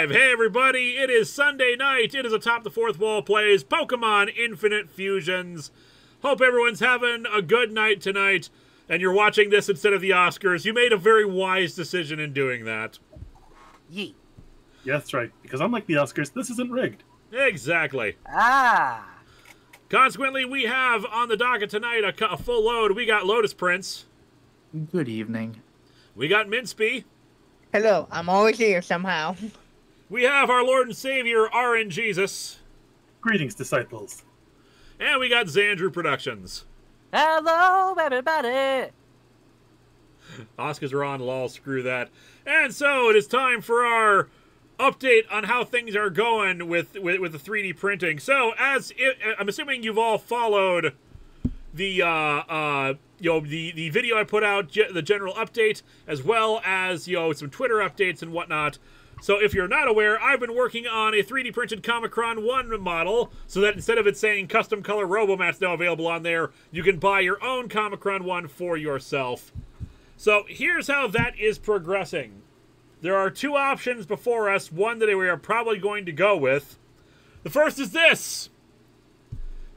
we're live. Hey, everybody. It is Sunday night. It is Atop the Fourth Wall Plays Pokemon Infinite Fusions. Hope everyone's having a good night tonight and you're watching this instead of the Oscars. You made a very wise decision in doing that. Yeet. Yeah, that's right. Because unlike the Oscars, this isn't rigged. Exactly. Ah. Consequently, we have on the docket tonight a, a full load. We got Lotus Prince. Good evening. We got Minspy. Hello, I'm always here somehow. We have our Lord and Savior, RN Jesus. Greetings, disciples. And we got Xandru Productions. Hello, everybody. Oscars are on, lol, screw that. And so it is time for our update on how things are going with with, with the 3D printing. So as it, I'm assuming you've all followed the uh, uh, you know the the video I put out, ge- the general update, as well as you know some Twitter updates and whatnot. So if you're not aware, I've been working on a 3D printed Comicron 1 model, so that instead of it saying custom color Robomats now available on there, you can buy your own Comicron 1 for yourself. So here's how that is progressing. There are two options before us, one that we are probably going to go with. The first is this.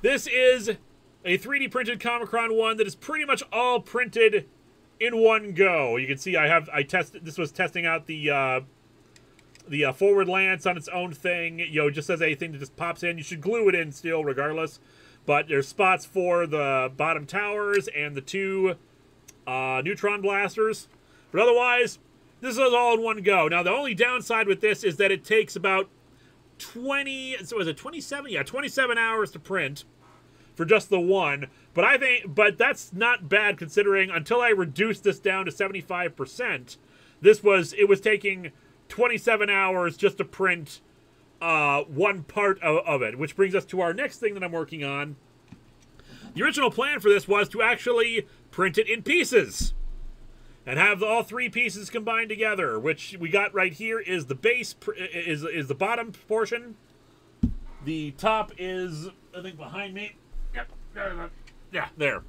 This is a 3D printed Comicron 1 that is pretty much all printed in one go. You can see I have I tested this was testing out the uh the uh, forward lance on its own thing. You know, just as anything that just pops in, you should glue it in still regardless. But there's spots for the bottom towers and the two uh, neutron blasters. But otherwise, this is all in one go. Now, the only downside with this is that it takes about 20, so was it 27? Yeah, 27 hours to print for just the one. But I think, but that's not bad considering until I reduced this down to 75%, this was, it was taking 27 hours just to print uh, one part of, of it, which brings us to our next thing that I'm working on. The original plan for this was to actually print it in pieces and have all three pieces combined together, which we got right here is the base is is the bottom portion. The top is I think behind me. Yep. Yeah, there.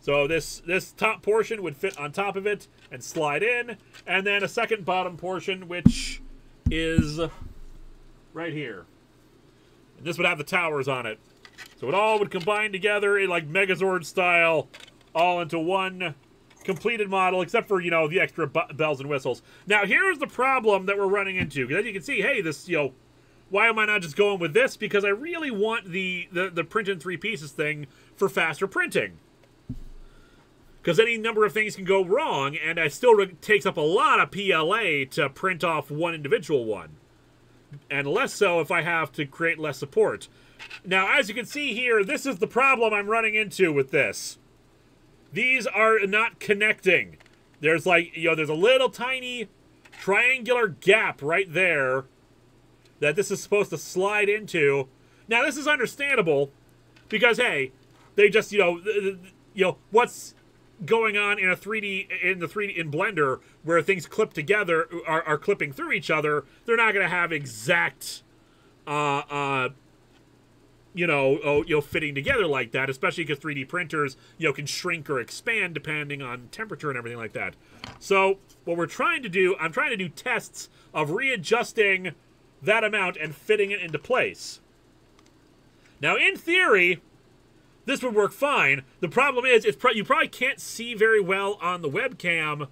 So this this top portion would fit on top of it and slide in, and then a second bottom portion which is right here. And this would have the towers on it. So it all would combine together in like Megazord style, all into one completed model, except for you know the extra bells and whistles. Now here's the problem that we're running into. Because as you can see, hey, this you know, why am I not just going with this? Because I really want the the, the print in three pieces thing for faster printing. Because any number of things can go wrong, and it still takes up a lot of PLA to print off one individual one, and less so if I have to create less support. Now, as you can see here, this is the problem I'm running into with this. These are not connecting. There's like, you know, there's a little tiny triangular gap right there that this is supposed to slide into. Now, this is understandable because, hey, they just, you know, you know, what's going on in a 3D in the 3D in Blender where things clip together are, are clipping through each other. They're not going to have exact uh, uh, you know, oh, you know, fitting together like that, especially because 3D printers, you know, can shrink or expand depending on temperature and everything like that. So what we're trying to do, I'm trying to do tests of readjusting that amount and fitting it into place. Now, in theory, this would work fine. The problem is, it's pro- you probably can't see very well on the webcam,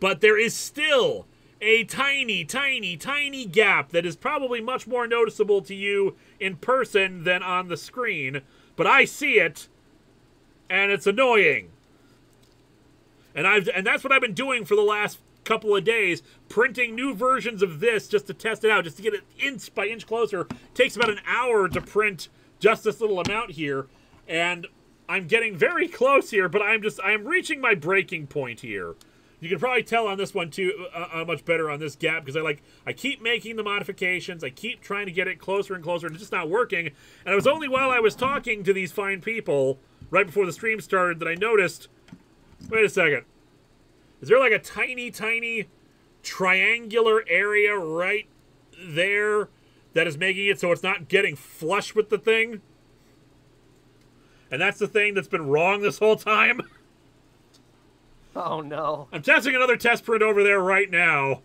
but there is still a tiny, tiny, tiny gap that is probably much more noticeable to you in person than on the screen. But I see it, and it's annoying. And I've and that's what I've been doing for the last couple of days, printing new versions of this just to test it out, just to get it inch by inch closer. It takes about an hour to print just this little amount here, and I'm getting very close here, but I'm just I'm reaching my breaking point here. You can probably tell on this one too, uh, uh, much better on this gap because I like I keep making the modifications. I keep trying to get it closer and closer, and it's just not working. And it was only while I was talking to these fine people right before the stream started that I noticed. Wait a second. Is there like a tiny, tiny triangular area right there that is making it so it's not getting flush with the thing? And that's the thing that's been wrong this whole time. Oh no. I'm testing another test print over there right now.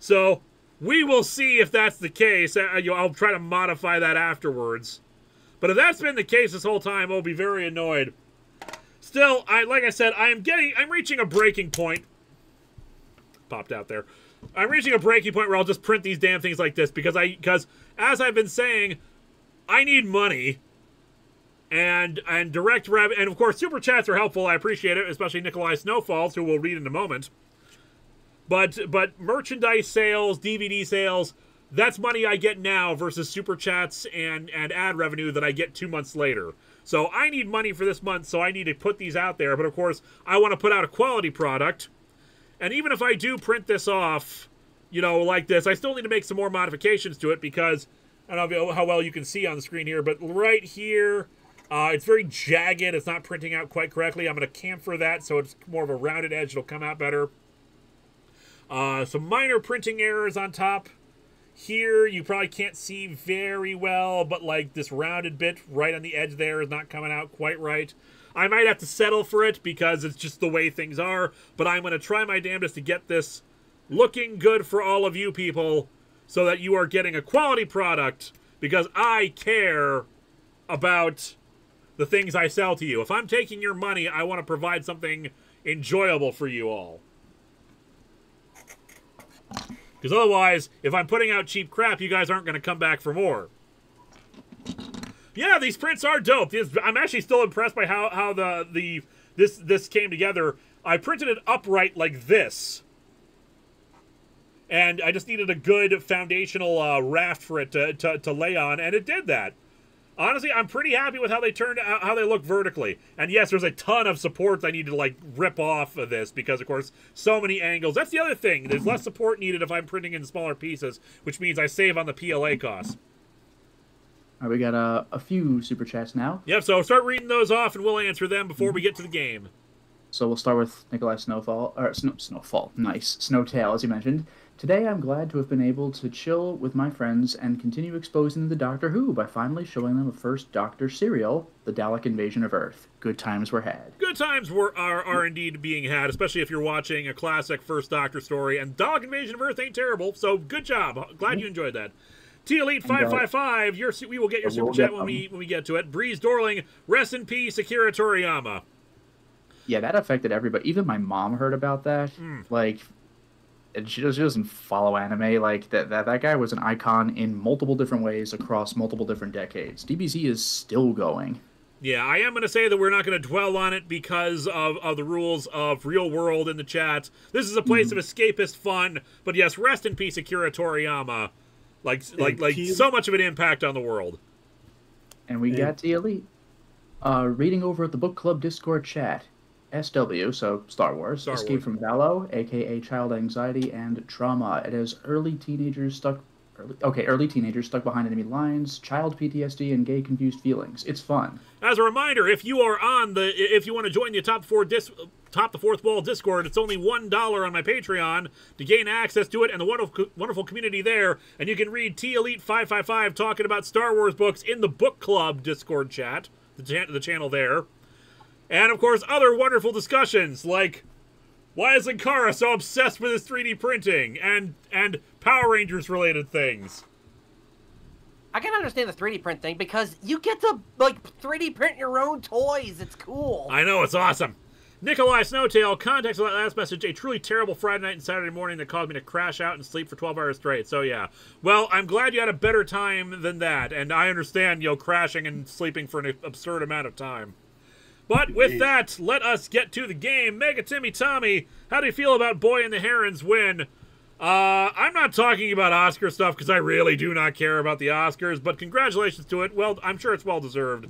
So we will see if that's the case. I'll try to modify that afterwards. But if that's been the case this whole time, I'll be very annoyed. Still, I like I said, I am getting, I'm reaching a breaking point. Popped out there. I'm reaching a breaking point where I'll just print these damn things like this because I, because as I've been saying, I need money and and direct rev and of course super chats are helpful. I appreciate it, especially Nikolai Snowfalls, who we'll read in a moment. But but merchandise sales, DVD sales, that's money I get now versus super chats and and ad revenue that I get two months later. So I need money for this month, so I need to put these out there. But of course, I want to put out a quality product. And even if I do print this off, you know, like this, I still need to make some more modifications to it because I don't know how well you can see on the screen here, but right here, uh, it's very jagged. It's not printing out quite correctly. I'm going to chamfer that so it's more of a rounded edge. It'll come out better. Uh, some minor printing errors on top. Here, you probably can't see very well, but like this rounded bit right on the edge there is not coming out quite right. I might have to settle for it because it's just the way things are, but I'm going to try my damnedest to get this looking good for all of you people so that you are getting a quality product because I care about the things I sell to you. If I'm taking your money, I want to provide something enjoyable for you all. Because otherwise, if I'm putting out cheap crap, you guys aren't going to come back for more. Yeah, these prints are dope. I'm actually still impressed by how, how the the this this came together. I printed it upright like this, and I just needed a good foundational uh, raft for it to, to, to lay on, and it did that. Honestly, I'm pretty happy with how they turned out, how they look vertically. And yes, there's a ton of supports I need to like rip off of this because, of course, so many angles. That's the other thing. There's less support needed if I'm printing in smaller pieces, which means I save on the PLA costs. All right, we got uh, a few super chats now. Yep. So start reading those off, and we'll answer them before we get to the game. So we'll start with Nikolai Snowfall, or Snow, Snowfall, nice, Snowtail, as you mentioned. Today I'm glad to have been able to chill with my friends and continue exposing them to Doctor Who by finally showing them a first Doctor serial, The Dalek Invasion of Earth. Good times were had. Good times were are, are indeed being had, especially if you're watching a classic First Doctor story. And Dog Invasion of Earth ain't terrible, so good job. Glad you enjoyed that. T Elite five five five. Your we will get your super chat when we when we get to it. Breeze Dorling, rest in peace, Akira Toriyama. Yeah, that affected everybody. Even my mom heard about that. Hmm. Like, and she, does, she doesn't follow anime. Like that, that that guy was an icon in multiple different ways across multiple different decades. DBZ is still going. Yeah, I am going to say that we're not going to dwell on it because of, of the rules of real world in the chat. This is a place of escapist fun, but yes, rest in peace, Akira Toriyama. Like like like he- so much of an impact on the world. And we Yeah. got the elite. Uh, reading over at the book club Discord chat. SW, so Star Wars, Star Escape Wars. from Valo, aka Child Anxiety and Trauma. It has early teenagers stuck, early, okay, early teenagers stuck behind enemy lines, child PTSD, and gay confused feelings. It's fun. As a reminder, if you are on the, if you want to join the top four dis, top the fourth wall Discord, it's only one dollar on my Patreon to gain access to it and the wonderful, wonderful community there, and you can read T Elite five five five talking about Star Wars books in the book club Discord chat, the the channel there, and of course other wonderful discussions like. Why is Linkara so obsessed with his 3D printing and and Power Rangers related things? I can understand the 3D print thing because you get to like 3D print your own toys. It's cool. I know, it's awesome. Nikolai Snowtail, context of that last message, a truly terrible Friday night and Saturday morning that caused me to crash out and sleep for 12 hours straight. So, yeah. Well, I'm glad you had a better time than that, and I understand, you know, crashing and sleeping for an absurd amount of time. But with that, let us get to the game. Mega Timmy Tommy, how do you feel about Boy and the Herons win? Uh, I'm not talking about Oscar stuff because I really do not care about the Oscars, but congratulations to it. Well, I'm sure it's well deserved.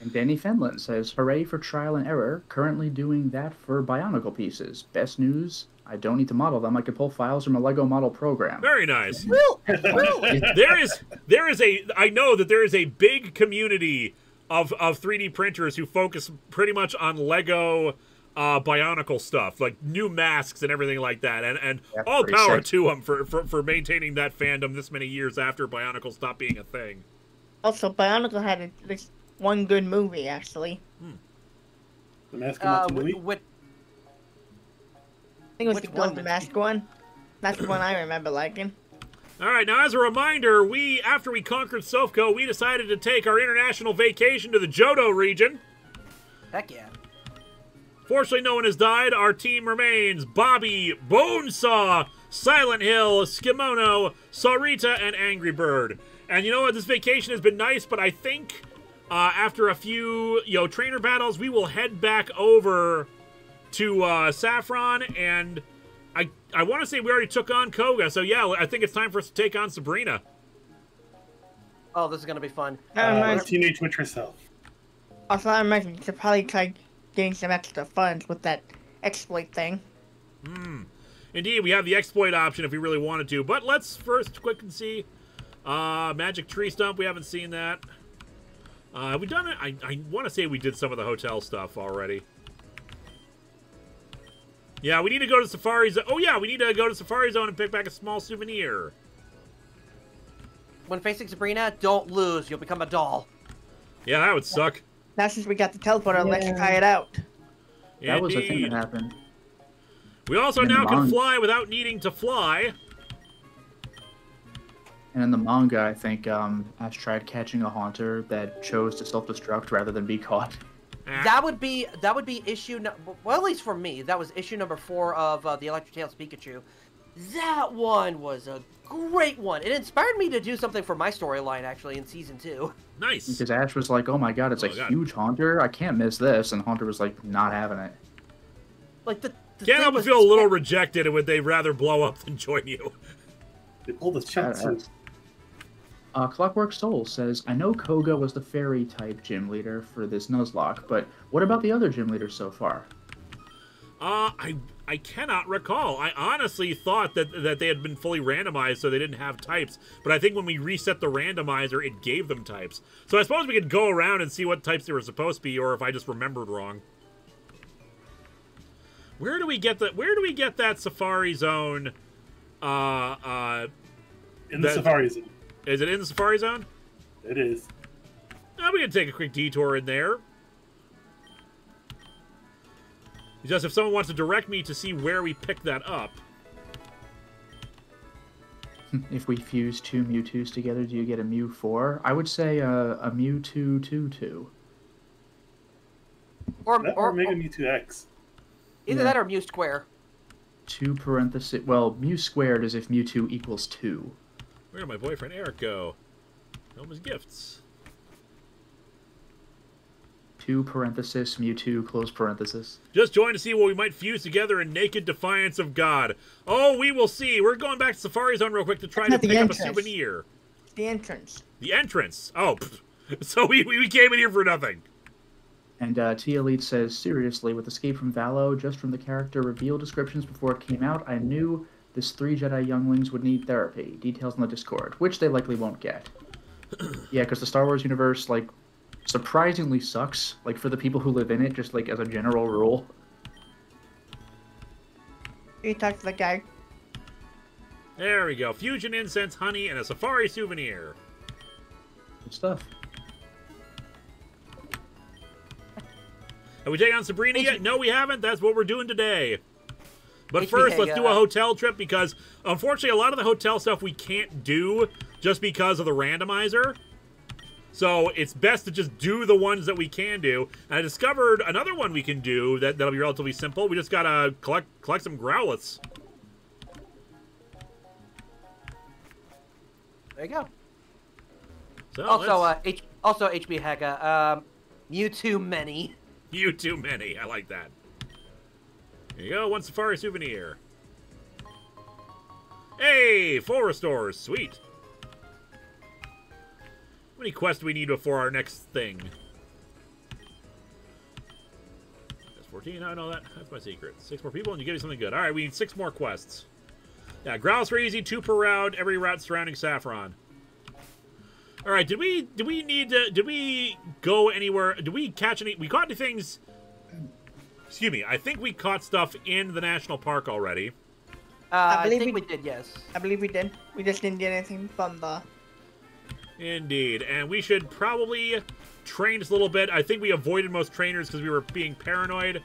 And Danny Fenton says, Hooray for trial and error. Currently doing that for Bionicle pieces. Best news, I don't need to model them. I can pull files from a Lego model program. Very nice. Will, Will, there is there is a I know that there is a big community of of 3D printers who focus pretty much on Lego uh, Bionicle stuff, like new masks and everything like that. And and That's all power sick. to them for, for for maintaining that fandom this many years after Bionicle stopped being a thing. Also, Bionicle had at least one good movie, actually. The Mask of uh, Matsumui? with, I think it was the one Ghost Mask one. That's the one I remember liking. All right, now as a reminder, we after we conquered Sofco, we decided to take our international vacation to the Johto region. Heck yeah. Fortunately, no one has died. Our team remains Bobby, Bonesaw, Silent Hill, Skimono, Sarita, and Angry Bird. And you know what? This vacation has been nice, but I think uh, after a few you know trainer battles, we will head back over to uh, Saffron, and I I want to say we already took on Koga, so yeah, I think it's time for us to take on Sabrina. Oh, this is gonna be fun. Uh, reminds, Teenage Witch herself. also, that reminds me to probably try getting some extra funds with that exploit thing. Hmm. Indeed, we have the exploit option if we really wanted to, but let's first quick and see. Uh, Magic Tree Stump, we haven't seen that. Uh, have we done it? I, I want to say we did some of the hotel stuff already. Yeah, we need to go to Safari Zone. Oh, yeah, we need to go to Safari Zone and pick back a small souvenir. When facing Sabrina, don't lose. You'll become a doll. Yeah, that would suck. Now since we got the teleporter, let's try it out. That was a thing that happened. We also In now can fly without needing to fly. And in the manga, I think um, Ash tried catching a haunter that chose to self-destruct rather than be caught. That would be that would be issue no- well at least for me that was issue number four of uh, the Electric Tails Pikachu. That one was a great one. It inspired me to do something for my storyline actually in season two. nice. Because Ash was like, "Oh my god, it's Oh, a God. huge haunter! I can't miss this." And Haunter was like, "Not having it." Like the, the Can't help but feel a little rejected and would they rather blow up than join you. They pulled a That- chat that's- Uh, Clockwork Soul says, "I know Koga was the fairy type gym leader for this Nuzlocke, but what about the other gym leaders so far?" Uh, I I cannot recall. I honestly thought that that they had been fully randomized, so they didn't have types. But I think when we reset the randomizer, it gave them types. So I suppose we could go around and see what types they were supposed to be, or if I just remembered wrong. Where do we get the Where do we get that Safari Zone? Uh, uh, in the that- Safari Zone. Is it in the Safari Zone? It is. Uh, we can take a quick detour in there. Just if someone wants to direct me to see where we pick that up. If we fuse two Mewtwo's together, do you get a Mew four? I would say uh, a Mewtwo two two. or, That or, or Mega Mewtwo X. either Yeah. that or Mew Square. Two parenthesis. Well, Mew squared is if Mewtwo equals two. Where did my boyfriend Eric go? Home his gifts. Two parenthesis Mewtwo close parenthesis. Just join to see what we might fuse together in naked defiance of God. Oh, we will see. We're going back to Safari Zone real quick to try That's to pick the up a souvenir. The entrance. The entrance. Oh, pfft. so we, we came in here for nothing. And uh, T Elite says, seriously, with Escape from Valo, just from the character reveal descriptions before it came out, I knew this three Jedi younglings would need therapy. Details in the Discord, which they likely won't get. yeah, because the Star Wars universe, like, surprisingly sucks. Like for the people who live in it, just like as a general rule. You talk to the guy. There we go. Fusion incense, honey, and a safari souvenir. Good stuff. Have we taken on Sabrina yet? No, we haven't. That's what we're doing today. But first, let's do a hotel trip because, unfortunately, a lot of the hotel stuff we can't do just because of the randomizer. So it's best to just do the ones that we can do. And I discovered another one we can do that, that'll be relatively simple. We just gotta collect collect some growlets. There you go. So Also, uh, H- also HB Hecka, um, you too many. You too many. I like that. There you go. One safari souvenir. Hey, full restores. Sweet. How many quests do we need before our next thing? That's 14. I know that. That's my secret. Six more people and you give me something good. All right, we need six more quests. Yeah, Growls are easy. Two per route. Every route surrounding Saffron. All right, did we did we need to did we go anywhere? Did we catch any? We caught any things? Excuse me. I think we caught stuff in the national park already. Uh, I, believe think we- we did, yes. I believe we did. We just didn't get anything from the. Indeed, and we should probably train just a little bit. I think we avoided most trainers because we were being paranoid.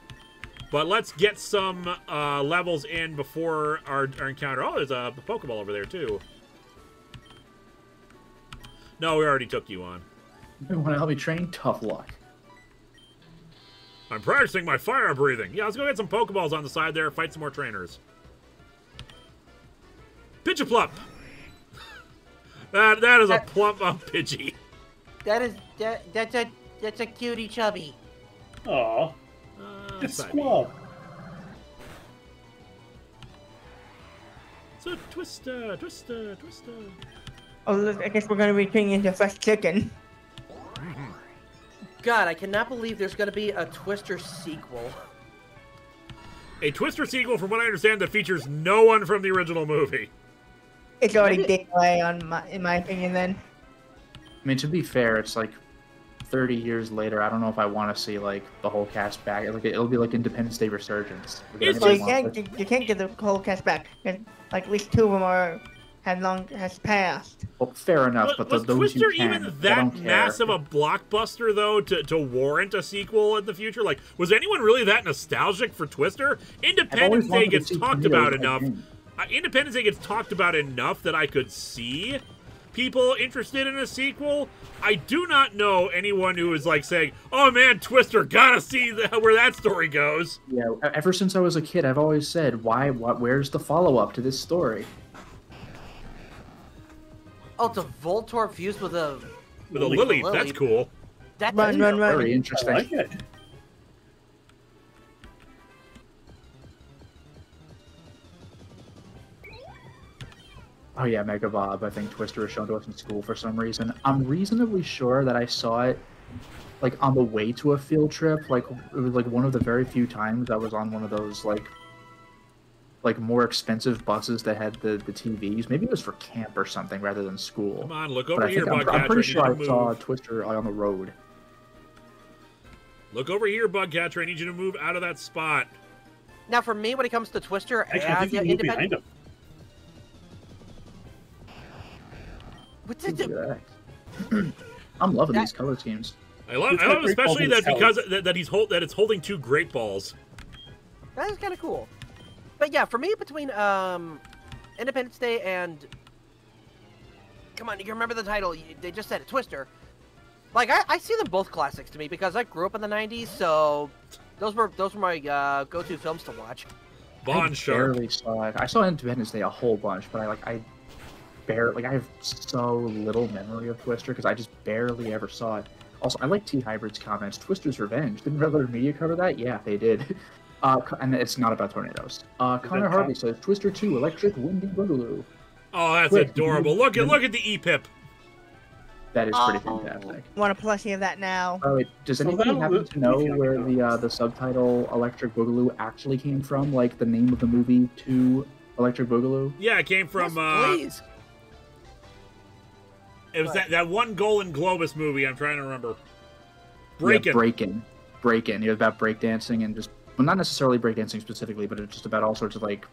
But let's get some uh, levels in before our, our encounter. Oh, there's a Pokeball over there, too. No, we already took you on. You want to help me train? Tough luck. I'm practicing my fire breathing. Yeah, let's go get some Pokeballs on the side there, fight some more trainers. Pidgeplump! That, that is a plump up Pidgey. That is that that's a that's a cutie chubby. Aw, Uh, it's side Squall. So Twister, uh, Twister, uh, Twister. Uh. Oh, look, I guess we're gonna be turning into fresh chicken. Mm-hmm. God, I cannot believe there's gonna be a Twister sequel. A Twister sequel, from what I understand, that features no one from the original movie. It's already day away on my, in my opinion. Then I mean, to be fair, it's like 30 years later. I don't know if I want to see like the whole cast back. Like it'll be like Independence Day resurgence. If It's so anybody you can't you, you can't get the whole cast back. Like at least two of them are had long has passed. Well, fair enough, Was, but the, was those Twister you can, even I that massive a blockbuster, though, to, to warrant a sequel in the future? Like, was anyone really that nostalgic for Twister? Independence Day gets talked about type enough. Uh, Independence Day gets talked about enough that I could see people interested in a sequel. I do not know anyone who is like saying, "Oh man, Twister, gotta see the, where that story goes." Yeah, ever since I was a kid, I've always said, why? What? Where's the follow up to this story? Oh, it's a Voltorb fused with a With a Lily. lily, Lily. that's cool. that Run, run, run! Very I interesting. like it. Oh yeah, Mega Bob. I think Twister was shown to us in school for some reason. I'm reasonably sure that I saw it like on the way to a field trip. Like it was like one of the very few times I was on one of those like like more expensive buses that had the the TVs. Maybe it was for camp or something rather than school. Come on, look over I here, think I'm, Bugcatcher. I'm pretty sure I you to saw move. Twister on the road. Look over here, Bugcatcher. I need you to move out of that spot. Now, for me, when it comes to Twister, Actually, I as think you an can move behind independent, him. what's Look it? at that. I'm loving That- these color schemes. I love, I love especially that because that, that he's hold that it's holding two great balls. That is kind of cool. But yeah, for me, between um, Independence Day and come on, you remember the title? They just said it, Twister. Like I, I see them both classics to me because I grew up in the '90s, so those were those were my uh, go-to films to watch. Bond I Shark. barely saw it. I saw Independence Day a whole bunch, but I like I barely like I have so little memory of Twister because I just barely ever saw it. Also, I like T Hybrid's comments. Twister's Revenge. Didn't regular media cover that? Yeah, they did. Uh, and it's not about tornadoes. Uh, Connor Harvey com- says Twister 2 Electric Windy Boogaloo. Oh, that's Quick, adorable. Look at look at the EPIP. That is pretty Oh. fantastic. Want a plushie of that now? Oh, wait, does So anybody that'll happen to know where the the uh, the subtitle Electric Boogaloo actually came from? Like the name of the movie to Electric Boogaloo? Yeah, it came from Yes, uh please. it was What? that, that one Golan-Globus movie I'm trying to remember. Yeah, Breaking. breaking, breaking. You're about breakdancing and just well, not necessarily breakdancing specifically, but it's just about all sorts of like,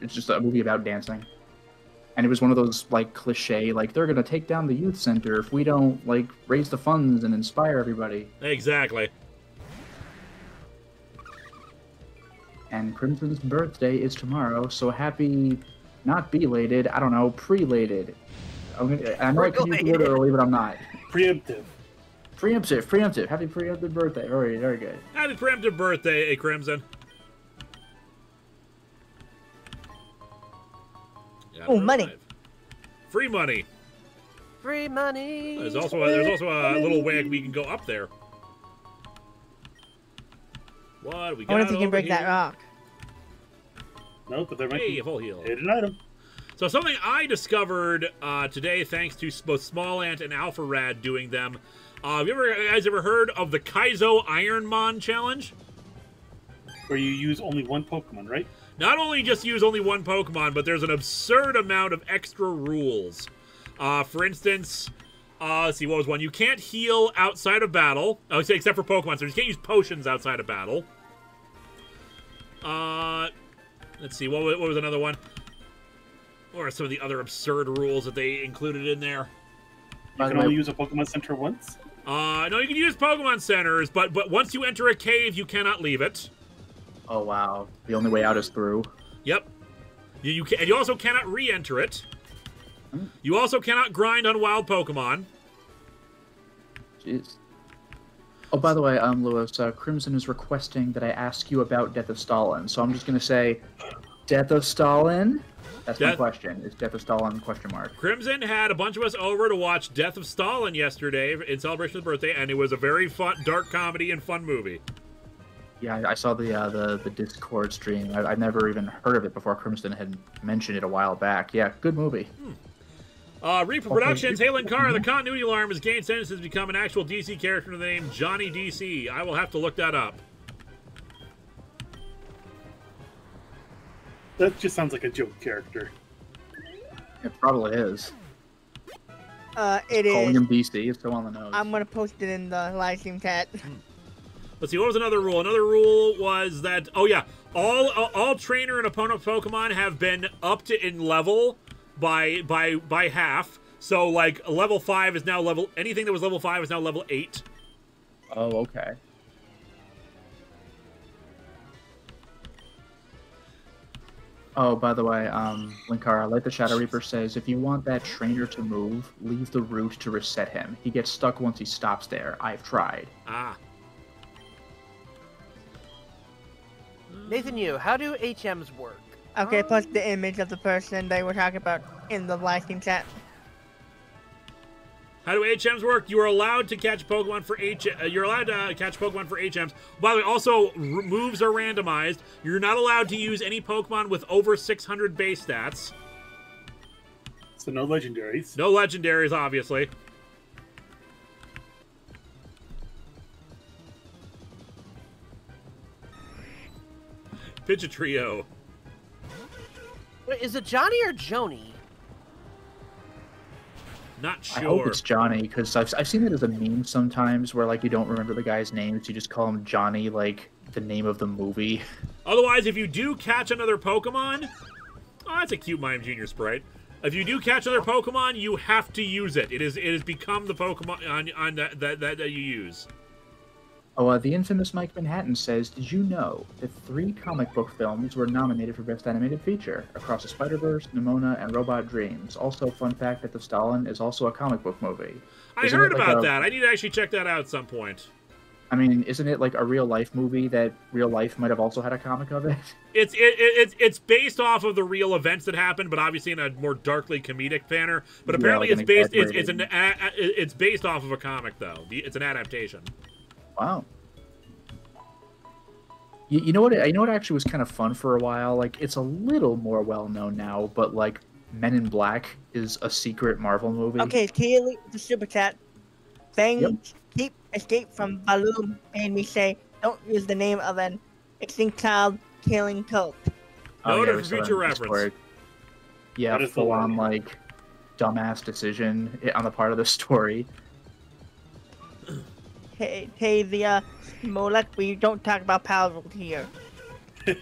it's just a movie about dancing. And it was one of those like cliche, like they're gonna take down the youth center if we don't like raise the funds and inspire everybody. exactly. And Crimson's birthday is tomorrow, so happy, not belated, I don't know, prelated. I'm gonna, I know I can use the word early, but I'm not. Preemptive. Preemptive, preemptive. Happy preemptive birthday. Very, very good. Happy preemptive birthday, A Crimson. Yeah, Oh, money. five. Free money. Free money. There's also a, there's also a little way we can go up there. What do we I wonder if you can over break that rock. No, but there might Hey, be a full heal. hidden item. So something I discovered uh, today, thanks to both Small Ant and Alpha Rad doing them. Uh, have you ever guys ever heard of the Kaizo Ironmon challenge? Where you use only one Pokemon, right? Not only just use only one Pokemon, but there's an absurd amount of extra rules. Uh, for instance, uh, let's see, what was one? You can't heal outside of battle, oh, except for Pokemon, so you can't use potions outside of battle. Uh, let's see, what was, what was another one? What are some of the other absurd rules that they included in there? You By can the way- only use a Pokemon Center once. Uh, no, you can use Pokemon centers, but but once you enter a cave, you cannot leave it. Oh wow. The only way out is through. Yep. You, you can, and you also cannot re-enter it. Hmm. You also cannot grind on wild Pokemon. Jeez. Oh, by the way, um, Lewis, uh, Crimson is requesting that I ask you about Death of Stalin. So I'm just gonna say, Death of Stalin. That's my question. Is Death of Stalin question mark? Crimson had a bunch of us over to watch Death of Stalin yesterday in celebration of his birthday, and it was a very fun, dark comedy and fun movie. Yeah, I, I saw the uh, the the Discord stream. I, I'd never even heard of it before Crimson had mentioned it a while back. Yeah, good movie. Uh, Reaper Productions, Okay. Halen Carr, the continuity alarm has gained status has become an actual DC character with the name Johnny DC. I will have to look that up. That just sounds like a joke character. It probably is. Uh, it Calling is. him DC is so on the nose. I'm gonna post it in the live stream chat. Let's see. What was another rule? Another rule was that oh yeah, all all, all trainer and opponent Pokemon have been upped in level by by by half. So like level five is now level anything that was level five is now level eight. Oh, okay. Oh, by the way, um, Linkara, like the Shadow Reaper says, if you want that trainer to move, leave the route to reset him. He gets stuck once he stops there. I've tried. Ah, Nathan, you, how do HMs work? Okay, post the image of the person they were talking about in the live stream chat. How do HMs work? You are allowed to catch Pokemon for H. Uh, you're allowed to uh, catch Pokemon for HMs. By the way, also r- moves are randomized. You're not allowed to use any Pokemon with over 600 base stats. So no legendaries. No legendaries, obviously. Pidgeotrio. Wait, is it Johnny or Joni? Not sure. I hope it's Johnny, because I've, I've seen it as a meme sometimes where, like, you don't remember the guy's name, so you just call him Johnny, like, the name of the movie. Otherwise, if you do catch another Pokemon, oh, that's a cute Mime Junior sprite. If you do catch another Pokemon, you have to use it. It is it has become the Pokemon on on that, that, that you use. Oh, uh, the infamous Mike Manhattan says, Did you know that three comic book films were nominated for Best Animated Feature? Across the Spider-Verse, Nimona, and Robot Dreams. Also, fun fact that The Stalin is also a comic book movie. I Isn't heard like about a- that. I need to actually check that out at some point. I mean, isn't it like a real-life movie that real life might have also had a comic of it? It's it, it, it's it's based off of the real events that happened, but obviously in a more darkly comedic manner. But Yeah, apparently, like it's an based it's, it's an it's based off of a comic though. It's an adaptation. Wow. You, you know what? You know what actually was kind of fun for a while. Like it's a little more well known now, but like Men in Black is a secret Marvel movie. Okay, clearly the super chat. Things Yep. keep escape from Valo made me say, don't use the name of an extinct child killing cult. Oh, Noted we for saw future reference. Discord. Yeah, That is full on like dumbass decision eh, on the part of the story. Hey, hey, the uh, Molek, we don't talk about Pal World here.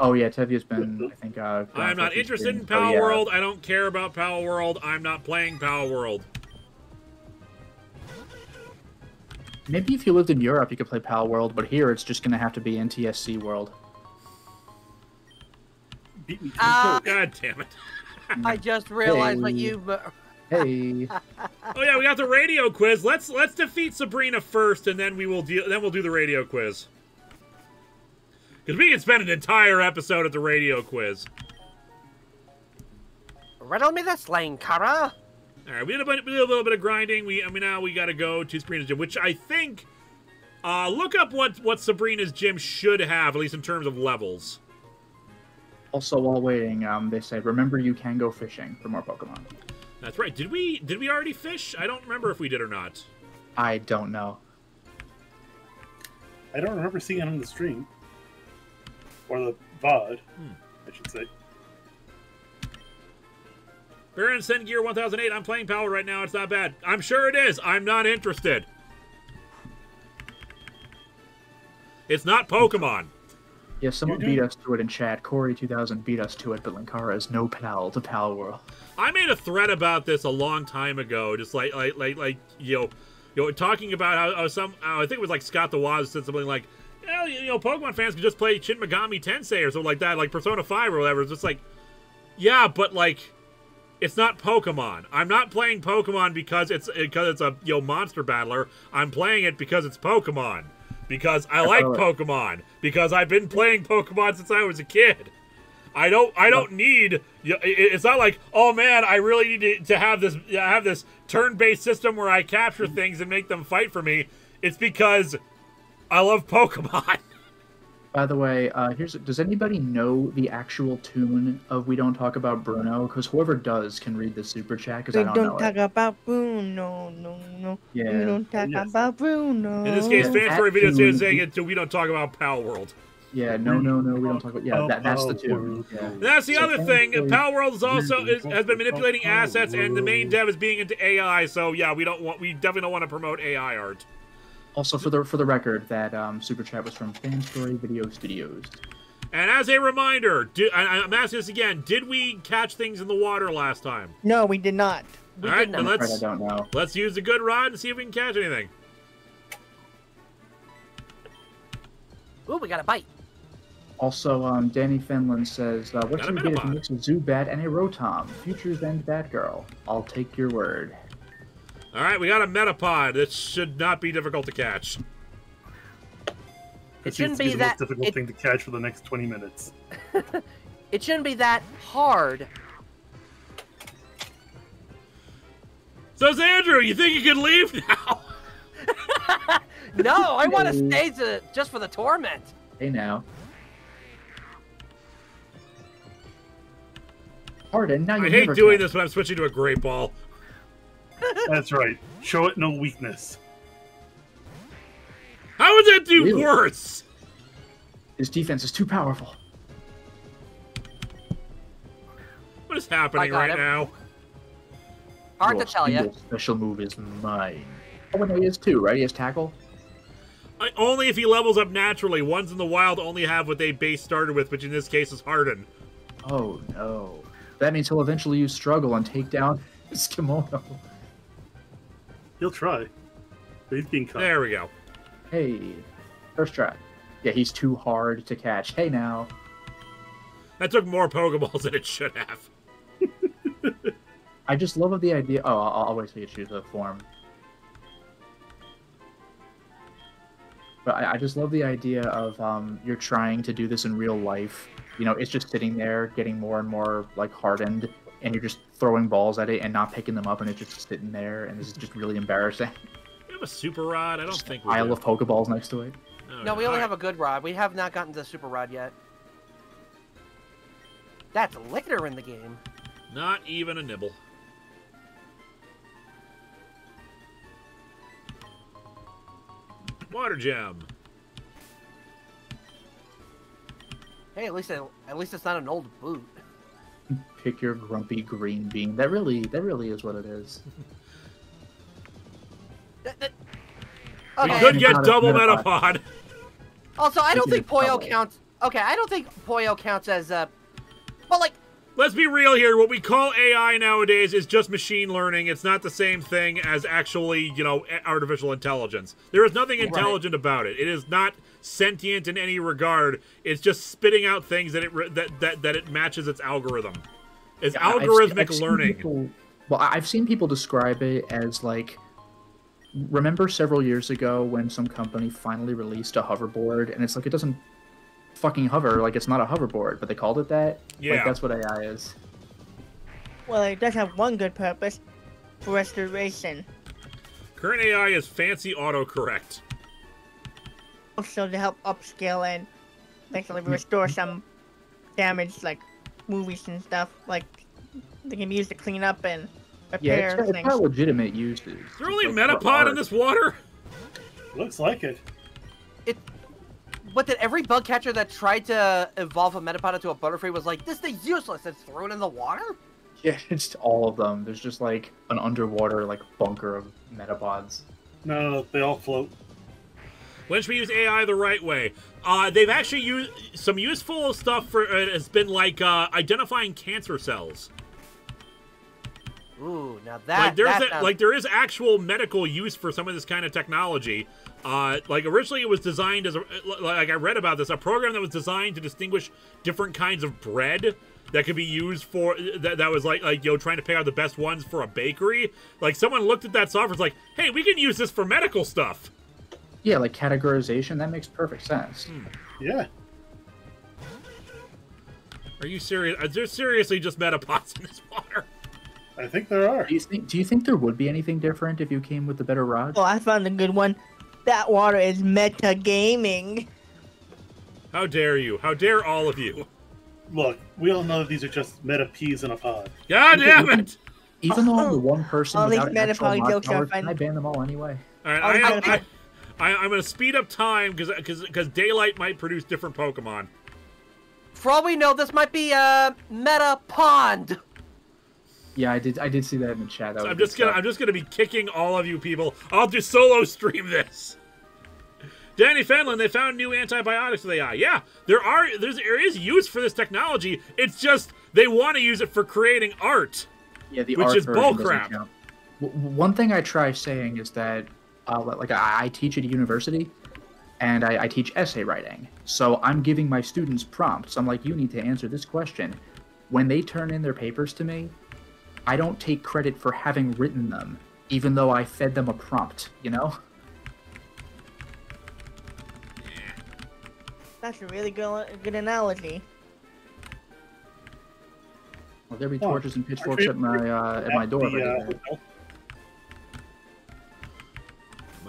Oh yeah, Tevia's been I think. Uh, I'm not few interested in streams. Oh, Power yeah. World. I don't care about Pal World. I'm not playing Pal World. Maybe if you lived in Europe, you could play Pal World, but here it's just gonna have to be NTSC World. Beat me to Ah. the God damn it. I just realized what Hey. you. Hey, Oh yeah, we got the radio quiz. Let's let's defeat Sabrina first, and then we will deal. Then we'll do the radio quiz. Because we can spend an entire episode at the radio quiz. Riddle me this, Lane Kara. All right, we did a, bit, we did a little bit of grinding. We I mean now we got to go to Sabrina's gym, which I think. Uh, look up what what Sabrina's gym should have, at least in terms of levels. also while waiting, um, they say, remember you can go fishing for more Pokemon. That's right. Did we did we already fish? I don't remember if we did or not. I don't know. I don't remember seeing it on the stream. Or the VOD, Hmm. I should say. Baron Send Gear 1008. I'm playing Power right now. It's not bad. I'm sure it is. I'm not interested. It's not Pokemon. Yeah, someone beat us to it in chat. Corey 2000 beat us to it, but Linkara is no pal to Pal World. I made a thread about this a long time ago, just like like like like you know, you know, talking about how, how some how I think it was like Scott the Woz said something like Well, you know, Pokemon fans can just play Shin Megami Tensei or something like that, like Persona 5 or whatever. It's just like, yeah, but like, it's not Pokemon. I'm not playing Pokemon because it's because it's a you know monster battler. I'm playing it because it's Pokemon. Because I like. Pokemon. Because I've been playing Pokemon since I was a kid. I don't. I don't need. It's not like, oh man, I really need to, to have this. Have this turn-based system where I capture things and make them fight for me. It's because I love Pokemon. By the way, uh, here's does anybody know the actual tune of "We Don't Talk About Bruno"? Because whoever does can read the super chat. Because I We don't, don't know talk it. about Bruno, no, no. Yeah. We don't talk Yes. about Bruno. In this case, Yeah. fans for That video tune- saying it. We don't talk about Pal World. Yeah, no, no, no. We don't talk about. Yeah, that, that's the Oh, tune. Yeah. That's the So other thing. thankfully- Pal World is also is, has been manipulating assets, and the main dev is being into AI. So yeah, we don't want. We definitely don't want to promote AI art. Also, for the for the record, that um, super chat was from Fanstory Video Studios. And as a reminder, do, I, I'm asking this again: Did we catch things in the water last time? No, we did not. We All right, did then not. Right, I let's don't know. let's use the good rod and see if we can catch anything. Ooh, we got a bite. Also, um, Danny Fenton says, uh, "What Got a should we get if Metapod. you mix a Zubat and a Rotom? Futures and Batgirl. I'll take your word." All right, we got a Metapod. This should not be difficult to catch. It It shouldn't seems to be be the that. most difficult It, thing to catch for the next 20 minutes. it shouldn't be that hard. So, Andrew, you think you can leave now? No, I want to stay to just for the torment. Hey now. Pardon. Now you I hate doing catch. this, but I'm switching to a great ball. That's right. Show it no weakness. How would that do Really? worse? His defense is too powerful. What is happening right him. now? Hard Your to tell you. Special move is mine. Oh, no, he has two, right? He has tackle. I, only if he levels up naturally. Ones in the wild only have what they base started with, which in this case is Harden. Oh no. That means he'll eventually use struggle and take down his kimono. He'll try. But he's being cut. There we go. Hey, first try. Yeah, he's too hard to catch. Hey now. That took more Pokeballs than it should have. I just love the idea. Oh, I'll, I'll wait till you choose the form. But I, I just love the idea of um, you're trying to do this in real life. You know, it's just sitting there, getting more and more like hardened, and you're just throwing balls at it and not picking them up, and it's just sitting there, and this is just really embarrassing. We have a Super Rod? I don't think we Pile do. of Pokeballs next to it. Oh, no, we only Alright. have a good rod. We have not gotten to the super rod yet. That's later in the game. Not even a nibble. Water gem. Hey, at least it, at least it's not an old boot. Pick your grumpy green bean. That really, that really is what it is. Th- th- We Okay. could get Not double Metapod. Metapod. Also, I don't think it Poyo double. counts. Okay, I don't think Poyo counts as uh, But like Let's be real here. What we call AI nowadays is just machine learning. It's not the same thing as actually, you know, a- artificial intelligence. There is nothing intelligent about it. It is not sentient in any regard. It's just spitting out things that it re- that that, that it matches its algorithm. It's Yeah, I've algorithmic I've learning. people- well, I- I've seen people describe it as like. Remember several years ago when some company finally released a hoverboard, and it's like it doesn't fucking hover, like it's not a hoverboard, but they called it that. Yeah. Like that's what AI is. Well, it does have one good purpose for restoration. Current AI is fancy autocorrect. Also to help upscale and basically restore some damaged like movies and stuff. Like they can be used to clean up and Yeah, repair it's, got- it's things. got legitimate uses. Is there only Like, Metapod in this water? Looks like it. it. But did every bug catcher that tried to evolve a Metapod into a Butterfree was like, this thing's useless. It's thrown in the water. Yeah, it's all of them. There's just like an underwater like bunker of metapods. No, they all float. When should we use AI the right way? Uh, they've actually used some useful stuff for uh, has been like uh, identifying cancer cells. Ooh, now that like there's that a, like there is actual medical use for some of this kind of technology. Uh, like originally it was designed as a like I read about this a program that was designed to distinguish different kinds of bread that could be used for that, that was like like you know trying to pick out the best ones for a bakery. Like someone looked at that software, it's like, hey, we can use this for medical stuff. Yeah, like categorization. That makes perfect sense. Hmm. Yeah. Are you serious? Are there seriously just metapods in this water? I think there are. Do you think? Do you think there would be anything different if you came with a better rod? Oh, I found a good one. That water is meta gaming. How dare you? How dare all of you? Look, we all know that these are just meta peas in a pod. God damn it! Even though I'm the one person All these without actual metaphoric mod jokes power, can I ban them all anyway? All right, I, you I, gotta- I, I, I'm going to speed up time because because because daylight might produce different Pokemon. For all we know, this might be a meta pond. Yeah, I did. I did see that in the chat. That So I'm just gonna stuff. I'm just gonna be kicking all of you people. I'll just solo stream this. Danny Fenton, they found new antibiotics for the eye. Yeah, there are there's there is use for this technology. It's just they want to use it for creating art. Yeah, the Which art is version bull crap. one thing I try saying is that, uh, like, I, I teach at a university, and I, I teach essay writing. So I'm giving my students prompts. I'm like, you need to answer this question. When they turn in their papers to me, I don't take credit for having written them, even though I fed them a prompt. You know? That's a really good good analogy. Well, there be Oh, torches and pitchforks at my uh, at my door. The, did uh,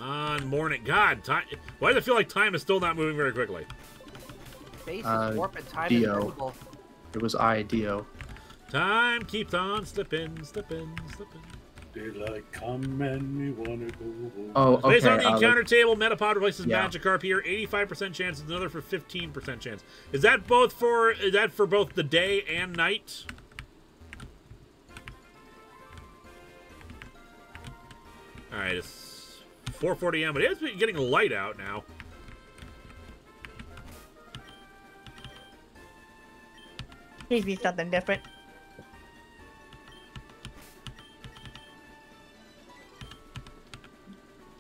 on, morning. God, time. Why does it feel like time is still not moving very quickly? Space is Uh, warp and time Dio. is invisible. It was I, Dio. Time keeps on slipping, slipping, slipping. Daylight come and we wanna go home. Oh, okay. Based on the uh, encounter table, Metapod replaces Yeah. Magikarp here. 85% chance, is another for 15% chance. Is that both for is that for both the day and night? All right, it's 4:40 a.m. But it is getting light out now. Please be something different.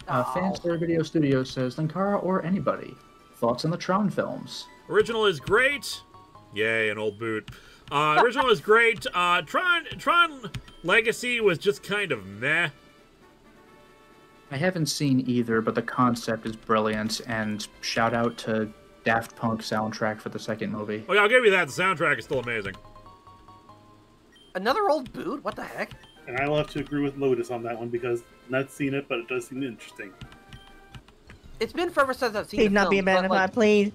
Uh. Fanstar Video Studio says Linkara or anybody. Thoughts on the Tron films? Original is great. Yay, an old boot. Uh, original is great. Uh, Tron Tron Legacy was just kind of meh. I haven't seen either, but the concept is brilliant, and shout out to Daft Punk soundtrack for the second movie. Oh yeah, I'll give you that. The soundtrack is still amazing. Another old boot? What the heck? And I will have to agree with Lotus on that one because not seen it, but it does seem interesting. It's been forever since I've seen Please the not be a film, but, Magnified, like, please.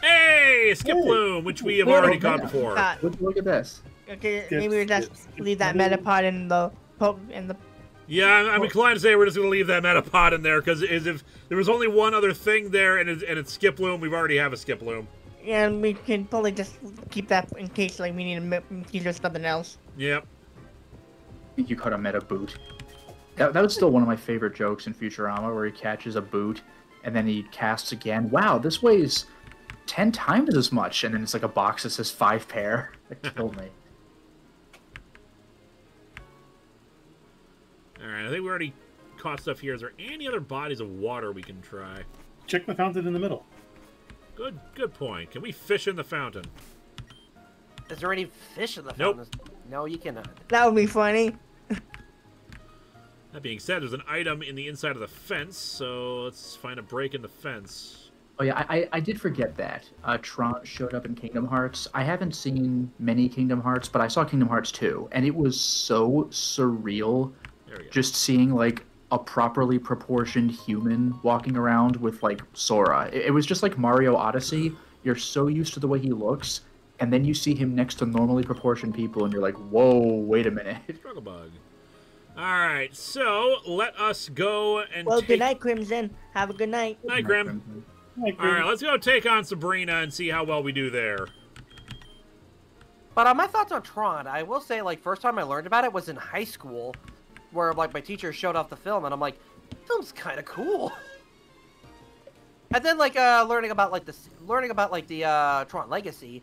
Hey, Skip Hey. Bloom, which we have We're already okay. caught before. God. Look, look at this. Okay, Skip, maybe we just skip, skip, leave that skip. Metapod in the po- in the. Yeah, I'm, I'm inclined to say we're just going to leave that Metapod in there because if there was only one other thing there and it's, and it's Skiploom, we already have a Skiploom. And we can probably just keep that in case like we need to mi- use something else. Yep. I think you caught a meta boot. That, that was still one of my favorite jokes in Futurama, where he catches a boot and then he casts again. Wow, this weighs ten times as much, and then it's like a box that says five pair. That killed me. All right, I think we already caught stuff here. Is there any other bodies of water we can try? Check the fountain in the middle. Good, good point. Can we fish in the fountain? Is there any fish in the Nope. fountain? No, you cannot. That would be funny. That being said, there's an item in the inside of the fence, so let's find a break in the fence. Oh yeah, I, I, I did forget that. Uh, Tron showed up in Kingdom Hearts. I haven't seen many Kingdom Hearts, but I saw Kingdom Hearts 2, and it was so surreal There we go. Just seeing like a properly proportioned human walking around with like Sora. It, it was just like Mario Odyssey. You're so used to the way he looks, and then you see him next to normally proportioned people, and you're like, whoa, wait a minute. Struggle bug. All right, so let us go and Well, take. good night, Crimson. Have a good night. Night, Grim. Like, All right, let's go take on Sabrina and see how well we do there. But on my thoughts on Tron, I will say, like, first time I learned about it was in high school, where like my teacher showed off the film, and I'm like, film's kind of cool. And then like uh, learning about like the learning about like the uh, Tron Legacy,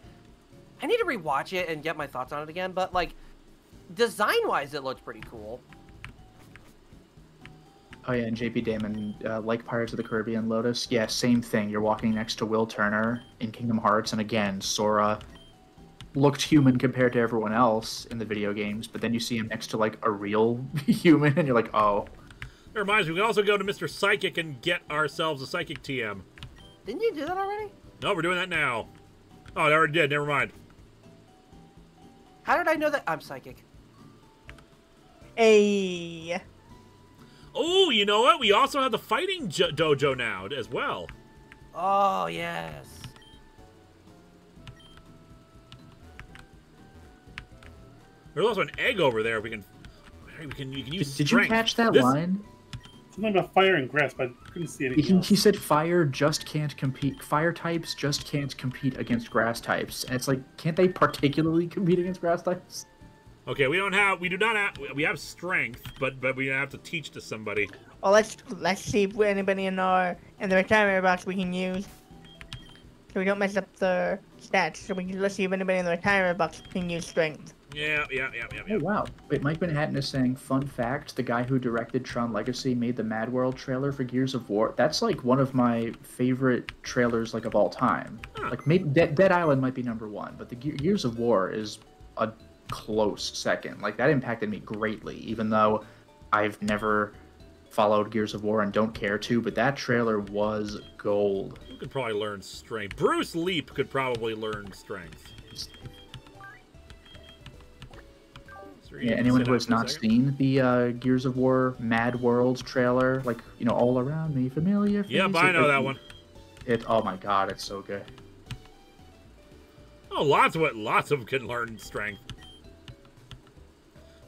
I need to rewatch it and get my thoughts on it again. But like, design-wise, it looked pretty cool. Oh yeah, and JP Damon, uh, like Pirates of the Caribbean, Lotus. Yeah, same thing. You're walking next to Will Turner in Kingdom Hearts, and again, Sora looked human compared to everyone else in the video games, but then you see him next to like a real human, and you're like, oh, It reminds me, we can also go to Mr. Psychic and get ourselves a Psychic TM. Didn't you do that already? No, we're doing that now. Oh, I already did. Never mind. How did I know that? I'm psychic. Hey. Oh, you know what? We also have the fighting jo- dojo now as well. Oh yes. There's also an egg over there. We can, we can, you can use. did you catch that This- line? Something about fire and grass, but I couldn't see anything He, else. he said fire just can't compete. Fire types just can't compete against grass types, and it's like, can't they particularly compete against grass types? Okay, we don't have, we do not have, we have strength, but but we have to teach to somebody. Well, let's let's see if anybody in our in the retirement box we can use, so we don't mess up the stats. So we can let's see if anybody in the retirement box can use strength. Yeah, yeah, yeah, yeah, Oh yeah. wow! Wait, Mike Manhattan is saying, fun fact: the guy who directed Tron Legacy made the Mad World trailer for Gears of War. That's like one of my favorite trailers, like of all time. Huh. Like maybe Dead, Dead Island might be number one, but the Ge- Gears of War is a close second. Like that impacted me greatly, even though I've never followed Gears of War and don't care to. But that trailer was gold. You could probably learn strength. Bruce Leap could probably learn strength. So Yeah, anyone who has not second. seen the uh, Gears of War Mad World trailer, like you know, all around me, familiar. Yep, face, I know it- that one. It. Oh my god, it's so good. Oh, lots of it. Lots of can learn strength.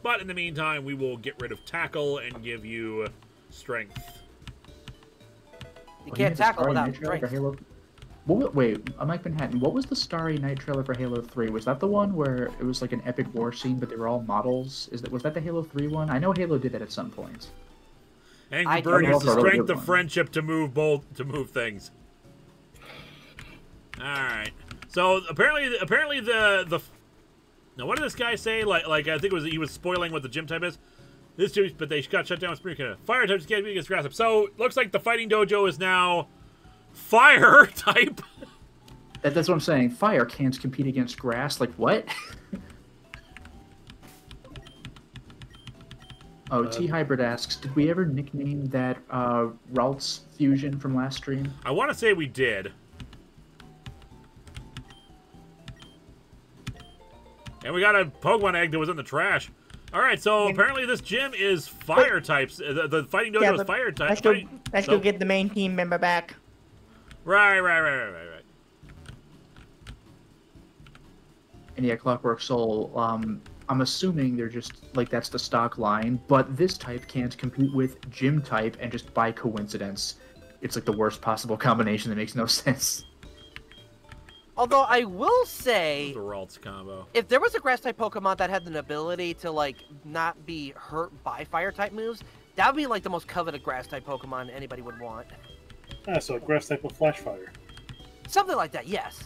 But in the meantime, we will get rid of tackle and give you strength. You Oh, can't has a tackle without Night trailer strength. Halo. What, wa- wait, uh, Mike Manhattan. What was the Starry Night trailer for Halo Three? Was that the one where it was like an epic war scene, but they were all models? Is that was that the Halo Three one? I know Halo did that at some point. Angry Bird don't uses the strength Really of good friendship to move both to move things. All right. So apparently, apparently the the. Now, what did this guy say? Like, like I think it was he was spoiling what the gym type is. This dude, but they got shut down with Spring Fire types can't be against grass type. So looks like the fighting dojo is now fire type. That, that's what I'm saying. Fire can't compete against grass. Like what? oh, Uh, T Hybrid asks, did we ever nickname that uh, Ralts fusion from last stream? I want to say we did. And we got a Pokemon egg that was in the trash. All right, so apparently this gym is fire types. Uh, The, the fighting dojo Yeah, is fire type. Let's go. Let's so- go get the main team member back. Right, right, right, right, right, right. And yeah, Clockwork Soul. Um, I'm assuming they're just like that's the stock line, but this type can't compete with gym type, and just by coincidence, it's like the worst possible combination that makes no sense. Although I will say, The Ralts combo. if there was a grass type Pokemon that had an ability to like not be hurt by fire type moves, that would be like the most coveted grass type Pokemon anybody would want. Ah, so a grass type of flash fire. Something like that, yes.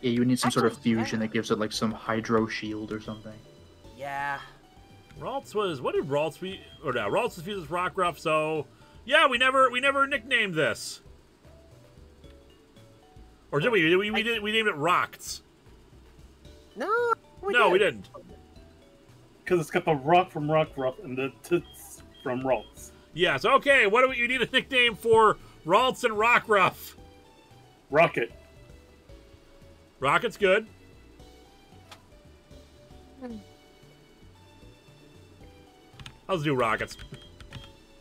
Yeah, you would need some sort of fusion yeah. that gives it like some Hydro Shield or something. Yeah. Ralts was what did Ralts be? Or no, Ralts was fused with Rockruff. So yeah, we never we never nicknamed this. Or did we? We, we did we named it Rocks. No. We no, did. we didn't. Because it's got the rock from Rockruff and the tits from Ralts. Yes. Okay. What do we? You need a nickname for Ralts and Rockruff. Rocket. Rocket's good. Hmm. Let's do Rockets.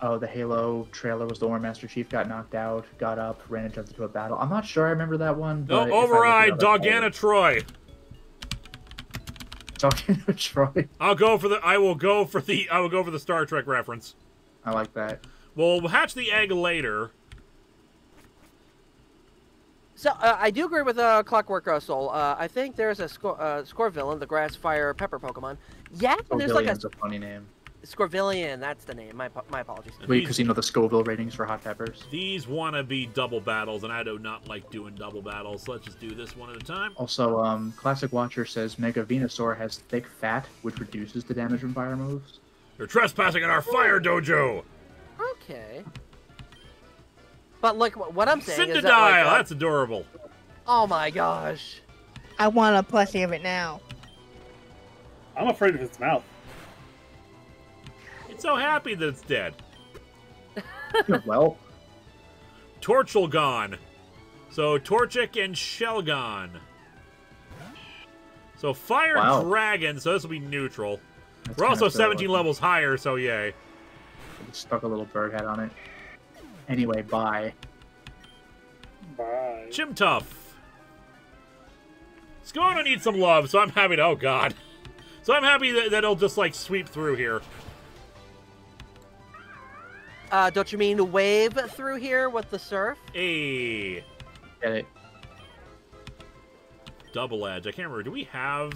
Oh, the Halo trailer was the one where Master Chief got knocked out, got up, ran and jumped into a battle. I'm not sure I remember that one. No, but if I look it override up, I'll- Dogana Troy. Dogana Troy. I'll go for the. I will go for the. I will go for the Star Trek reference. I like that. We'll hatch the egg later. So uh, I do agree with uh, Clockwork uh, Soul. Uh, I think there's a score, uh, score villain, the Grass Fire Pepper Pokemon. Yeah, and there's like a Pavillion's a funny name. Scorvillian, that's the name. My my apologies. Wait, because you know the Scoville ratings for hot peppers. These want to be double battles, and I do not like doing double battles. So let's just do this one at a time. Also, um, Classic Watcher says Mega Venusaur has thick fat, which reduces the damage from fire moves. You're trespassing in our fire dojo. Okay. But like what what I'm saying is Cinderdile, that like, uh, that's adorable. oh my gosh. I want a plushie of it now. I'm afraid of its mouth. It's so happy that it's dead. well, Torchelgon. So Torchic and Shelgon. So Fire Wow. Dragon, so this will be neutral. That's We're also silly. 17 levels higher, so yay. Stuck a little bird head on it. Anyway, bye. Bye. Chimtuff. Skona needs some love, so I'm happy to. Oh, God. So I'm happy that, that it'll just, like, sweep through here. Uh, don't you mean wave through here with the surf? A Get it? double edge. I can't remember. Do we have.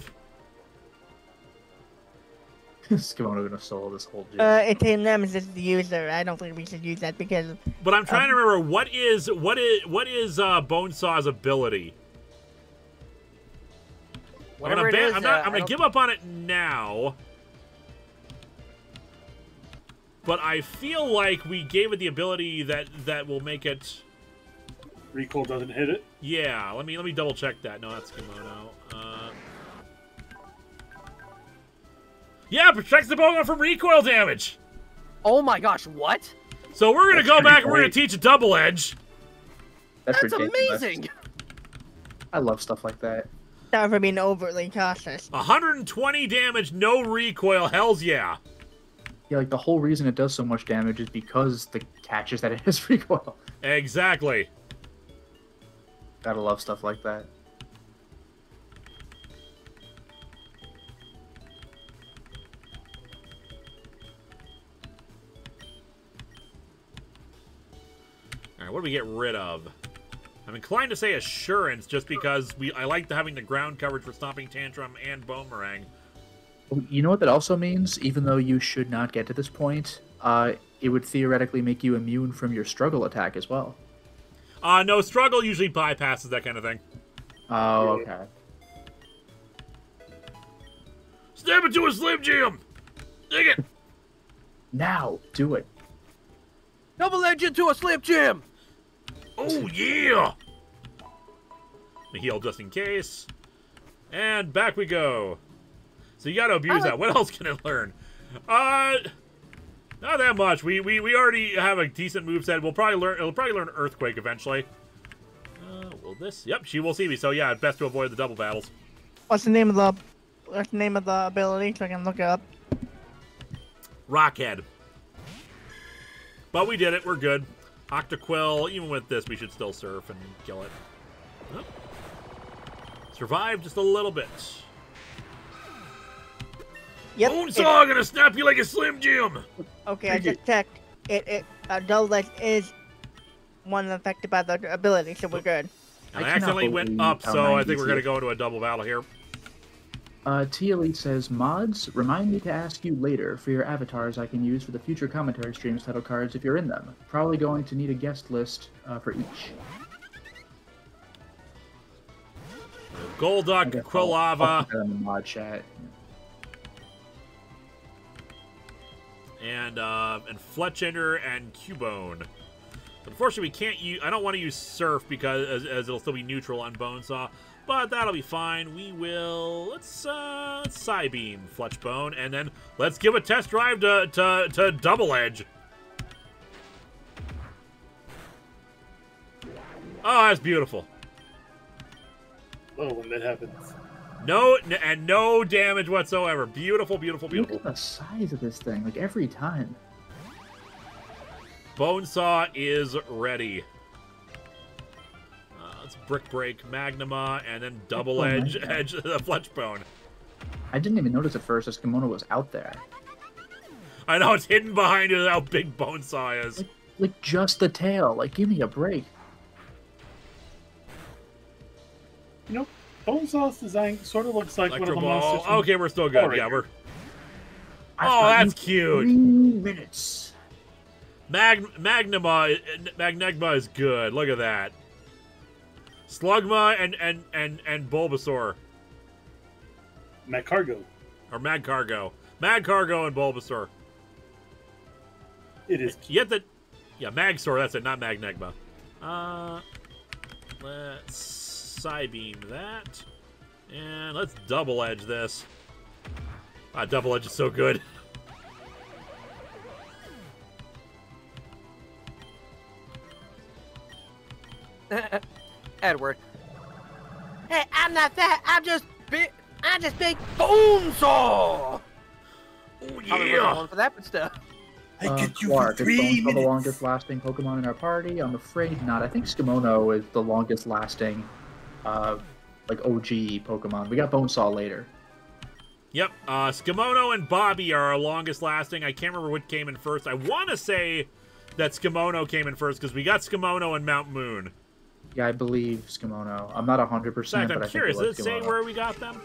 Skimono gonna solo this whole dude. Uh, it's in Nemesis the user. I don't think we should use that because But I'm trying to Um, remember what is what is what is uh, Bonesaw's ability. I'm gonna, it ban- is, I'm, not, uh, I'm gonna give up on it now. But I feel like we gave it the ability that that will make it. Recoil doesn't hit it. Yeah, let me let me double check that. No, that's Kimono. Uh, yeah, protects the Pokemon from recoil damage. Oh my gosh, what? So we're gonna That's go pretty back and we're gonna teach a double edge. That's, That's amazing. I love stuff like that. sorry for being overly cautious. 120 damage, no recoil. Hell's yeah. Yeah, like the whole reason it does so much damage is because the catches that it has recoil. Exactly. Gotta love stuff like that. What do we get rid of? I'm inclined to say assurance, just because we I like having the ground coverage for stomping tantrum and boomerang. Oh, You know what that also means? Even though you should not get to this point, uh, it would theoretically make you immune from your struggle attack as well. Uh no, struggle usually bypasses that kind of thing. Oh, okay. Snap it to a slim jim. Dig it. Now, do it. Double edge into a slip jim. Oh yeah. The heal just in case. And back we go. So you gotta abuse like- that. What else can it learn? Uh not that much. We we, we already have a decent moveset. We'll probably learn it'll probably learn Earthquake eventually. Uh, will this? Yep, she will see me. So yeah, best to avoid the double battles. What's the name of the What's the name of the ability so I can look it up? Rockhead. But we did it. We're good. Octaquill, even with this, we should still surf and kill it. Oh. Survive just a little bit. Yep. Bonesaw gonna snap you like a Slim Jim! it- okay, I just checked. It it uh, double edge is one affected by the ability, so we're good. And I I, accidentally went up, so I think we're gonna go into a double battle here. Uh, T Elite says, Mods, remind me to ask you later for your avatars I can use for the future commentary streams title cards if you're in them. Probably going to need a guest list uh, for each. Golduck, guess I'll- I'll Quilava, in the mod chat. and uh, and Fletchinder and Cubone. Unfortunately, we can't use. I don't want to use Surf because as, as it'll still be neutral on Bonesaw. But that'll be fine. We will let's uh let's Psybeam Fletchbone, and then let's give a test drive to to, to Double Edge. Oh, that's beautiful. Oh, when that happens. No n- and no damage whatsoever. Beautiful, beautiful, beautiful. Look beautiful. at the size of this thing, like every time. Bonesaw is ready. Let's Brick Break Magnuma and then Double Oh, Edge Magnuma. Edge the Fletchbone. I didn't even notice at first this kimono was out there. I know it's hidden behind it how big Bonesaw is. Like just the tail. Like give me a break. You know, Bonesaw's design sort of looks like one of the monsters. Ball. Okay, we're still good. Power Yeah, we're. Rangers. Oh, that's cute. Three minutes. Mag Magnema Magnegma is good. Look at that. Slugma and and and and Bulbasaur Matt Cargo. or Mag Cargo. Mag Cargo and Bulbasaur. It is. You have the yeah Magsaur. That's it, not Magnegma. Uh, let's Psybeam that, and let's double edge this. Ah, double edge is so good. Edward. Hey, I'm not fat. I'm just big. I'm just big Bonesaw. Oh I was for that, but still. I Uh, get you Clark, for is three Bonesaw the longest lasting Pokemon in our party? I'm afraid not. I think Skimono is the longest lasting, uh, like OG Pokemon. We got Bonesaw later. Yep, uh, Skimono and Bobby are our longest lasting. I can't remember what came in first. I want to say that Skimono came in first because we got Skimono and Mount Moon. Yeah, I believe Skimono. I'm not 100%, In fact, but I'm I curious. think it Does was it say where we got them?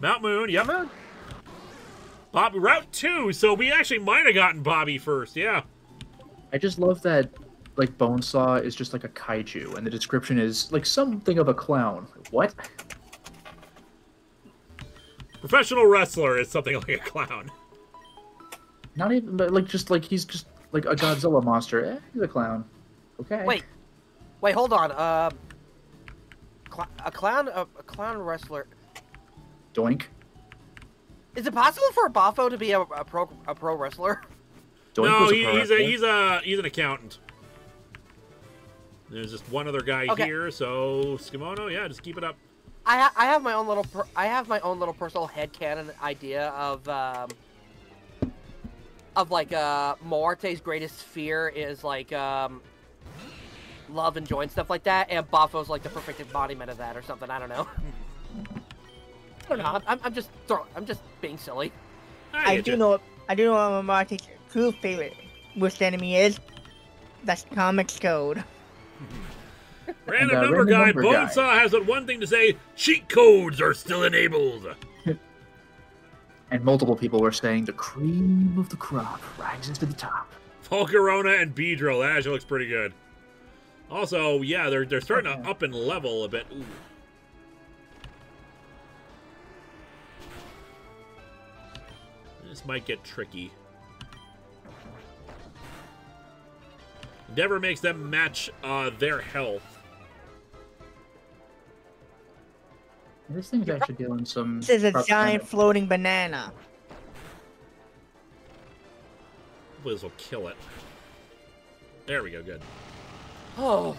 Mount Moon, yep. Bob, Route 2, so we actually might have gotten Bobby first, yeah. I just love that, like, Bonesaw is just like a kaiju, and the description is like something of a clown. What? Professional wrestler is something like a clown. Not even, but like, just like he's just like a Godzilla monster. Eh, he's a clown. Okay. Wait, wait, hold on. Um, cl- a clown, a, a clown wrestler. Doink. Is it possible for a Bafo to be a, a pro a pro wrestler? Doink no, a he, pro he's a he's a he's an accountant. There's just one other guy Okay. here, so Skimono, yeah, just keep it up. I ha- I have my own little per- I have my own little personal headcanon idea of um of like uh Moarte's greatest fear is like um love and joy and stuff like that, and Bafo's like the perfect embodiment of that or something. I don't know. I don't know. I'm, I'm just throw- I'm just being silly. I get do know. I do know what Marty's true favorite worst enemy is. That's Comics Code. Random And, uh, number guy, number guy. Bonesaw has but one thing to say: cheat codes are still enabled. And multiple people were saying the cream of the crop rises to the top. Volcarona and Beedrill, that actually looks pretty good. Also, yeah, they're they're starting to up and level a bit. Ooh. This might get tricky. Endeavor makes them match uh, their health. This thing's actually doing some. This is a rough giant damage. floating banana. Hopefully This will kill it. There we go. Good. Oh,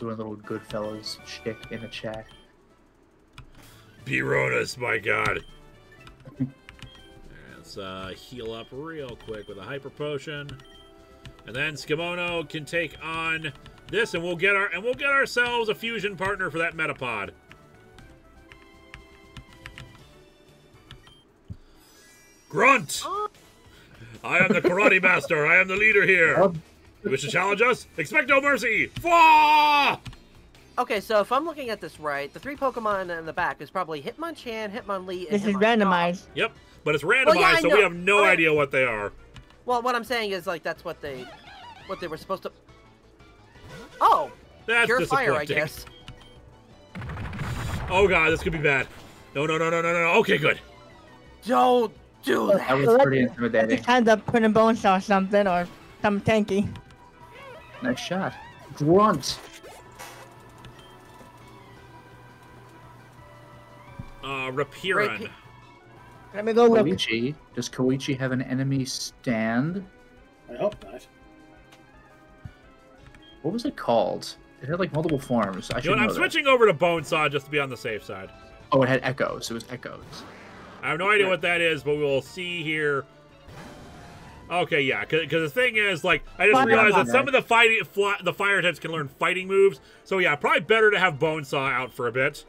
Doing a little Goodfellas shtick in the chat. Beronus, my god. Let's uh, heal up real quick with a hyper potion, and then Skimono can take on this, and we'll get our and we'll get ourselves a fusion partner for that Metapod. Grunt! I am the karate master. I am the leader here. You wish to challenge us? Expect no mercy. Fwa! okay. So if I'm looking at this right, the three Pokemon in the back is probably Hitmonchan, Hitmonlee, and This is Hitmonchan. randomized. Yep, but it's randomized, yeah, I so we have no Okay. idea what they are. Well, what I'm saying is like that's what they, what they were supposed to. Oh, That's pure fire, I guess. Oh god, this could be bad. No, no, no, no, no, no. no. Okay, good. Don't do That that. was pretty Let's intimidating. just hand up put a bonesaw or something or some tanky. Nice shot. Grunt. Uh, Rapiran. Rapi- Let me go look. Koichi. Does Koichi have an enemy stand? I hope not. What was it called? It had like multiple forms. I You should know what? know I'm that. switching over to Bonesaw just to be on the safe side. Oh, it had echoes. It was echoes. I have no idea what that is, but we will see here. Okay, yeah, because the thing is, like, I just Fire realized that some of the fighting, the fire types can learn fighting moves. So yeah, probably better to have Bonesaw out for a bit.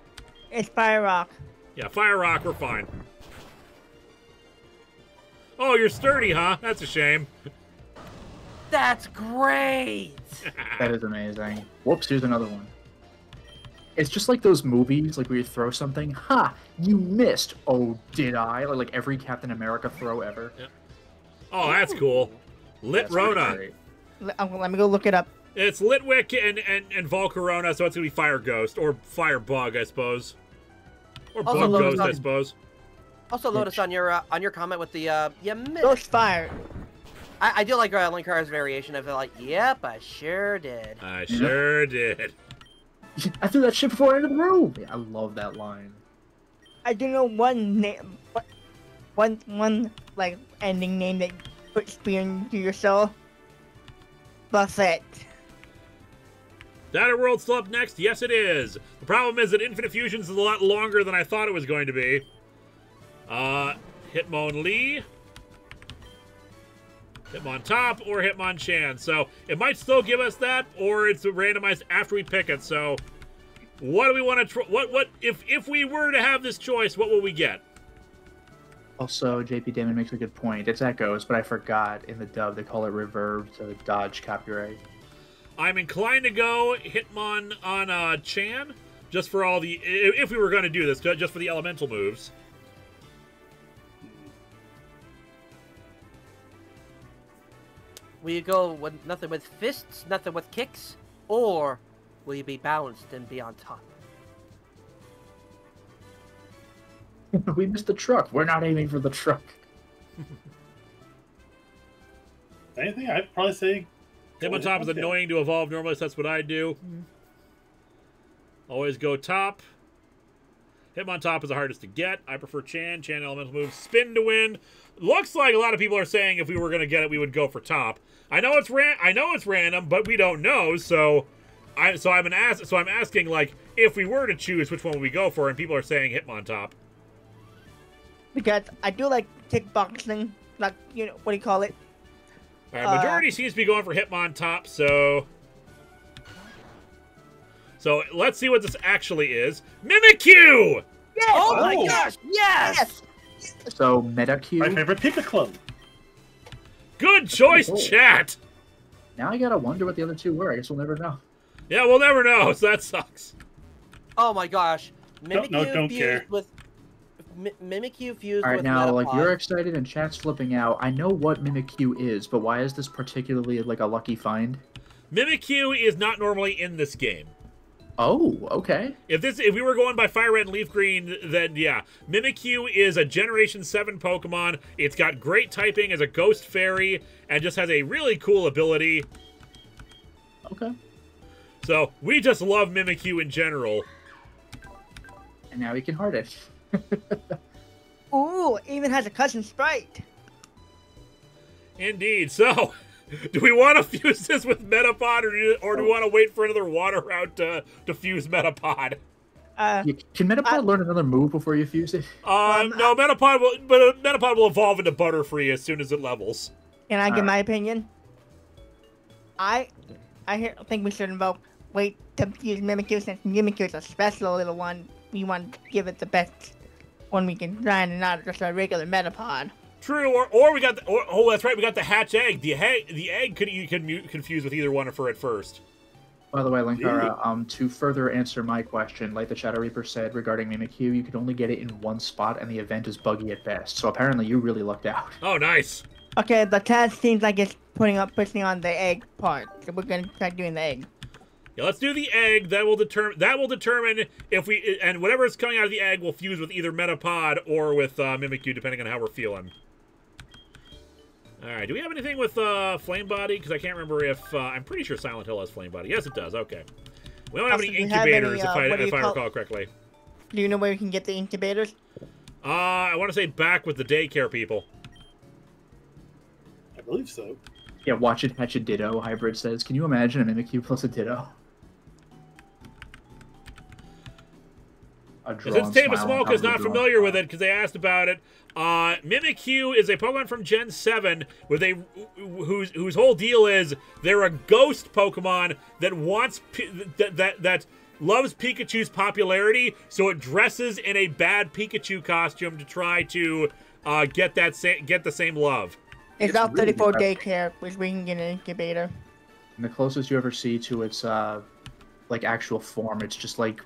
It's Fire Rock. Yeah, Fire Rock, we're fine. Oh, you're sturdy, huh? That's a shame. That's great. That is amazing. Whoops, here's another one. It's just like those movies, like where you throw something, ha, you missed. Oh, did I? Like, like every Captain America throw ever. Oh, that's cool. Lit That's Rona. great. Let, me go look it up. It's Litwick and, and, and Volcarona, so it's gonna be Fire Ghost or Fire Bug, I suppose. Or Also, Bug Lotus Ghost, I on- suppose. Also, Lotus, on your uh, on your comment with the uh, you missed. Ghost Fire. I, I do like uh, Linkara's variation of it, like, yep, I sure did. I sure did. I threw that shit before I entered the room. Yeah, I love that line. I do know one name, one one like ending name that puts fear into your soul. Buffett. Data World still up next? Yes, it is. The problem is that Infinite Fusions is a lot longer than I thought it was going to be. Uh, Hitmon Lee. Hitmon Top or Hitmon Chan. So it might still give us that, or it's randomized after we pick it. So what do we want to try? What what if if we were to have this choice? What will we get? Also, JP Damon makes a good point. It's echoes, but I forgot in the dub they call it reverb to dodge copyright. I'm inclined to go Hitmon on uh, Chan, just for all the if we were going to do this, just for the elemental moves. Will you go with nothing with fists, nothing with kicks, or will you be balanced and be on top? we missed the truck. We're not aiming for the truck. Anything? I'd probably say. go Hitmon with top is annoying to evolve normally, so that's what I do. Mm-hmm. Always go top. Hitmon top is the hardest to get. I prefer Chan. Chan elemental moves. Spin to win. Looks like a lot of people are saying if we were going to get it, we would go for top. I know it's ran. I know it's random, but we don't know. So, I so I'm an ask. So I'm asking like if we were to choose, which one would we go for? And people are saying Hitmon top. Because I do like kickboxing, like you know what do you call it? All right, majority Uh, seems to be going for Hitmon top, so. So let's see what this actually is. Mimikyu! Yes! Oh my Oh. gosh! Yes! Yes! So My favorite Pika Club. Good choice, Oh. chat! Now I gotta wonder what the other two were. I guess we'll never know. Yeah, we'll never know, so that sucks. Oh my gosh! No, Mimikyu no, don't fused care. with Mi- Mimikyu fused All right, with now like you're excited and chat's flipping out. I know what Mimikyu is, but why is this particularly like a lucky find? Mimikyu is not normally in this game. Oh, okay. If this if we were going by Fire Red and Leaf Green, then yeah. Mimikyu is a Generation 7 Pokemon. It's got great typing as a ghost fairy and just has a really cool ability. Okay. So we just love Mimikyu in general. And now we can heart it. Ooh, even has a custom sprite. Indeed. So, do we want to fuse this with Metapod, or do, or do we want to wait for another water route to, to fuse Metapod? Uh, Can Metapod I- learn another move before you fuse it? Um, Um, no, Metapod will, but uh, Metapod will evolve into Butterfree as soon as it levels. can I give Alright. my opinion? I, I hear- think we should invoke wait to use Mimikyu since Mimikyu is a special little one. We want to give it the best one we can find and not just a regular Metapod. True, or or we got the, or, oh that's right, we got the hatch egg. The egg the egg could you could confuse with either one of her at first. By the way, Linkara, um, to further answer my question, like the Shadow Reaper said regarding Mimikyu, you could only get it in one spot, and the event is buggy at best. So apparently, you really lucked out. Oh, nice. Okay, the test seems like it's putting up pushing on the egg part, so we're gonna try doing the egg. Yeah, let's do the egg. That will determine that will determine if we and whatever is coming out of the egg will fuse with either Metapod or with uh, Mimikyu, depending on how we're feeling. All right. Do we have anything with uh, Flame Body? Because I can't remember if uh, I'm pretty sure Silent Hill has Flame Body. Yes, it does. Okay. We don't have Also, any do we have any, incubators, uh, if I if I recall correctly. Do you know where we can get the incubators? Uh, I want to say back with the daycare people. I believe so. Yeah, watch it hatch a Ditto, Hybrid says. Can you imagine a Mimikyu plus a Ditto? Since Tame of Smoke is not familiar with it because they asked about it, uh, Mimikyu is a Pokemon from Gen 7 with a whose whose whole deal is they're a ghost Pokemon that wants that that that loves Pikachu's popularity, so it dresses in a bad Pikachu costume to try to uh, get that sa- get the same love. It's It's about really 34 impressive. daycare, which we can get an incubator. And the closest you ever see to its uh, like actual form, it's just like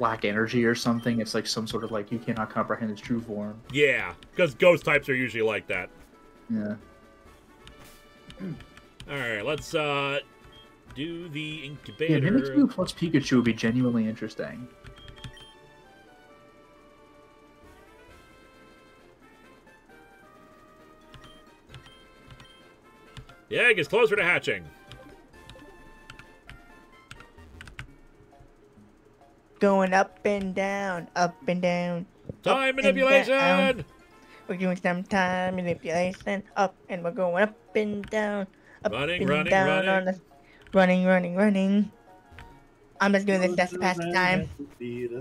black energy or something. It's like some sort of like you cannot comprehend its true form. Yeah, because ghost types are usually like that. Yeah. All right, let's uh do the incubator. Yeah. Mimikyu plus Pikachu would be genuinely interesting. the egg is closer to hatching. Going up and down, up and down. Time and manipulation. down. We're doing some time manipulation. Up and we're going up and down. Up Running, and running, down running. on the running, running, running. I'm just doing this just to pass the time.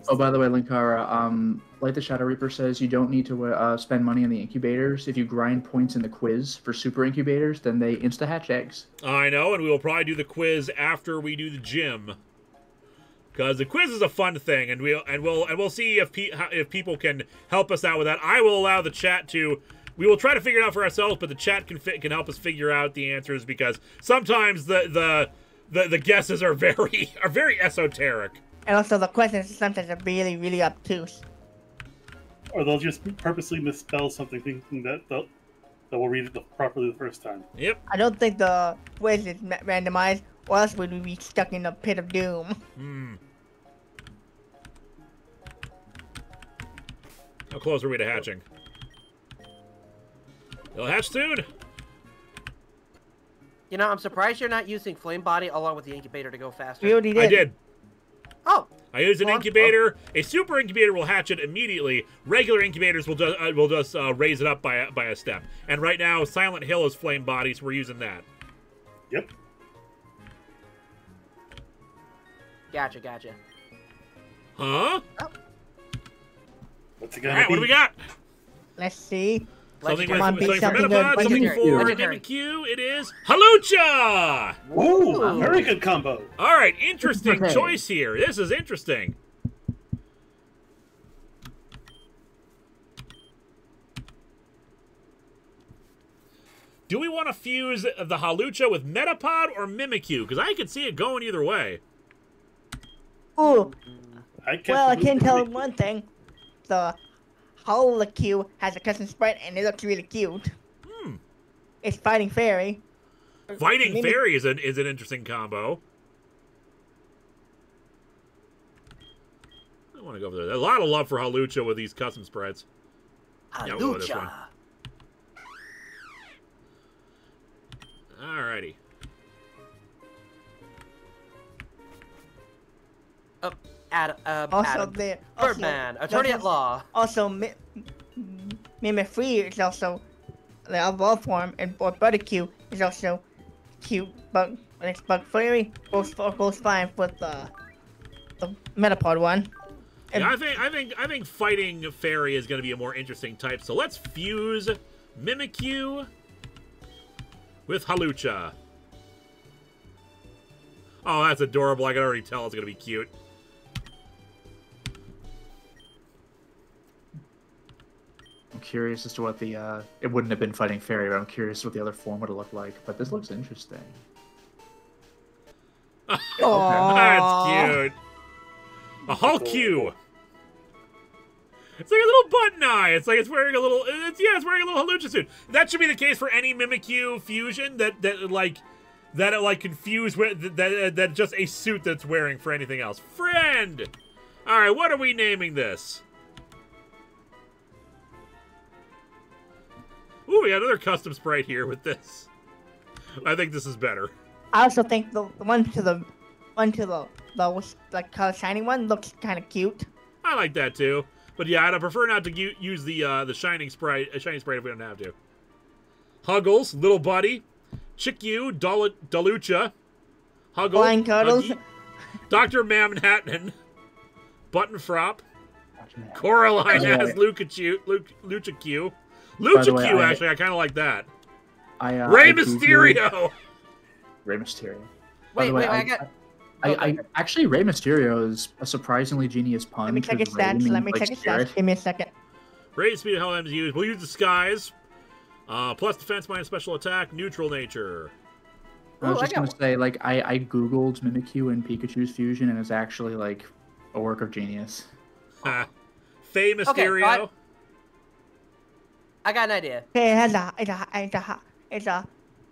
Oh, by the way, Linkara, um, like the Shadow Reaper says, you don't need to uh, spend money on the incubators. If you grind points in the quiz for super incubators, then they insta hatch eggs. I know, and we will probably do the quiz after we do the gym. Because the quiz is a fun thing, and we'll and we'll and we'll see if pe- how- if people can help us out with that. I will allow the chat to. We will try to figure it out for ourselves, but the chat can fi- can help us figure out the answers because sometimes the the the, the guesses are very are very esoteric. And also the questions sometimes are really, really obtuse. Or they'll just purposely misspell something, thinking that they'll, that we'll read it the, properly the first time. Yep. I don't think the quiz is randomized, or else we would be stuck in the pit of doom. Hmm. How close are we to hatching? It'll hatch soon. You know, I'm surprised you're not using Flame Body along with the incubator to go faster. We already did. I did. Oh, I use an Well, incubator. A super incubator will hatch it immediately. Regular incubators will just uh, will just uh, raise it up by a, by a step. And right now, Silent Hill is flame body, so we're using that. Yep. gotcha, gotcha. Huh? What's it gonna right, be? what do we got? Let's see. Something Legendary. with Come on, be something for something good. Metapod, something for Legendary. Mimikyu. It is Hawlucha. Ooh, very good combo. All right, interesting Okay. choice here. This is interesting. Do we want to fuse the Hawlucha with Metapod or Mimikyu? Because I could see it going either way. Ooh, I kept well, I can tell quickly. one thing. The Holocue has a custom sprite, and it looks really cute. Hmm. It's Fighting Fairy. Fighting Mimi- Fairy is an is an interesting combo. I want to go over there. A lot of love for Hawlucha with these custom sprites. Yeah, we'll this one. Hawlucha. Alrighty. Uh, Adam, uh, Also, Adam. there. Also, Birdman, attorney at law. Also, Mi- Mimifree is also the evolved form, and or Buttercue is also cute. But when it's Bug Fairy, goes goes fine with the the Metapod one. And Yeah, I think I think I think fighting fairy is going to be a more interesting type. So let's fuse Mimikyu with Hawlucha. Oh, that's adorable. I can already tell it's going to be cute. I'm curious as to what the uh, it wouldn't have been fighting fairy, but I'm curious what the other form would have looked like. But this looks interesting. Aw. That's cute. A Hulk-Q. It's like a little button eye. It's like it's wearing a little. It's yeah, it's wearing a little Hawlucha suit. That should be the case for any Mimikyu fusion that that like that it like confused with that that just a suit that's wearing for anything else. Friend. All right, what are we naming this? Ooh, we got another custom sprite here with this. I think this is better. I also think the, the one to the one to the the like color shiny one looks kind of cute. I like that too. But yeah, I'd prefer not to use the uh, the shining sprite, uh, shining sprite if we don't have to. Huggles, little buddy, Chikyu, Dal- Dalucha, Huggle, Flying Cuddles. Doctor Manhattan, Button Frop, Coraline Yeah. has Lucachu, Luc- Luchacue, By the way, Luchacue. I- Actually, I kind of like that. I uh, Ray I Googled- Mysterio. Rey Mysterio. By Wait, the way, wait, I, I got. I, Okay. I actually Rey Mysterio is a surprisingly genius pun. Let me check his 'cause Ray stats. Let me like, check his spirit. stats. Give me a second. Rate speed how M's used. We'll use disguise. Uh, plus defense minus special attack, neutral nature. I was Ooh, I just got gonna say, like, I, I googled Mimikyu and Pikachu's fusion, and it's actually like A work of genius. Ha. Fae Mysterio. I- I got an idea. Okay, it has a, it's a, it's a, it's a,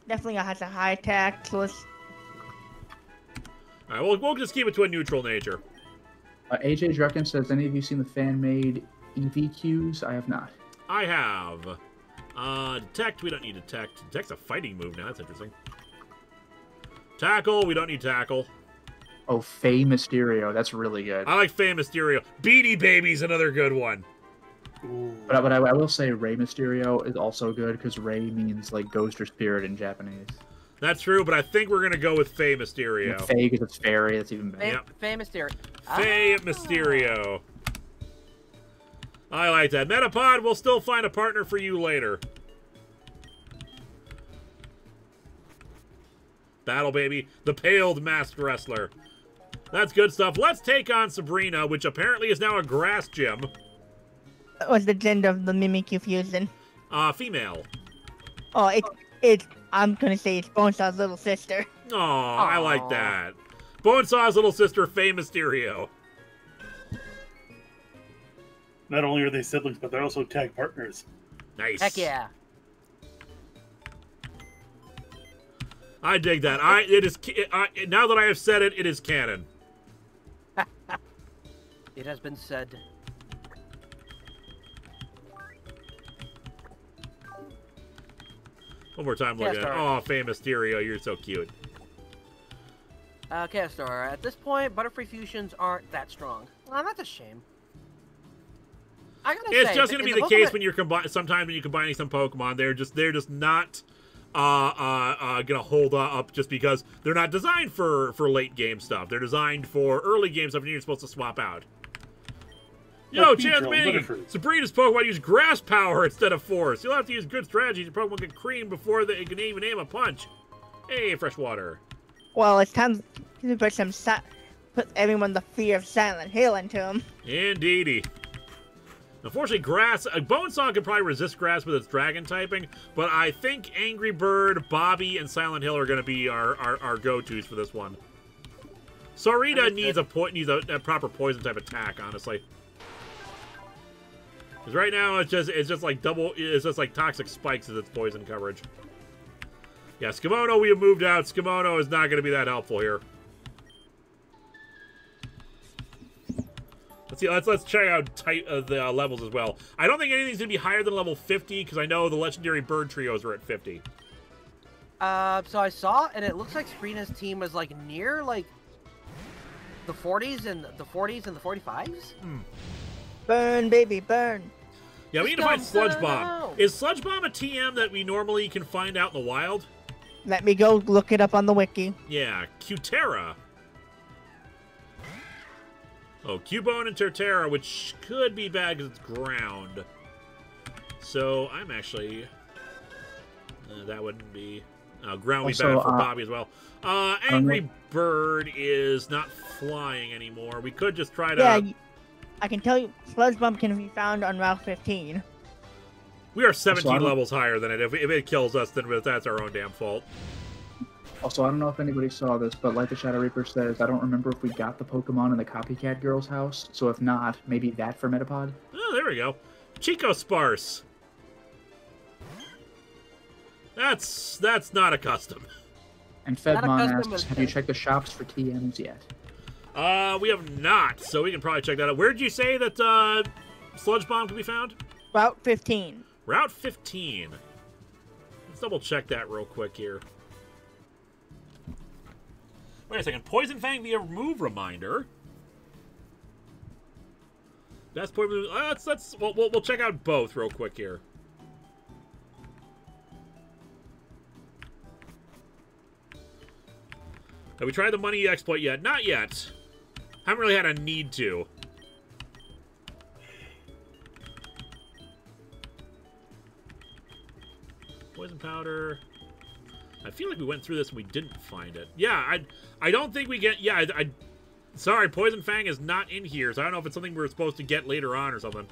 definitely has a high attack, so it's, All right, we'll, we'll just keep it to a neutral nature. Uh, AJ Drucken says, any of you seen the fan-made EVQs? I have not. I have. Uh, detect, we don't need detect. Detect's a fighting move now, that's interesting. Tackle, we don't need tackle. Oh, Fae Mysterio. That's really good. I like Fae Mysterio. Beanie Baby's another good one. Ooh. But, but I, I will say Rey Mysterio is also good because Rey means like ghost or spirit in Japanese. That's true, but I think we're gonna go with Fae Mysterio. Fae because it's fairy. That's even better. Fam- Yep. Famous theory. Fae Ah. Mysterio. I like that. Metapod, we'll still find a partner for you later. Battle Baby, the paled masked wrestler. That's good stuff. Let's take on Sabrina, which apparently is now a grass gym. That was the gender of the Mimikyu fusion. Uh, female. Oh, it's, it's, I'm gonna say it's Bonesaw's little sister. Aw, I like that. Bonesaw's little sister, Fae Mysterio. Not only are they siblings, but they're also tag partners. Nice. Heck yeah. I dig that. I it is I, now that I have said it, it is canon. It has been said. One more time, look Yeah, at it. Oh, famous Mysterio, you're so cute. Uh, Castor, at this point, Butterfree fusions aren't that strong. Well, that's a shame. I gotta It's say, just going to be the the case when you're combining. Sometimes when you're combining some Pokemon, they're just they're just not uh, uh, uh, going to hold up just because they're not designed for for late game stuff. They're designed for early game stuff, and you're supposed to swap out. Yo, Like Chance Beedrill, Minion! Butterfree. Sabrina's Pokemon use Grass Power instead of Force. You'll have to use good strategies. Your Pokemon get creamed before they can even aim a punch. Hey, fresh water. Well, it's time to put some, si- put everyone the fear of Silent Hill into him. Indeedy. Unfortunately, grass. Uh, Bonesaw can probably resist grass with its dragon typing, but I think Angry Bird, Bobby, and Silent Hill are going to be our, our, our go-tos for this one. Sarita needs a po- needs a, a proper poison type attack, honestly. Because right now it's just it's just like double it's just like toxic spikes as its poison coverage. Yeah, Skimono we have moved out. Skimono is not going to be that helpful here. Let's see. Let's let's check out type uh, the uh, levels as well. I don't think anything's gonna be higher than level 50 because I know the legendary bird trios are at 50. Uh, so I saw, and it looks like Sabrina's team was like near like the 40s and the 40s and the 45s. Burn, baby, burn. Yeah, we need to find Sludge. Bomb. Is Sludge Bomb a TM that we normally can find out in the wild? Let me go look it up on the wiki. Yeah, Cutera. Oh, Cubone and Torterra, which could be bad because it's ground. So I'm actually. Uh, that wouldn't be. Uh, ground would be bad for uh, Bobby as well. Uh, Angry know- Bird is not flying anymore. We could just try to. Yeah, y- I can tell you, Sludge Bomb can be found on Route 15. we are 17 don't- levels higher than it. If, if it kills us, then that's our own damn fault. Also, I don't know if anybody saw this, but like the Shadow Reaper says, I don't remember if we got the Pokemon in the Copycat Girl's house. So if not, maybe that for Metapod. Oh, there we go. Chico Sparse. That's that's not a custom. And Fedmon custom asks, have you checked the shops for TMs yet? Uh, we have not, so we can probably check that out. Where'd you say that uh, Sludge Bomb can be found? Route 15. Route 15. Let's double check that real quick here. Wait a second. Poison Fang via move reminder. That's poison. Uh, let's let's we'll, we'll, we'll check out both real quick here. Have we tried the money exploit yet? Not yet. I haven't really had a need to. Poison powder. I feel like we went through this and we didn't find it. Yeah, I I don't think we get. Yeah, I, I sorry, Poison Fang is not in here, so I don't know if it's something we're supposed to get later on or something.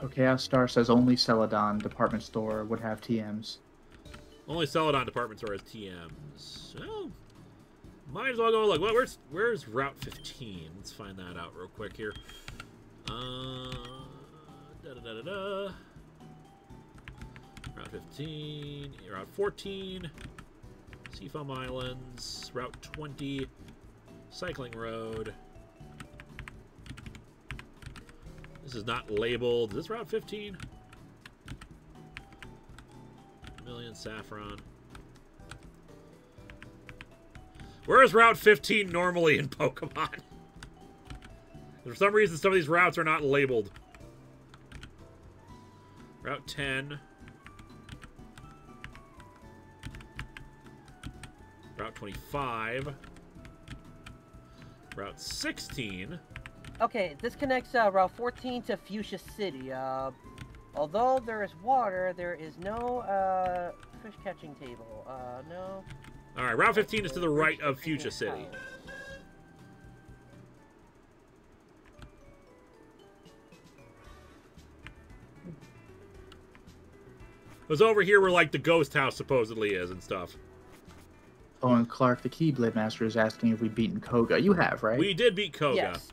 Oh, Chaos Star says only Celadon department store would have TMs. Only Celadon department store has TMs. Well, might as well go look. Well, where's where's Route 15? Let's find that out real quick here. Uh, da da da da da. Route 15, Route 14, Seafoam Islands, Route 20, Cycling Road. This is not labeled. Is this Route 15? Million Saffron. Where is Route 15 normally in Pokemon? For some reason, some of these routes are not labeled. Route 10. Route 25. Route 16. Okay, this connects uh, Route 14 to Fuchsia City. Uh, although there is water, there is no uh, fish catching table. Uh, no. All right, Route 15 is to the right of Fuchsia City. Tower. It was over here where, like, the ghost house supposedly is and stuff. Oh, and Clark, the Keyblade Master, is asking if we've beaten Koga. You have, right? We did beat Koga. Yes.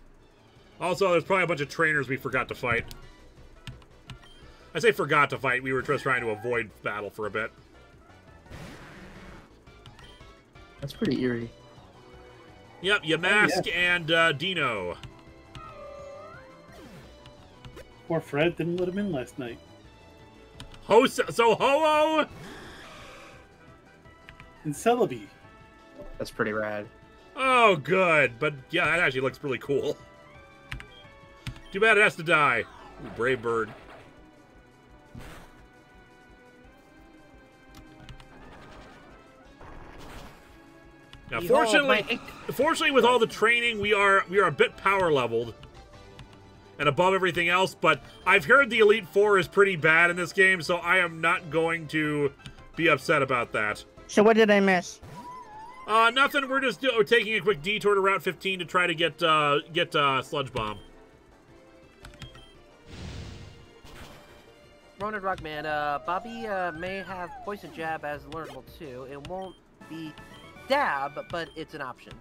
Also, there's probably a bunch of trainers we forgot to fight. I say forgot to fight. We were just trying to avoid battle for a bit. That's pretty eerie. Yep, Yamask and uh, Dino. Poor Fred didn't let him in last night. Ho so Ho-Oh! And Celebi. That's pretty rad. Oh, good. But yeah, that actually looks really cool. Too bad it has to die. Ooh, brave bird. Now, Behold fortunately, my- fortunately, with all the training, we are we are a bit power leveled and above everything else. But I've heard the Elite Four is pretty bad in this game, so I am not going to be upset about that. So what did I miss? Uh, nothing. We're just do- taking a quick detour to Route 15 to try to get uh, get uh, Sludge Bomb. Ronan Rockman, uh, Bobby uh, may have Poison Jab as learnable too. It won't be Dab, but it's an option.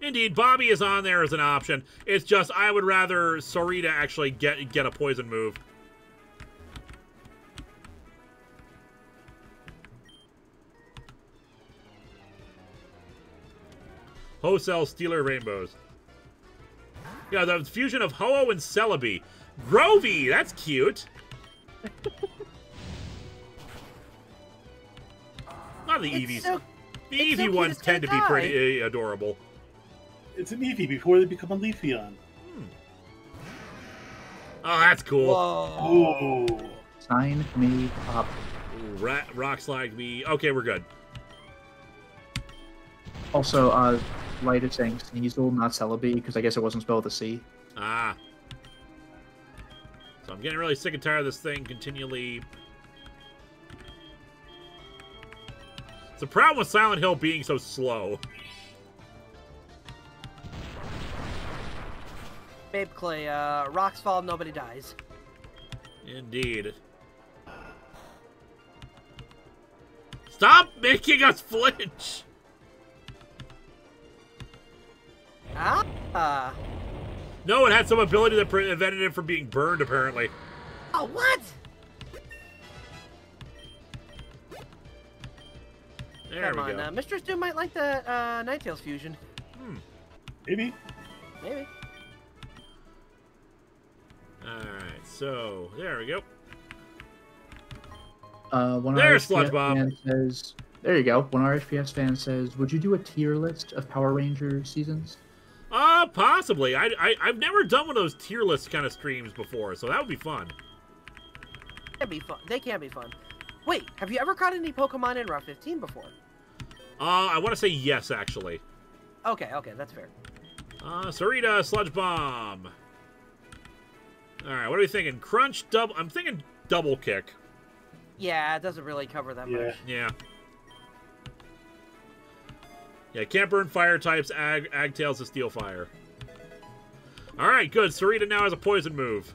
Indeed, Bobby is on there as an option. It's just I would rather Sarita actually get get a poison move. Ho-Cell Steeler Rainbows. Yeah, the fusion of Ho-Oh and Celebi. Grovy, that's cute. Not the It's Eevees. so- the it's so Eevee cute ones it's gonna tend to be pretty uh, adorable. It's an Eevee before they become a Leafeon. Oh, that's cool. Whoa. Ooh. Sign me up. Ooh, Ra- rock slide me. Okay, we're good. Also, uh, Light is saying Sneasel, not Celebi, because I guess it wasn't spelled with a C. Ah. So I'm getting really sick and tired of this thing continually. The problem with Silent Hill being so slow. Babe Clay, uh, rocks fall, nobody dies. Indeed. Stop making us flinch! Ah. No, it had some ability that prevented it from being burned, apparently. Oh, what? There Come we on, go. uh, Mistress Doom might like the uh, Ninetales fusion. Maybe. Maybe. Alright, so there we go. Uh, one There's RHPS Sludge Bomb. fan says, "There you go." One RHPS fan says, "Would you do a tier list of Power Ranger seasons?" Uh, possibly. I, I, I've never done one of those tier list kind of streams before, so that would be fun. Can be fun. They can be fun. Wait, have you ever caught any Pokemon in Route 15 before? Uh, I want to say yes, actually. Okay, okay, that's fair. Uh, Sarita, Sludge Bomb. Alright, what are we thinking? Crunch, double. I'm thinking double kick. Yeah, it doesn't really cover that Yeah. much. Yeah. Yeah, can't burn fire types. Ag, Ag Tails to Steel Fire. Alright, good. Sarita now has a poison move.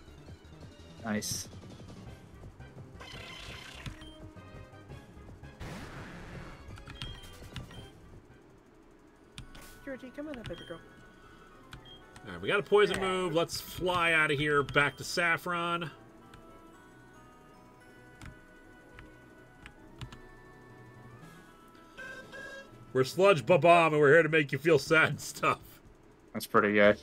Nice. Reggie. Come on up, baby girl. All right, we got a poison move. Let's fly out of here back to Saffron. We're Sludge Babam, and we're here to make you feel sad and stuff. That's pretty good.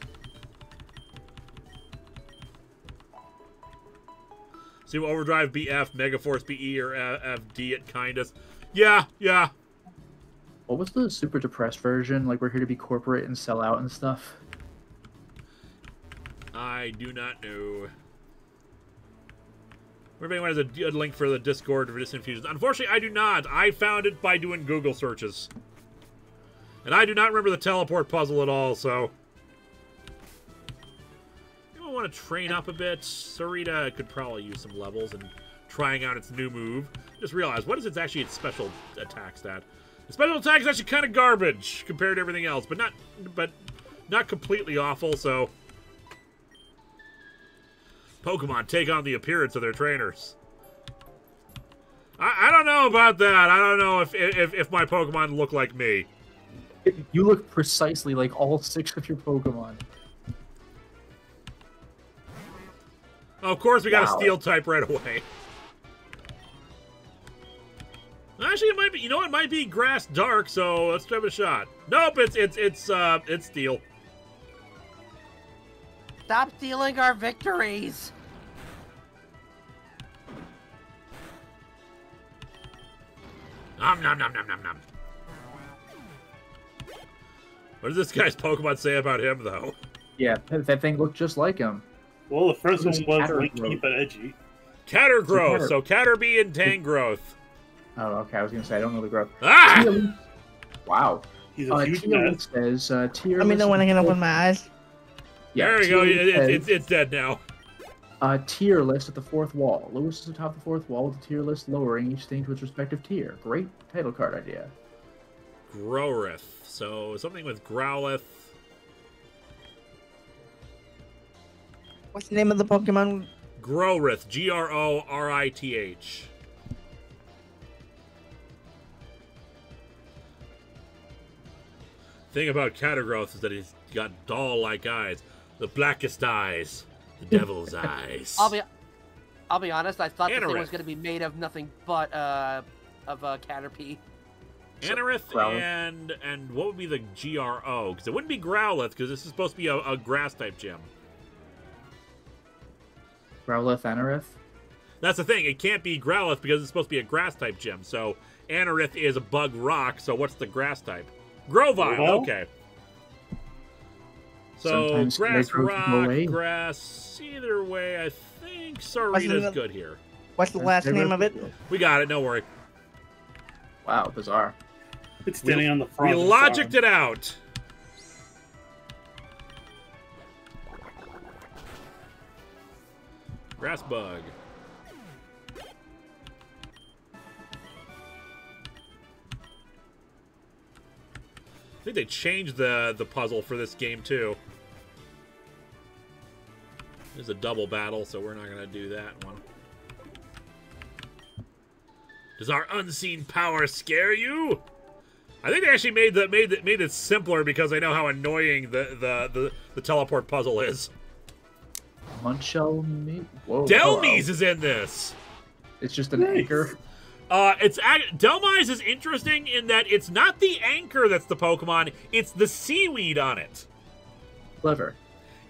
So Overdrive BF, Megaforce BE, or FD at kindest. Yeah, yeah. What was the super depressed version? Like we're here to be corporate and sell out and stuff. I do not know. If anyone has a, a link for the Discord for Disinfusions. Unfortunately, I do not. I found it by doing Google searches. And I do not remember the teleport puzzle at all, so... You want to train up a bit? Sarita could probably use some levels and trying out its new move. Just realized, what is its actually its special attack stat? The special attack is actually kind of garbage compared to everything else, but not but not completely awful, so... Pokemon take on the appearance of their trainers. I, I don't know about that. I don't know if, if if my Pokemon look like me. You look precisely like all six of your Pokemon. Of course, we got Wow. a Steel type right away. Actually, it might be. You know, it might be Grass Dark. So let's give it a shot. Nope, it's it's it's uh it's Steel. Stop stealing our victories. Nom nom nom nom nom nom. What does this guy's Pokemon say about him, though? Yeah, that, that thing looked just like him. Well, the first It was one was Caterpillar. Winky but edgy. Cattergrowth. Catter- So Catterby and Tangrowth. Oh, okay. I was gonna say I don't know the growth. Ah! Wow. He's a Uh, huge Tia mess. says uh, tier. Let me know when I can open my eyes. Yeah, there we go. tier It, it, it's it's dead now. uh, tier list at the fourth wall. Lewis is atop the fourth wall with the tier list lowering each thing to its respective tier. Great title card idea. Growrith. So something with Growlithe. What's the name of the Pokemon? Growrith. G R O R I T H. Thing about Cattergrowth is that he's got doll-like eyes, the blackest eyes, the devil's eyes. I'll be, I'll be honest. I thought this thing was going to be made of nothing but uh, of uh, Caterpie. Anorith Growlithe. and and what would be the G R O? Because it wouldn't be Growlithe because this is supposed to be a, a grass type gym. Growlithe, Anorith. That's the thing. It can't be Growlithe because it's supposed to be a grass type gym. So Anorith is a bug rock. So what's the grass type? Grovyle. Grovyle? Okay. So Sometimes grass they grow from rock, grass. Either way, I think What's Sarita's good here. What's the last name of it? We got it. Don't worry. Wow, bizarre. It's standing on the front. We front. logicked it out. Grass bug. I think they changed the the puzzle for this game too. There's a double battle, so we're not gonna do that one. Does our unseen power scare you? I think they actually made the made it made it simpler because I know how annoying the the the, the teleport puzzle is. Munchel me. Whoa. Dhelmise hello. is in this. It's just an Nice. anchor. Uh, it's ac- Dhelmise is interesting in that it's not the anchor that's the Pokemon; it's the seaweed on it. Clever.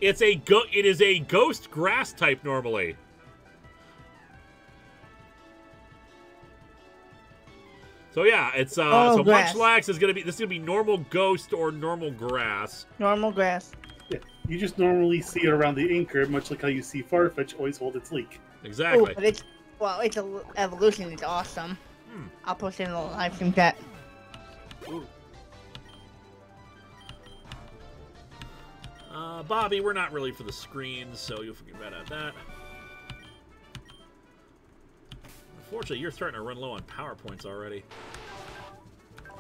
It's a go. It is a ghost grass type normally. So yeah, it's uh. Oh, so grass. Munchlax is gonna be this is gonna be normal ghost or normal grass. Normal grass. Yeah, you just normally see it around the anchor, much like how you see Farfetch always hold its leak. Exactly. but it's well, it's a evolution. It's awesome. Hmm. I'll post it in the live stream chat. Uh, Bobby, we're not really for the screens, so you'll forget about that. Unfortunately, you're starting to run low on PowerPoints already. I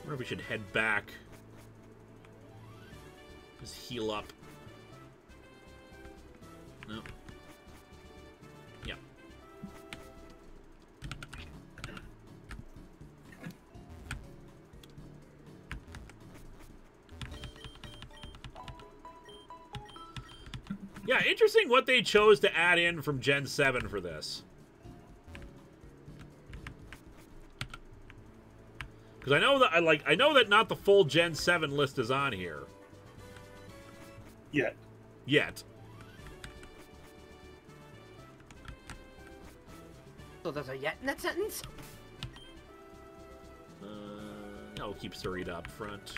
wonder if we should head back. Just heal up. No. Yeah, interesting what they chose to add in from Gen 7 for this. Because I know that I like I know that not the full Gen 7 list is on here Yet. yet. So there's a yet in that sentence? Uh, I'll keep Sarita up front.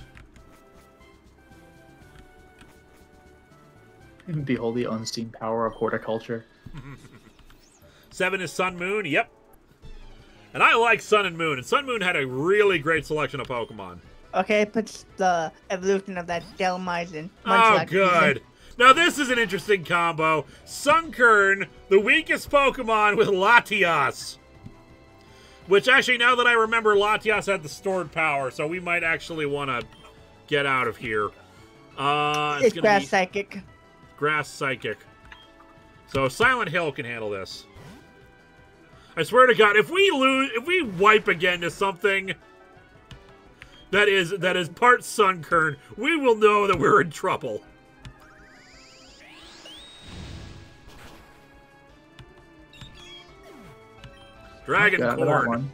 Behold the unseen power of horticulture. Seven is Sun Moon. Yep. And I like Sun and Moon, and Sun Moon had a really great selection of Pokemon. Okay, it puts the evolution of that Delmizen. Oh, Munchlax good. Now this is an interesting combo. Sunkern, the weakest Pokemon with Latias. Which actually, now that I remember, Latias had the stored power, so we might actually want to get out of here. Uh, It's gonna grass be psychic. Grass Psychic. So Silent Hill can handle this. I swear to God, if we lose, if we wipe again to something that is that is part Sunkern, we will know that we're in trouble. Dragon Corn.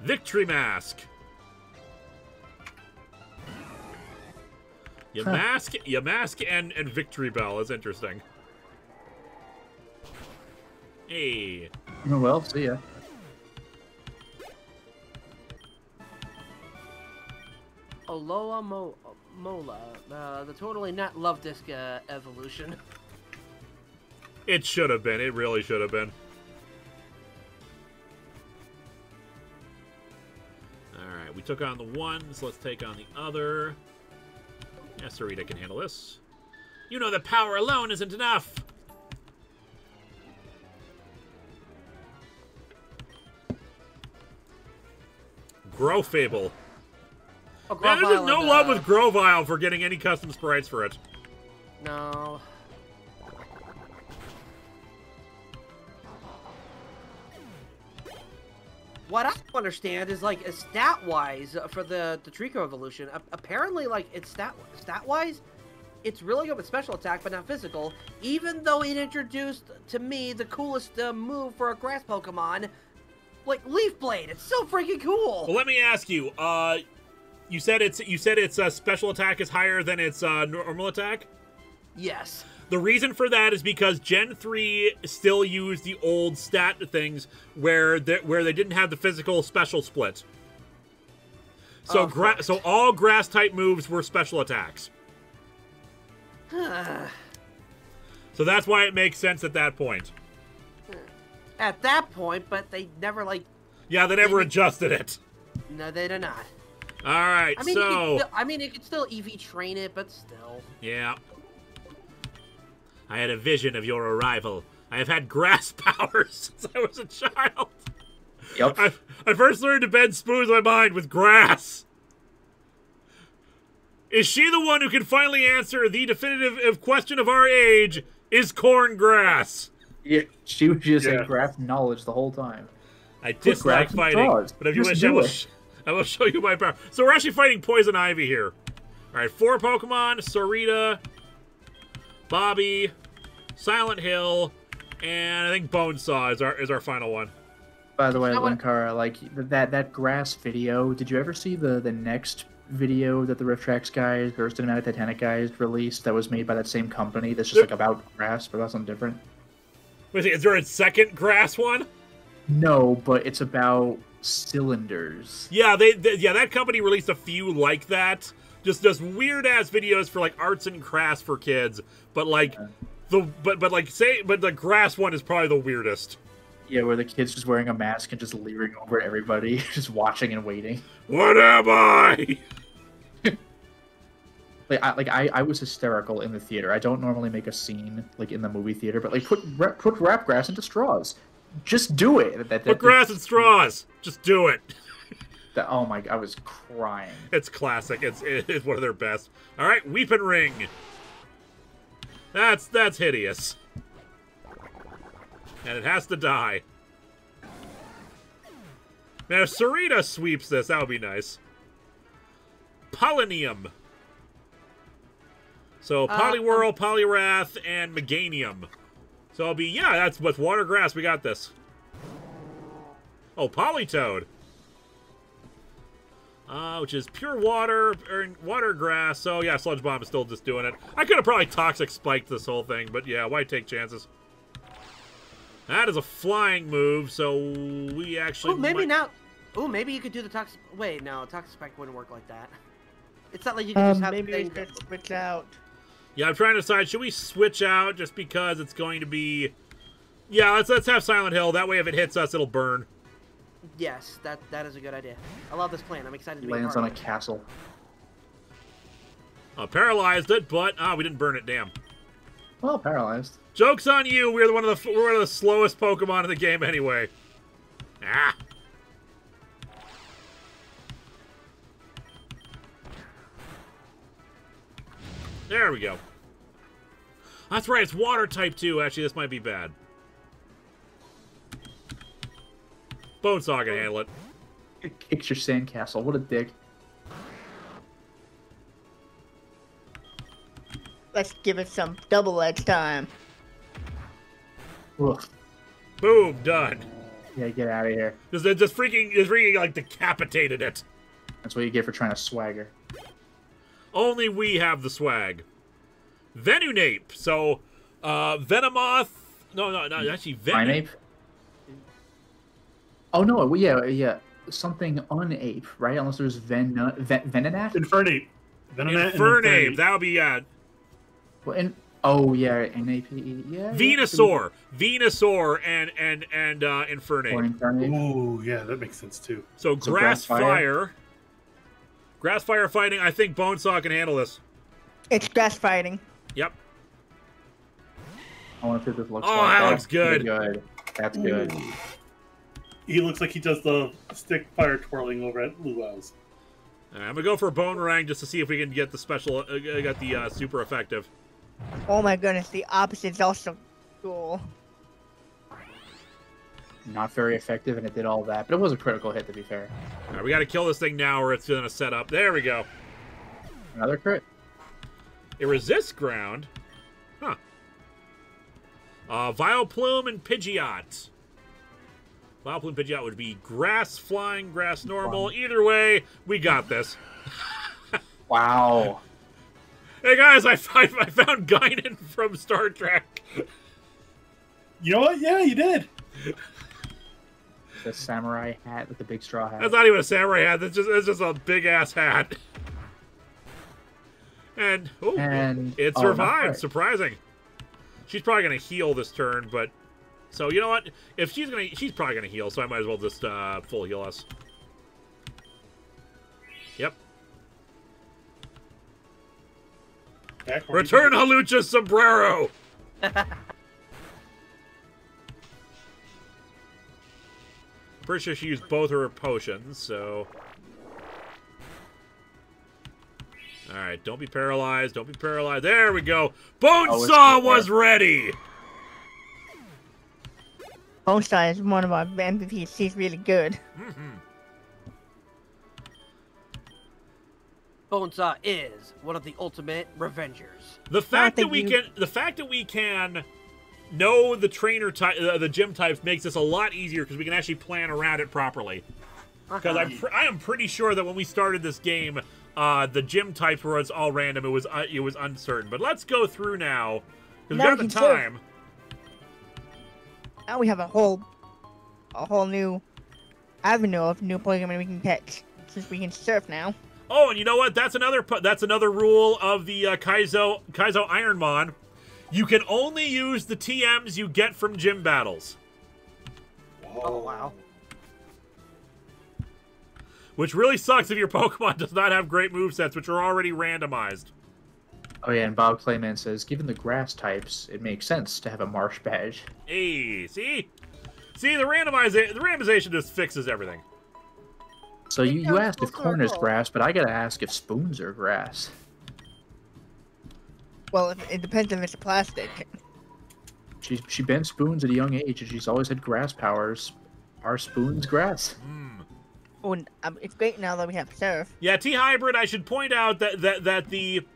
Victory Mask. You Huh. mask, you mask, and and Victory Bell is interesting. Hey, Oh, well, see ya. Aloha Mo- Mola, uh, the totally not love disc uh, evolution. it should have been. It really should have been. All right, we took on the one, so let's take on the other. Yeah, Sarita can handle this. You know that power alone isn't enough. Growfable. Oh, Man, there's no love uh, with Grovyle for getting any custom sprites for it. No. What I understand is like stat wise for the the Treecko evolution. Apparently, like it's stat stat wise, it's really good with special attack, but not physical. Even though it introduced to me the coolest uh, move for a grass Pokemon, like Leaf Blade. It's so freaking cool. Well, let me ask you. Uh, you said it's you said its uh, special attack is higher than its uh, normal attack. Yes. The reason for that is because Gen three still used the old stat things where they, where they didn't have the physical special split. So oh, gra- so all grass type moves were special attacks. So that's why it makes sense at that point. Hmm. At that point, but they never like. Yeah, they never Maybe- adjusted it. No, they did not. All right, I mean, you so still, I mean, it could still EV train it, but still. Yeah. I had a vision of your arrival. I have had grass powers since I was a child. Yep. I, I first learned to bend spoons in my mind with grass. Is she the one who can finally answer the definitive uh, question of our age? Is corn grass? Yeah, she was just Yeah. a graph knowledge the whole time. I dislike fighting, straws. but if you Just wish, I will, sh- I will show you my power. So we're actually fighting Poison Ivy here. All right, four Pokemon: Sarita, Bobby, Silent Hill, and I think Bonesaw is our is our final one. By the way, Now Linkara, like that that grass video. Did you ever see the the next video that the RiffTrax guys or Cinematic Titanic guys released that was made by that same company? That's just There- like about grass, but about something different. Wait, is there a second grass one? No, but it's about cylinders. Yeah, they, they yeah that company released a few like that. Just just weird ass videos for like arts and crafts for kids, but like the but but like say but the grass one is probably the weirdest. Yeah, where the kid's just wearing a mask and just leering over everybody, just watching and waiting. What am I? Like, I, like I, I was hysterical in the theater. I don't normally make a scene like in the movie theater, but like put put wrap grass into straws. Just do it. That, that, Put grass and straws. Just do it. that- oh my! I was crying. It's classic. It's it's one of their best. All right, Weeping Ring. That's that's hideous. And it has to die. Now, if Sarita sweeps this, that would be nice. Polonium. So Uh, Poliwhirl, Poliwrath, and Meganium. So i'll be yeah, that's with water grass. We got this. Oh, Politoed. Uh, which is pure water or water grass. So yeah, Sludge Bomb is still just doing it. I could have probably toxic spiked this whole thing, but yeah, why take chances? That is a flying move, so we actually Oh, maybe might- now. Oh, maybe you could do the toxic. Wait, no, toxic spike wouldn't work like that. It's not like you can just Um, have maybe we things that- should switch out. Yeah, I'm trying to decide. Should we switch out just because it's going to be? Yeah, let's let's have Silent Hill. That way, if it hits us, it'll burn. Yes, that that is a good idea. I love this plan. I'm excited to be Lands part on a of it. castle. Uh, paralyzed it, but ah, we didn't burn it. Damn. Well, paralyzed. Jokes on you. We're the one of the we're one of the slowest Pokemon in the game anyway. Ah. There we go. That's right. It's water type too. Actually, this might be bad. Bonesaw can handle it. It kicks your sandcastle. What a dick. Let's give it some double edge time. Ugh. Boom. Done. Yeah, get out of here. Just, just freaking, just freaking like decapitated it. That's what you get for trying to swagger. Only we have the swag. Venunape. So, uh, Venomoth. No, no, no. Actually, Ven. Primeape? Oh no, well, yeah, yeah. Something unape, right? Unless there's Ven Ven Venonat? Infernape. Venonat and Infernape. Infernape. That would be uh, Well, in, oh yeah, NAP. Yeah. yeah, Venusaur. Venusaur and and and uh, Or Infernape. Infernape. Ooh, yeah, that makes sense too. So, So grass, grass fire. fire? Grass fire fighting. I think Bonesaw can handle this. It's grass fighting. Yep. I want to see what this looks Oh, like. that looks good. good. That's good. He looks like he does the stick fire twirling over at Luau's. All right, I'm gonna go for a Bone Rang just to see if we can get the special, uh, get the uh, super effective. Oh my goodness, the opposite's also cool. Not very effective, and it did all that, but it was a critical hit to be fair. All right, we got to kill this thing now, or it's gonna set up. There we go. Another crit. It resists ground. Huh. Uh, Vileplume and Pidgeot. Vileplume Pidgeot would be grass flying, grass normal. Either way, we got this. Wow. Hey guys, I, I, I found Guinan from Star Trek. You know what? Yeah, you did. The samurai hat with the big straw hat. That's not even a samurai hat. That's just, it's just a big ass hat. And, oh, And- it oh, not survived. Surprising. She's probably gonna heal this turn, but so you know what? If she's gonna, she's probably gonna heal. So I might as well just uh, full heal us. Yep. Back Return did. Halucha's sombrero. Pretty sure she used both her potions, so. Alright, don't be paralyzed. Don't be paralyzed. There we go. Oh, it's Bonesaw good, was yeah. ready. Bonsai is one of our MVPs. She's really good. Bonesaw is one of the ultimate revengers. The fact that we you- can, the fact that we can know the trainer type, uh, the gym types makes this a lot easier because we can actually plan around it properly. Because I'm, pr- I am pretty sure that when we started this game, uh, the gym types were all random. It was uh, it was uncertain. But let's go through now because we got the time. serve. Now we have a whole, a whole new avenue of new Pokemon we can catch since we can surf now. Oh, and you know what? That's another that's another rule of the uh, Kaizo Kaizo Ironmon. You can only use the TMs you get from gym battles. Oh wow. Which really sucks if your Pokemon does not have great movesets, which are already randomized. Oh yeah, and Bob Clayman says, given the grass types, it makes sense to have a marsh badge. Hey, see? See, the randomiza- the randomization just fixes everything. So you, you asked if corn is grass, but I gotta ask if spoons are grass. Well, it, it depends if it's plastic. She she bent spoons at a young age, and she's always had grass powers. Are spoons grass? Oh, and, um, it's great now that we have surf. Yeah, T Hybrid, I should point out that, that, that the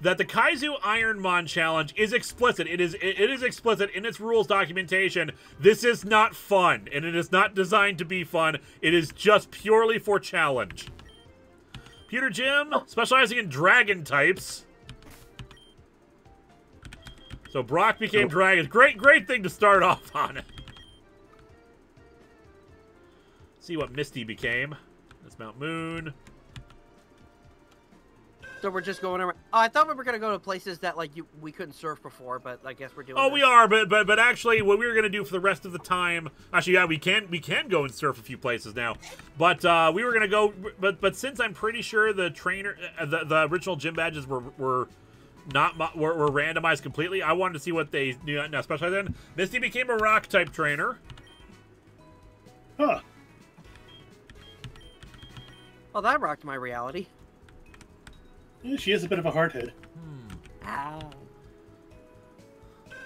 that the Kaizo Ironmon challenge is explicit. It is it is explicit in its rules documentation. This is not fun, and it is not designed to be fun. It is just purely for challenge. Pewter Gym, specializing in dragon types. So Brock became dragon. Great, great thing to start off on. See what Misty became. That's Mount Moon. So we're just going around. Oh, I thought we were gonna go to places that like you we couldn't surf before, but I guess we're doing. Oh, this. we are, but but but actually, what we were gonna do for the rest of the time, actually, yeah, we can we can go and surf a few places now, but uh, we were gonna go, but but since I'm pretty sure the trainer, uh, the the original gym badges were were not mo- were, were randomized completely, I wanted to see what they knew. Now, especially then, Misty became a rock type trainer. Huh. Well, that rocked my reality. Yeah, she has a bit of a hard head.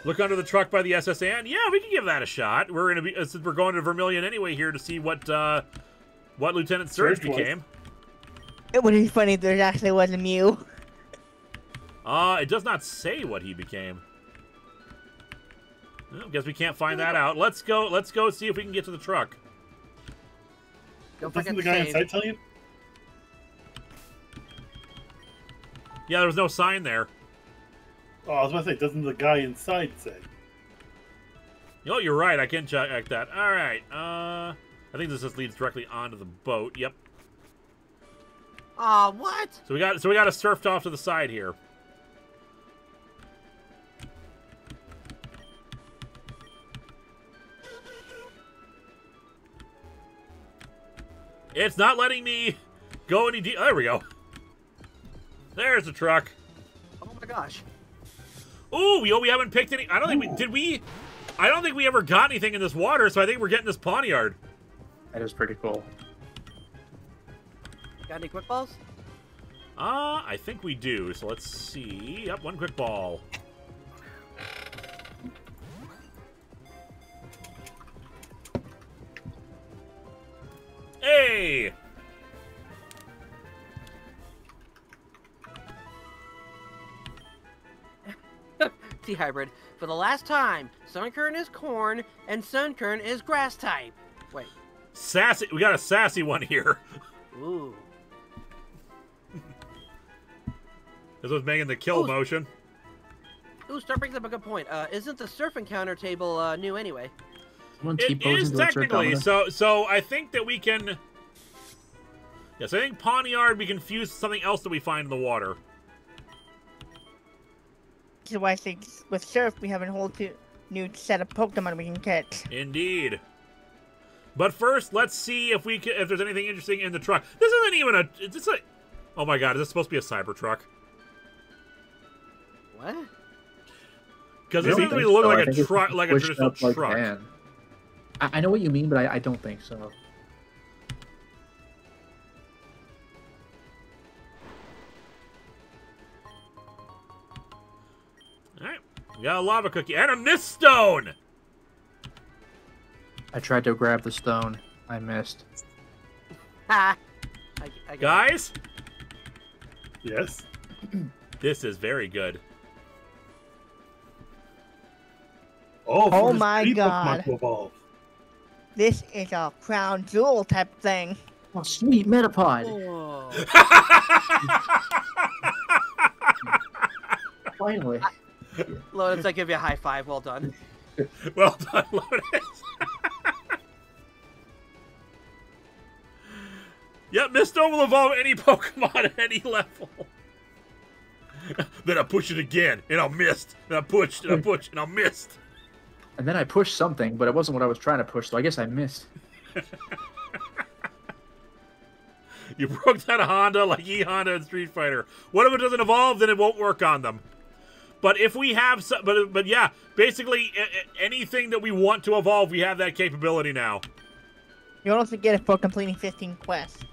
Look under the truck by the S.S. Anne. Yeah, we can give that a shot. We're gonna be uh, since we're going to Vermilion anyway here to see what uh, what Lieutenant Surge Surge was. became. It would be funny if there actually was a Mew. Uh, it does not say what he became. Well, guess we can't find that out. Let's go. Let's go see if we can get to the truck. Don't Doesn't the guy save. inside tell you? Yeah, there was no sign there. Oh, I was about to say, doesn't the guy inside say? Oh, you're right. I can check that. All right. Uh, I think this just leads directly onto the boat. Yep. Aw, what? So we got so we got to surfed off to the side here. It's not letting me go any deep. There we go. There's the truck. Oh my gosh. Ooh, we, oh, we haven't picked any. I don't think we did. We, I don't think we ever got anything in this water. So I think we're getting this poniard. That is pretty cool. Got any quick balls? Uh, I think we do. So let's see. Yep, one quick ball. Hey! T hybrid. For the last time, Sunkern is corn and Sunkern is grass type. Wait. Sassy. We got a sassy one here. Ooh. This was making the kill Ooh. motion. Ooh, Star brings up a good point. Uh, isn't the surf encounter table uh, new anyway? Someone It T-posing is to a technically. So, so I think that we can. Yes, I think poniard we confused fuse something else that we find in the water. Which is why I think with Surf we have a whole new set of Pokemon we can catch. Indeed. But first, let's see if we can, if there's anything interesting in the truck. This isn't even a. It's just like. Oh my god, is this supposed to be a cyber truck? What? Because I this don't seems to think be look so. I like think a it's truck, like a traditional up like truck. I, I know what you mean, but I, I don't think so. Got a lava cookie and a mist stone. I tried to grab the stone. I missed. Ha! I, I got it. Guys, Yes. this is very good. Oh, Oh my God. This is a crown jewel type thing. Oh, sweet Metapod! Whoa. Finally. Lotus, I give you a high five. Well done. well done, Lotus. yep, mist stone will evolve any Pokemon at any level. then I push it again, and I'll mist. And I pushed, and I pushed, and I missed. And then I pushed something, but it wasn't what I was trying to push, so I guess I missed. You broke that Honda like E Honda in Street Fighter. What if it doesn't evolve? Then it won't work on them. But if we have, some, but but yeah, basically anything that we want to evolve, we have that capability now. You also get it for completing 15 quests.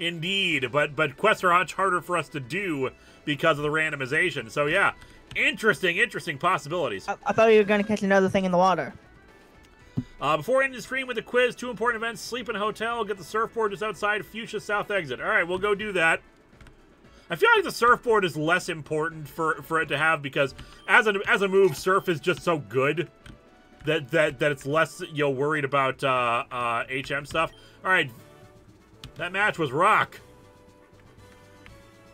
Indeed, but but quests are much harder for us to do because of the randomization. So yeah, interesting, interesting possibilities. I, I thought you were going to catch another thing in the water. Uh, before ending the stream with a quiz, two important events: sleep in a hotel, get the surfboard just outside Fuchsia South exit. All right, we'll go do that. I feel like the surfboard is less important for for it to have because as a as a move, surf is just so good that that that it's less you know worried about uh, uh, HM stuff. All right, that match was rock.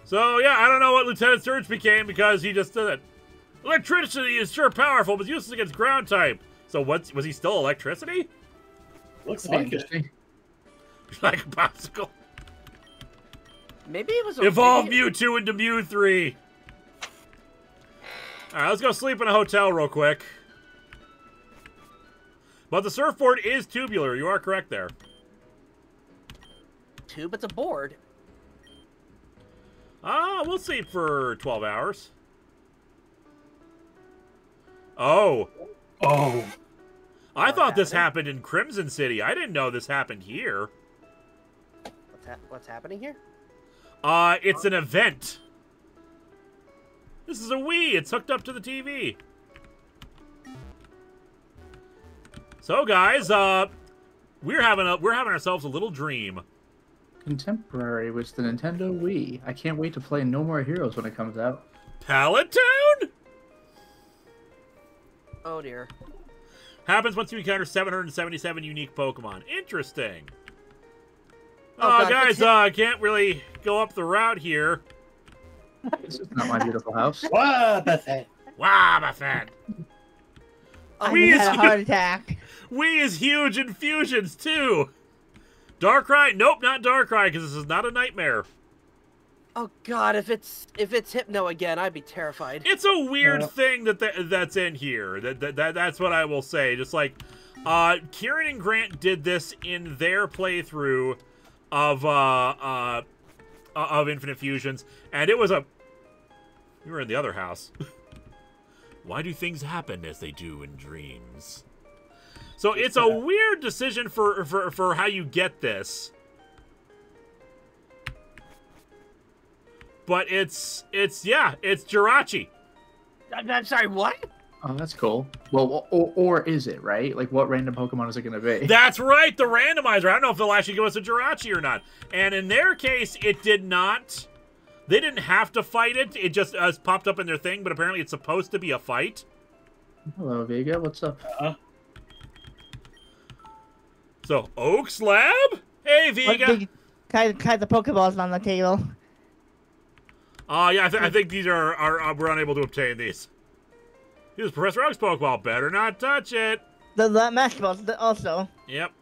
So yeah, I don't know what Lieutenant Surge became because he just did it. Electricity is sure powerful, but useless against ground type. So what was he still electricity? Looks like it. like a popsicle. Maybe it was a Evolve maybe- Mewtwo into Mew 3. Alright, let's go sleep in a hotel real quick. But the surfboard is tubular. You are correct there. tube. It's a board. Ah, we'll sleep for 12 hours. Oh, Oh, I thought this happened? happened in Crimson City. I didn't know this happened here. What's, hap what's happening here? Uh, it's an event. This is a Wii. It's hooked up to the TV. So, guys, uh, we're having a we're having ourselves a little dream. Contemporary was the Nintendo Wii. I can't wait to play No More Heroes when it comes out. Pallet Town Oh dear. happens once you encounter 777 unique Pokemon. Interesting. Oh, uh, God, guys, it's- uh, I can't really go up the route here. This is not my beautiful house. what the heck? Wow, my. I We had a is- heart attack. Wii is huge in fusions too. Darkrai? Nope, not Darkrai, because this is not a nightmare. Oh god, if it's if it's Hypno again, I'd be terrified. It's a weird Yeah. thing that, that that's in here. That, that, that that's what I will say. Just like uh Kieran and Grant did this in their playthrough of uh uh of Infinite Fusions, and it was a you were in the other house. Why do things happen as they do in dreams? So it's a weird decision for for for how you get this. But it's it's yeah, it's Jirachi. I'm, I'm sorry, what? Oh, that's cool. Well, or, or is it, right? Like, what random Pokemon is it going to be? That's right, the randomizer. I don't know if they'll actually give us a Jirachi or not. And in their case, it did not. They didn't have to fight it. It just uh, popped up in their thing, but apparently it's supposed to be a fight. Hello, Vega. What's up? So, Oaks Lab? Hey, Vega. big kind kind of the Pokeballs on the table? Uh, yeah, I, th- I think these are, are, uh, we're unable to obtain these. Use Professor Oak's Pokeball. Better not touch it. The, the Master Balls also. Yep.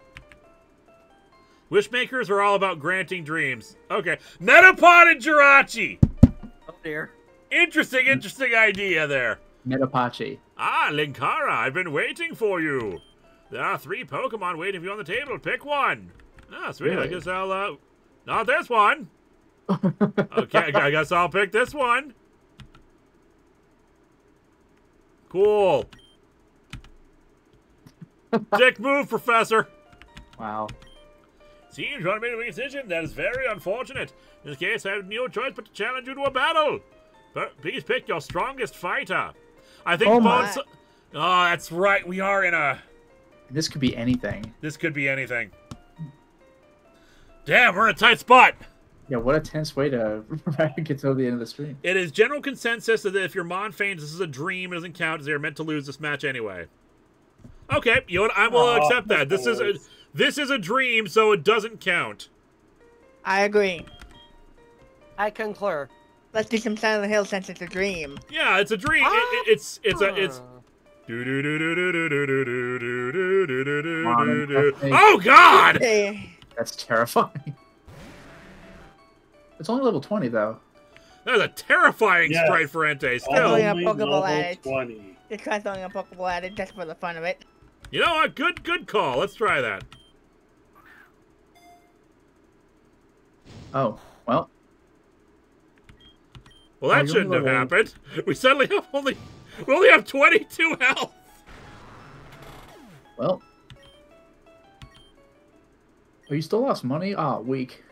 Wishmakers are all about granting dreams. Okay. Metapod and Jirachi. Oh dear. Interesting, interesting idea there. Metapachi. Ah, Linkara, I've been waiting for you. There are three Pokemon waiting for you on the table. Pick one. Ah, sweet. I guess I'll, uh... Not this one. Okay, I guess I'll pick this one. Cool. Dick move, Professor. Wow. Seems you want to make a decision. That is very unfortunate. In this case, I have no choice but to challenge you to a battle. But please pick your strongest fighter. I think Oh. Bones. Oh, ah, that's right. We are in a. This could be anything. This could be anything. Damn, we're in a tight spot. Yeah, what a tense way to get to the end of the stream. It is general consensus that if your Mon feigns this is a dream, it doesn't count as they are meant to lose this match anyway. Okay, you know what? I will Aw, accept that. This is a, this is a dream, so it doesn't count. I agree. I concur. Let's do some Silent Hill since it's a dream. Yeah, it's a dream. It- it- it's it's a it's. Ah. Oh God! Hey, That's terrifying. It's only level 20, though. That is a terrifying Yes. sprite for Entei. Oh, Still, yeah, Only Pokeball level at it. 20. just try throwing a Pokeball at it just for the fun of it. you know what? Good, good call. Let's try that. Oh, well. Well, Oh, that you shouldn't have happened. We suddenly have only we only have 22 health. Well. Oh, you still lost money? Ah, weak.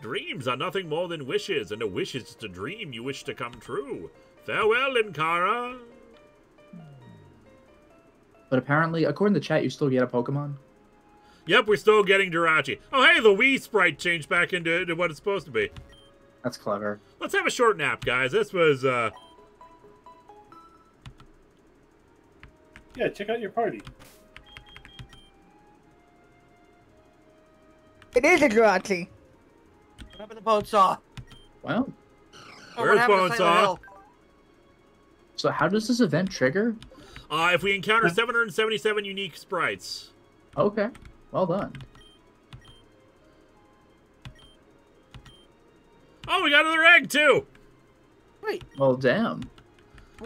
Dreams are nothing more than wishes, and a wish is just a dream you wish to come true. Farewell, Linkara. But apparently, according to chat, you still get a Pokemon. Yep, we're still getting Jirachi. Oh, hey, the Wii sprite changed back into, into what it's supposed to be. That's clever. Let's have a short nap, guys. This was uh Yeah, check out your party. It is a Jirachi. What happened to Bone Saw? Well, Oh, Where's what happened to Bonesaw? Silent Hill? so how does this event trigger? uh if we encounter 777 unique sprites. Okay, well done. Oh, we got another egg too. Wait. Well, damn.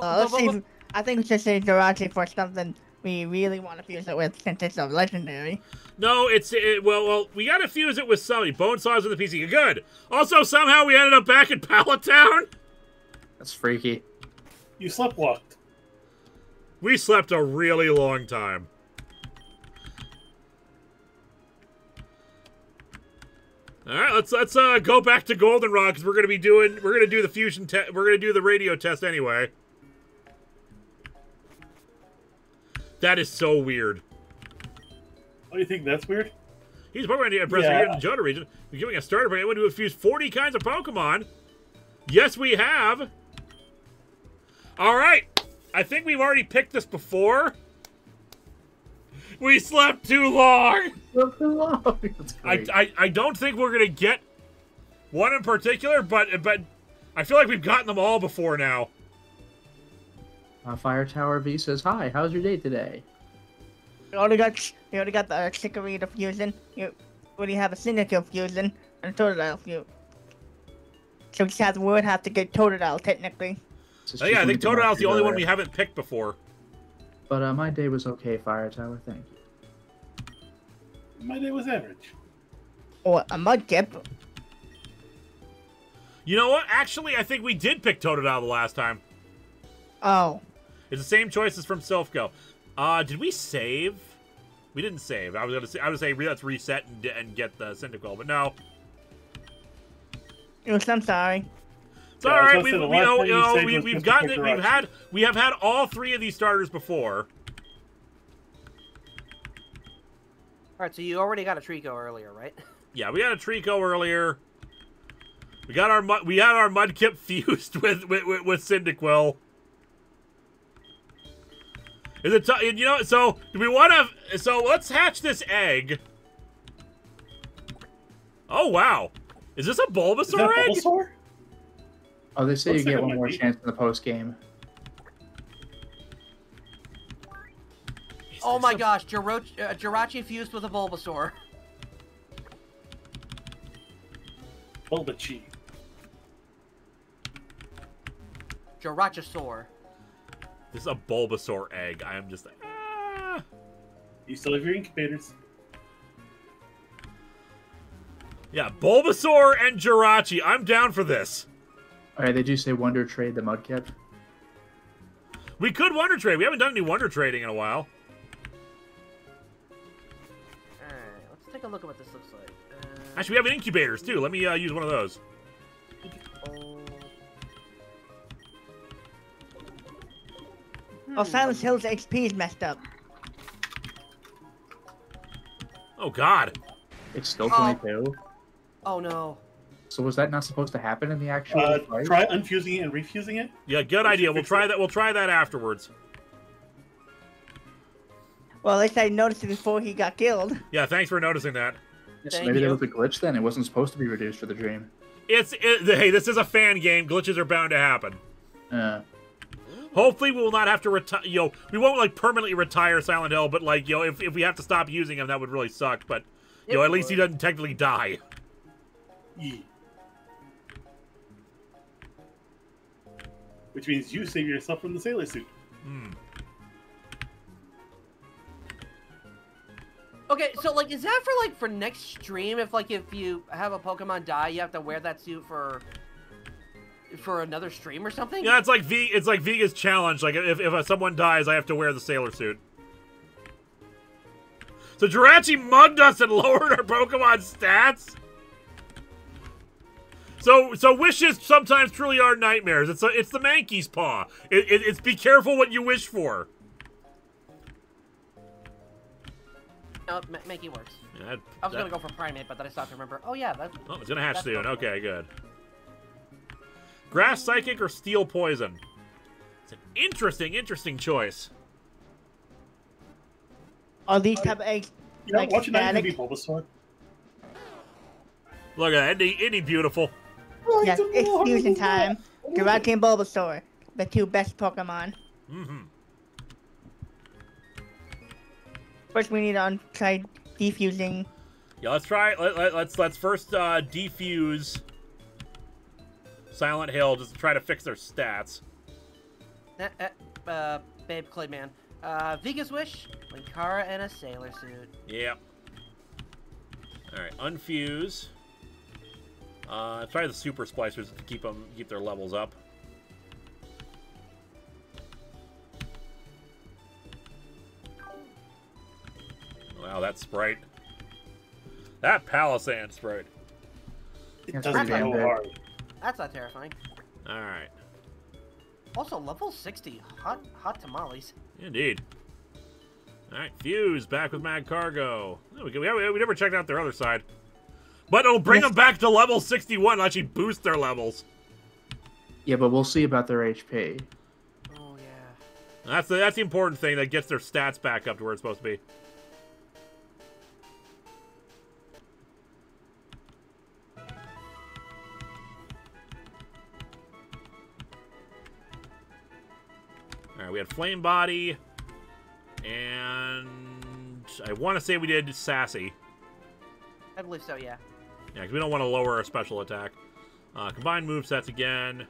Uh, let's wha- see. I think we should say Jirachi for something we really want to fuse it with since it's a legendary. No, it's it, well, well, we got to fuse it with somebody. Bonesaws with the PC. Good. Also, somehow we ended up back in Pallet Town. That's freaky. You sleptwalked. We slept a really long time. All right, let's let's uh go back to Goldenrod because we're gonna be doing we're gonna do the fusion test. We're gonna do the radio test anyway. That is so weird. Oh, you think that's weird? He's probably going to press Yeah. here in the Johto region. We're giving a starter for anyone who has fused 40 kinds of Pokemon. Yes, we have. All right. I think we've already picked this before. We slept too long. Too That's I. I, I don't think we're going to get one in particular, but but I feel like we've gotten them all before now. Uh, Fire Tower V says, "Hi, how's your day today?" We already got we already got the Chikorita fusion. You already have a Cyndaquil fusion and a Totodile fusion. So we just have would have to get Totodile technically. Oh, yeah, I think one of the Totodile's the only one we haven't picked before. But uh, my day was okay, Fire Tower. Thank you. My day was average. Or a Mudkip. You know what? Actually, I think we did pick Totodile the last time. Oh. It's the same choices from Selfco. Uh, did we save? We didn't save. I was gonna say. I was gonna say re- let's reset and, and get the Cyndaquil, but no. Oops, I'm sorry. It's Yeah, all I was right. gonna We, say, the we, last know, one you you know, saved we, was we've gotten it. We've had we have had all three of these starters before. All right, so you already got a Treecko earlier, right? Yeah, we got a Treecko earlier. We got our mud. We had our Mudkip fused with with, with, with Cyndaquil. Is it? T- you know? So do we want to? So let's hatch this egg. Oh wow! Is this a Is that Bulbasaur egg? Bulbasaur? Oh, they say Looks you like get one more be. chance in the post game. Oh my a- gosh, Jiro- uh, Jirachi fused with a Bulbasaur. Bulbachi. Jirachosaur. This is a Bulbasaur egg. I am just. Ah. You still have your incubators. Yeah, Bulbasaur and Jirachi. I'm down for this. All right, they do say Wonder Trade the Mudkip. We could Wonder Trade. We haven't done any Wonder Trading in a while. Alright, let's take a look at what this looks like. Uh, Actually, we have incubators too. Let me uh, use one of those. Oh, Silent Hill's XP is messed up. Oh God. It's still Oh. 22. Oh no. So was that not supposed to happen in the actual Uh, fight? try unfusing it and refusing it. Yeah, good idea. We'll try it. that. We'll try that afterwards. Well, at least I noticed it before he got killed. Yeah, thanks for noticing that. Yes, Thank maybe there was a glitch then. It wasn't supposed to be reduced for the dream. It's it, hey, this is a fan game. Glitches are bound to happen. Uh, Hopefully, we will not have to retire. You know, we won't like permanently retire Silent Hill, but like, you know, if, if we have to stop using him, that would really suck. But you It know, at least he doesn't technically die. Yeah. Which means you save yourself from the sailor suit. Hmm. Okay, so like, is that for like for next stream? If like if you have a Pokemon die, you have to wear that suit for for another stream or something? Yeah, it's like V. It's like Vega's challenge. Like if if uh, someone dies, I have to wear the sailor suit. So Jirachi mugged us and lowered our Pokemon stats. So so wishes sometimes truly are nightmares. It's a, it's the Mankey's paw. It, it, it's be careful what you wish for. No, Ma- Mankey works. That- I was that- gonna go for Primate, but then I stopped to remember. Oh yeah, that. Oh, it's gonna hatch soon. Okay, good. Grass Psychic or Steel Poison? It's an interesting, interesting choice. Are these type of eggs You know, Like watching that static? be Bulbasaur. Look at that. Isn't he, isn't he beautiful? Yes, it's fusion time. Jirachi and Bulbasaur, the two best Pokemon. Mm-hmm. First, we need to try defusing. Yeah, let's try. Let, let, let's let's first uh, defuse Silent Hill just to try to fix their stats. Eh, eh, uh, Babe Clayman. Uh, Viga's Wish, Linkara, and a sailor suit. Yep. All right, unfuse. Uh, try the super splicers to keep them keep their levels up. Wow, that sprite. That Palossand sprite. It doesn't pretty go hard. That's not terrifying. All right, Also, level 60. Hot, hot tamales. indeed. All right, fuse back with Magcargo. Oh, we, we, we never checked out their other side, but it'll bring Yes. them back to level 61. and Actually, boost their levels. Yeah, but we'll see about their HP. Oh, yeah. That's the that's the important thing that gets their stats back up to where it's supposed to be. All right, we had Flame Body, and I want to say we did Sassy. I believe so, yeah. Yeah, because we don't want to lower our special attack. Uh, combined move sets again.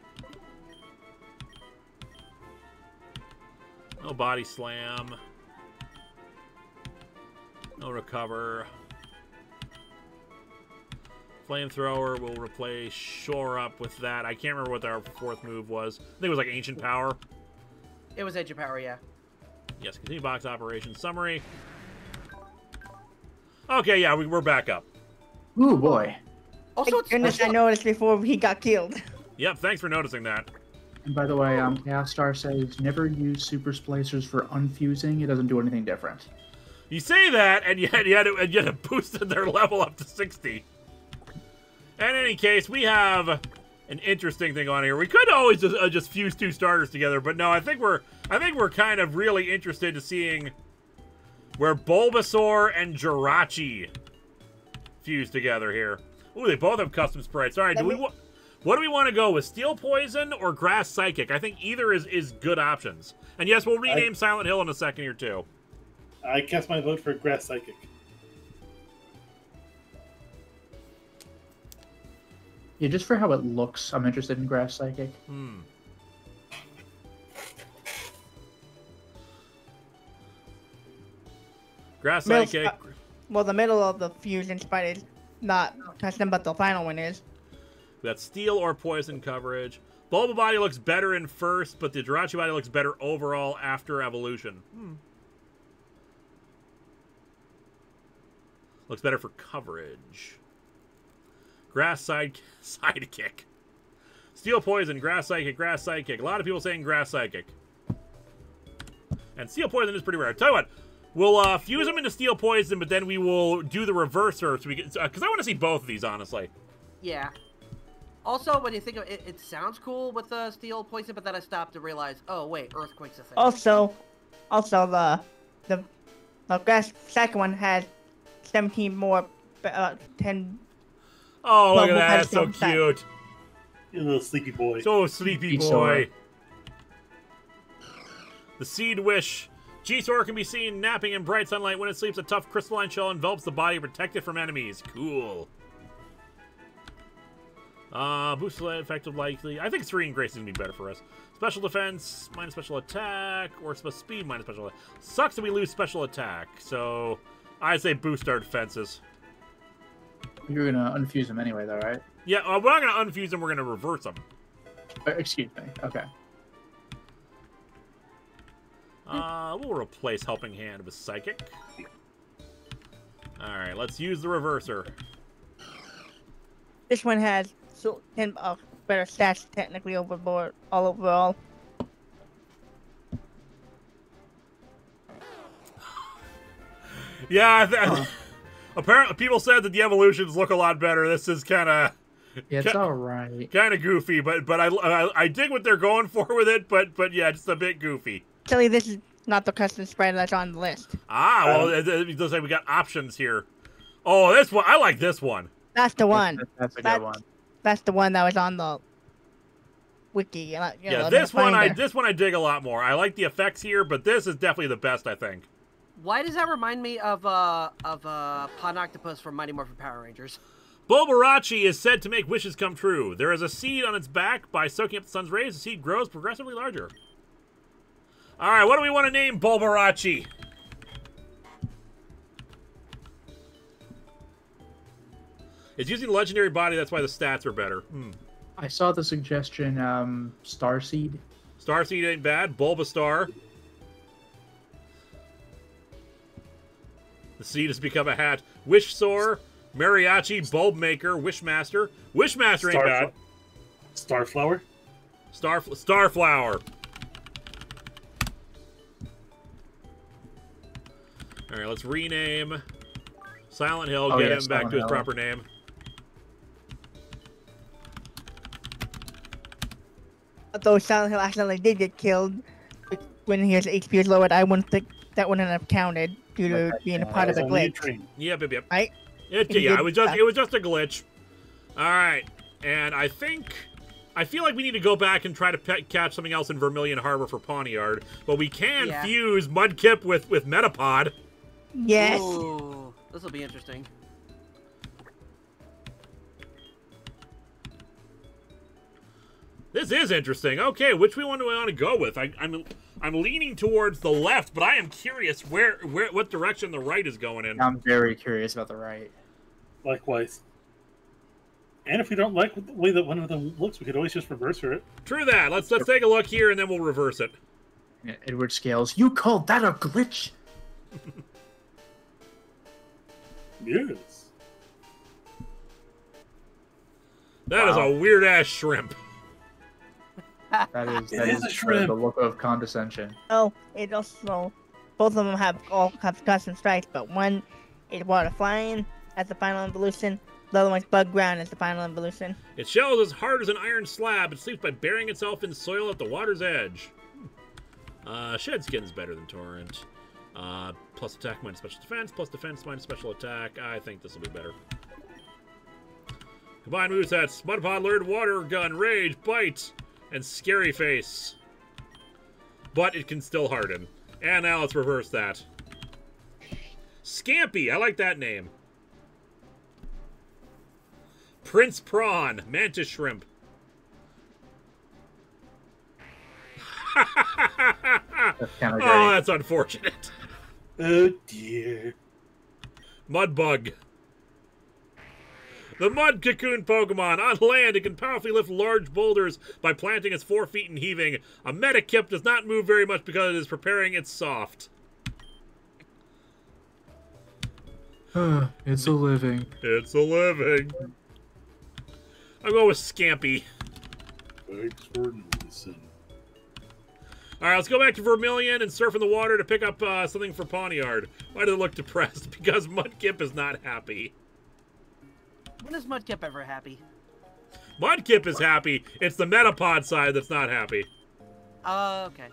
No body slam. No recover. Flamethrower will replace Shore Up with that. I can't remember what our fourth move was. I think it was like Ancient Power. It was Ancient Power, yeah. Yes, continue box operation summary. Okay, yeah, we, we're back up. Ooh boy. Also, Thank goodness I noticed before he got killed. Yep, thanks for noticing that. And by the way, um, Chaos Star says never use super splicers for unfusing. It doesn't do anything different. You say that, and yet, yet, it, and yet it boosted their level up to 60. In any case, we have an interesting thing on here. We could always just, uh, just fuse two starters together, but no, I think we're I think we're kind of really interested in seeing where Bulbasaur and Jirachi fuse together here. Ooh, they both have custom sprites. All right, do we wa- what do we want to go with? Steel Poison or Grass Psychic? I think either is is good options. And yes, we'll rename Silent Hill in a second here too. I cast my vote for Grass Psychic. Yeah, just for how it looks, I'm interested in Grass Psychic. Hmm. Grass Middle Psychic. sp- Well, the middle of the fusion sprite is not custom, but the final one is. We got steel or poison coverage. Bulba body looks better in first, but the Jirachi body looks better overall after evolution. Hmm. Looks better for coverage. Grass side sidekick. Steel poison, grass psychic, grass psychic. A lot of people saying grass psychic. And steel poison is pretty rare. Tell you what, we'll uh, fuse them into steel poison, but then we will do the reverser so we get because I want to see both of these honestly. Yeah. Also, when you think of it, it sounds cool with the steel poison, but then I stopped to realize, oh wait, earthquake's a thing. Also, also the the the grass second one has 17 more, uh, 10. Oh, look at that! That's so have some cute. You little sleepy boy. So sleepy G-Sor. boy. The seed wish. G-Sor can be seen napping in bright sunlight. When it sleeps, a tough crystalline shell envelops the body, protected from enemies. Cool. Uh, boost effective likely. I think Serene Grace is gonna be better for us. Special defense minus special attack, or sp- speed minus special. attack. Sucks that we lose special attack. So I'd say boost our defenses. You're gonna unfuse them anyway, though, right? Yeah, uh, we're not gonna unfuse them. We're gonna reverse them. Uh, excuse me. Okay. Uh, we'll replace Helping Hand with Psychic. Alright, let's use the reverser. This one has so 10 uh, better stats technically overboard, all overall. Yeah, th- apparently people said that the evolutions look a lot better. This is kind of It's Ca- all right. kind of goofy, but but I, I I dig what they're going for with it, but but yeah, just a bit goofy. Actually, this is not the custom sprite that's on the list. Ah, well, Um, it, it looks like we got options here. Oh, this one I like this one. That's the one. That's a good That's- one. That's the one that was on the wiki. you know, Yeah, this one I this one I dig a lot more. I like the effects here, but this is definitely the best I think. Why does that remind me of uh of uh Octopus from Mighty Morphin Power Rangers? Bulbarachi is said to make wishes come true. There is a seed on its back. By soaking up the sun's rays, the seed grows progressively larger. All right, what do we want to name Bulbarachi? It's using the legendary body, that's why the stats are better. Hmm. I saw the suggestion, um, Starseed. Starseed ain't bad. Bulbastar. The seed has become a hat. Wish Soar, Mariachi, Bulb Maker, Wishmaster. Wishmaster ain't bad. Starflower. Star Starflower. All right, let's rename Silent Hill. Oh, get yeah, him back Silent to his Hill. proper name. Although Silent Hill accidentally did get killed when his HP was lowered, I wouldn't think that wouldn't have counted due to Okay, being a part of It's a glitch. train. Yep, yep, yep. Right? It, He yeah, it was just that. it was just a glitch. All right, and I think I feel like we need to go back and try to pe- catch something else in Vermilion Harbor for Pawniard, but we can Yeah. fuse Mudkip with with Metapod. Yes. This will be interesting. This is interesting. Okay, which one do I want to go with? I, I'm I'm leaning towards the left, but I am curious where where what direction the right is going in. I'm very curious about the right. Likewise. And if we don't like the way that one of them looks, we could always just reverse her it. True that. Let's let's take a look here and then we'll reverse it. Yeah, Edward Scales, you called that a glitch? Yes. That is Wow. a weird ass shrimp. That is It that is is a the- shrimp. the look of condescension. Oh, it also both of them have all have custom sprites, but one is water flying as the final evolution. The other one's bug ground as the final evolution. Its shell is as hard as an iron slab. It sleeps by burying itself in soil at the water's edge. Uh, Shed Skin's better than Torrent. Uh, plus attack minus special defense, plus defense minus special attack. I think this will be better. Combined movesets Mudpod, Lured Water Gun, Rage, Bite, and Scary Face. But it can still harden. And now let's reverse that. Scampy, I like that name. Prince Prawn, Mantis Shrimp. That's kind of. Oh, that's unfortunate. Oh dear. Mudbug. The Mud Cocoon Pokemon. On land, it can powerfully lift large boulders by planting its four feet and heaving. A Medikip does not move very much because it is preparing its soft. it's a living. It's a living. I'll go with Scampy. Thanks for noticing. All right, let's go back to Vermilion and surf in the water to pick up uh, something for Pawniard. Why does it look depressed? Because Mudkip is not happy. When is Mudkip ever happy? Mudkip is happy. It's the Metapod side that's not happy. Uh, okay.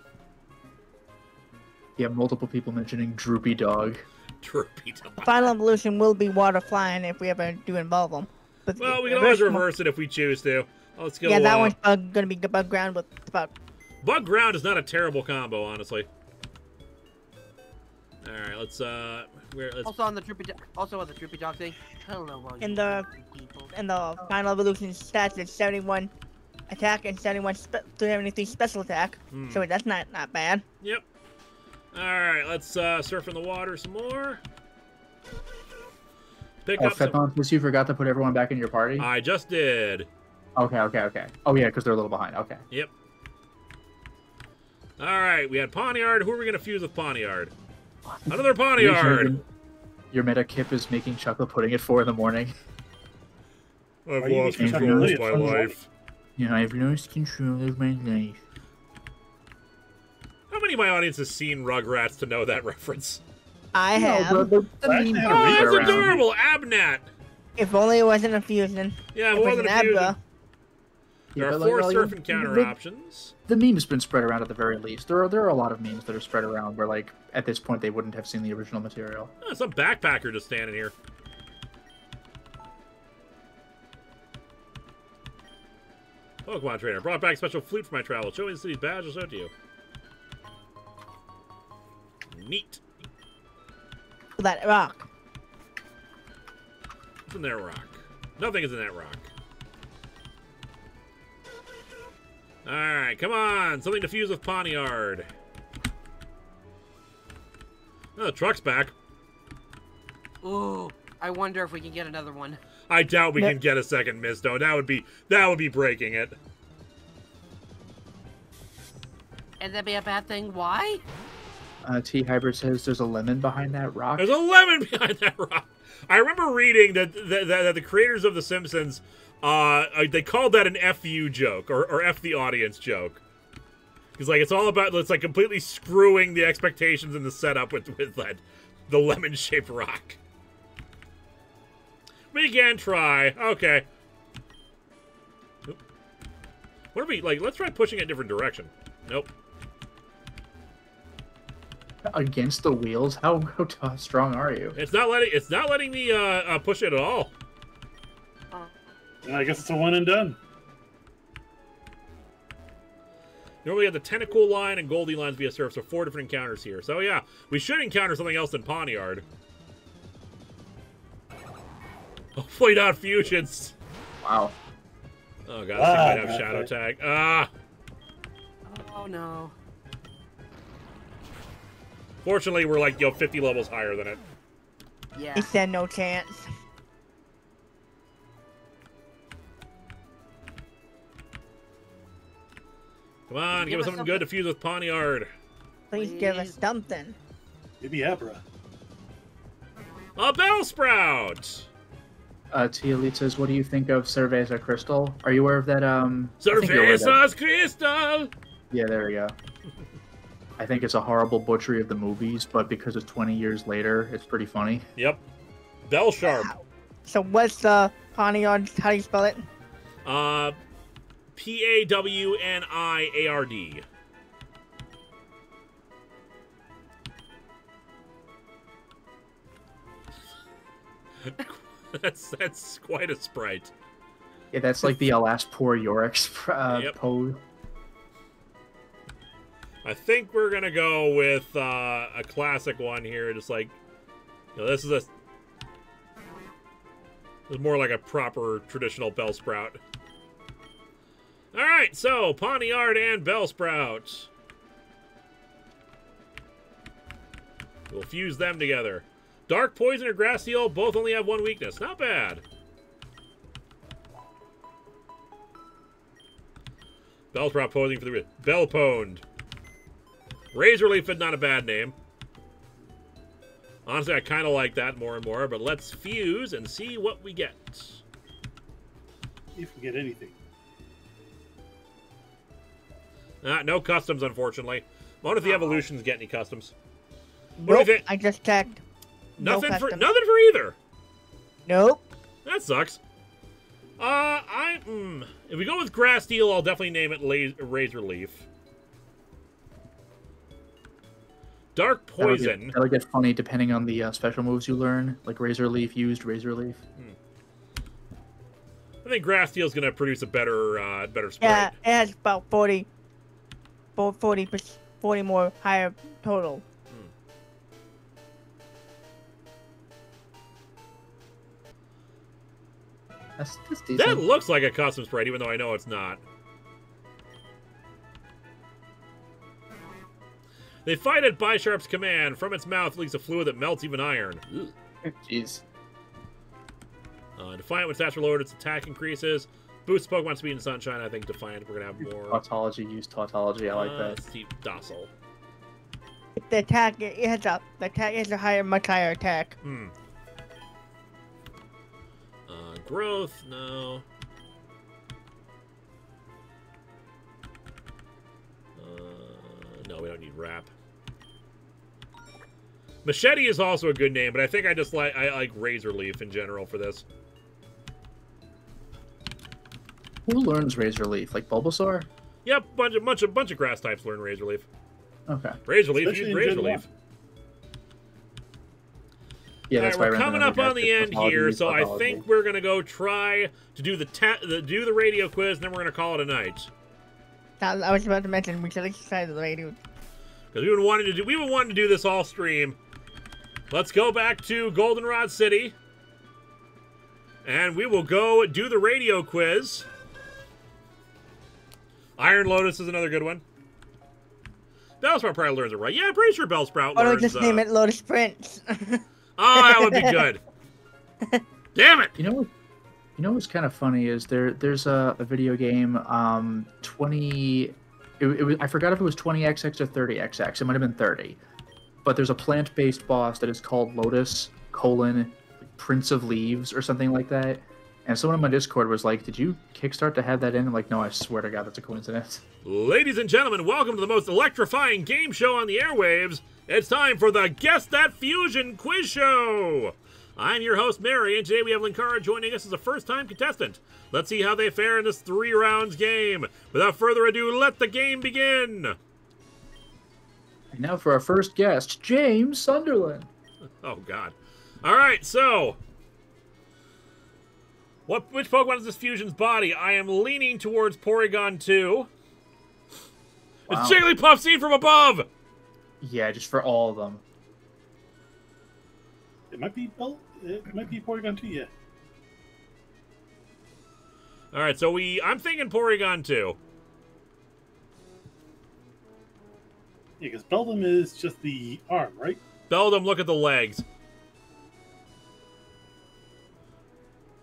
Yeah, multiple people mentioning Droopy Dog. Droopy dog. final evolution will be water flying if we ever do involve them. But the Well, we can always reverse it if we choose to. Let's go. Yeah, that uh, one's bug, gonna be bug ground with about Bug Ground is not a terrible combo, honestly. All right, let's uh, where let's Also on the droopy, Do- also on the droopy dog thing. Hello, all In you the- in people. and the final evolution stats it's 71 attack and 71 spe- 73 special attack. Hmm. So that's not not bad. Yep. All right, let's uh, surf in the water some more. Pick Oh, up some. Fetmon, you forgot to put everyone back in your party? I just did. okay, okay, okay. Oh, yeah, because they're a little behind. Okay. Yep. All right, we had Pawniard. Who are we gonna fuse with Pawniard? Another Pawniard. Your meta kip is making chocolate pudding at 4 in the morning. I've Why lost control of my life. Yeah, I've lost control of my life. How many of my audience has seen Rugrats to know that reference? I have. the, the, meme Oh, that's around. adorable, Abnat. If only it wasn't a fusion. Yeah, If it it was wasn't an a fusion. Abra. There are but, like, four well, surf you- and counter the- options. The meme's been spread around at the very least. There are there are a lot of memes that are spread around where like at this point they wouldn't have seen the original material. Ah, oh, some backpacker just standing here. Pokemon trainer brought back special flute for my travel. Show me the city's badge. I'll show it to you. Neat. That rock. What's in that rock? Nothing is in that rock. Alright, come on. Something to fuse with Pawniard. Oh, the truck's back. Ooh, I wonder if we can get another one. I doubt we Yeah. can get a second Misto. That would be that would be breaking it. And that'd be a bad thing. Why? Uh, T Hybrid says there's a lemon behind that rock. There's a lemon behind that rock. I remember reading that that, that, that the creators of The Simpsons, uh, they called that an "fu" joke or, or "f the audience" joke. Because like it's all about it's like completely screwing the expectations and the setup with with that the lemon shaped rock. We can try. Okay. What are we like? Let's try pushing it a different direction. Nope. Against the wheels? How, how strong are you? It's not letting. It's not letting me uh, uh push it at all. And I guess it's a one and done. Normally, we have the Tentacool line and Goldeen lines via surf, so four different encounters here. So yeah, we should encounter something else than Pawniard. Hopefully not fusions. Wow. Oh god, this Ah, thing might have shadow right. tag. Ah. Oh no. Fortunately, we're like yo 50 levels higher than it. Yeah. He said no chance. Come on, give, Give us us something good to fuse with Pawniard. Please give us Please. something. Maybe Abra. A Bellsprout. Uh, T Elite says, what do you think of Cerveza Crystal? Are you aware of that? Um, I think you're aware of that- Cervezas Crystal. Yeah, there we go. I think it's a horrible butchery of the movies, but because it's 20 years later, it's pretty funny. Yep. Bell Sharp. So what's the Pawniard? How do you spell it? Uh, P A W N I A R D. that's that's quite a sprite. Yeah, that's like the alas poor Yorick's uh, Yep. pose. I think we're gonna go with uh, a classic one here. Just like, you know, this is a. This is more like a proper traditional Bellsprout. All right, so Pawniard and Bellsprout. We'll fuse them together. Dark Poison or Grass Steel both only have one weakness. Not bad. Bellsprout posing for the Bellpwned. Razor Leaf is not a bad name. Honestly, I kind of like that more and more, but let's fuse and see what we get. If we get anything. Ah, no customs, unfortunately. I wonder if the evolutions get any customs. What Nope. think? I just checked. No Nothing for nothing for either. Nope. That sucks. Uh, I mm, if we go with Grass Steel, I'll definitely name it La- Razor Leaf. Dark That'll Poison. get, that'll get funny depending on the uh, special moves you learn, like Razor Leaf used Razor Leaf. I think Grass Steel's gonna produce a better, uh, better sprite. Yeah, it has about 40, about 40, per- 40 more higher total. That's, that's That looks like a custom sprite, even though I know it's not. They fight at Bisharp's command. From its mouth leaks a fluid that melts even iron. Jeez. Uh, Defiant, when stats are lowered, its attack increases. Boosts Pokemon speed and sunshine. I think Defiant, we're going to have more. Tautology, use tautology. I like Uh, that. Steep Docile. The attack, it has a, the attack is a higher, much higher attack. Hmm. Uh, growth, no. Uh, no, we don't need wrap. Machete is also a good name, but I think I just like I like Razor Leaf in general for this. Who learns Razor Leaf? Like Bulbasaur? Yep, bunch of bunch of bunch of grass types learn Razor Leaf. Okay. Razor Leaf, Especially use Razor Leaf. Yeah, that's right, why we're coming up on the end here, so I think we're gonna go try to do the, ta- the do the radio quiz, and then we're gonna call it a night. I was about to mention we should exercise the radio. Because we've been wanting to do we've been wanting to do this all stream. Let's go back to Goldenrod City. And we will go do the radio quiz. Iron Lotus is another good one. Bellsprout probably learns it right. Yeah, I'm pretty sure Bellsprout Why don't we learns. just uh, name it Lotus Prince? Oh, that would be good. Damn it! You know, what- you know what's kind of funny is there. There's a, a video game, um, twenty. It, it was, I forgot if it was twenty XX or thirty XX. It might have been thirty, but there's a plant-based boss that is called Lotus colon Prince of Leaves or something like that. And someone on my Discord was like, "Did you kickstart to have that in?" I'm like, "No, I swear to God, that's a coincidence." Ladies and gentlemen, welcome to the most electrifying game show on the airwaves. It's time for the Guess That Fusion quiz show. I'm your host, Mary, and today we have Linkara joining us as a first time contestant. Let's see how they fare in this three rounds game. Without further ado, let the game begin. And now for our first guest, James Sunderland. Oh, God. All right, so. What, which Pokemon is this fusion's body? I am leaning towards Porygon 2. Wow. It's Jigglypuff seen from above! Yeah, just for all of them. It might be Bell. It might be Porygon 2, yeah. All right, so we. I'm thinking Porygon 2. Yeah, because Beldum is just the arm, right? Beldum, look at the legs.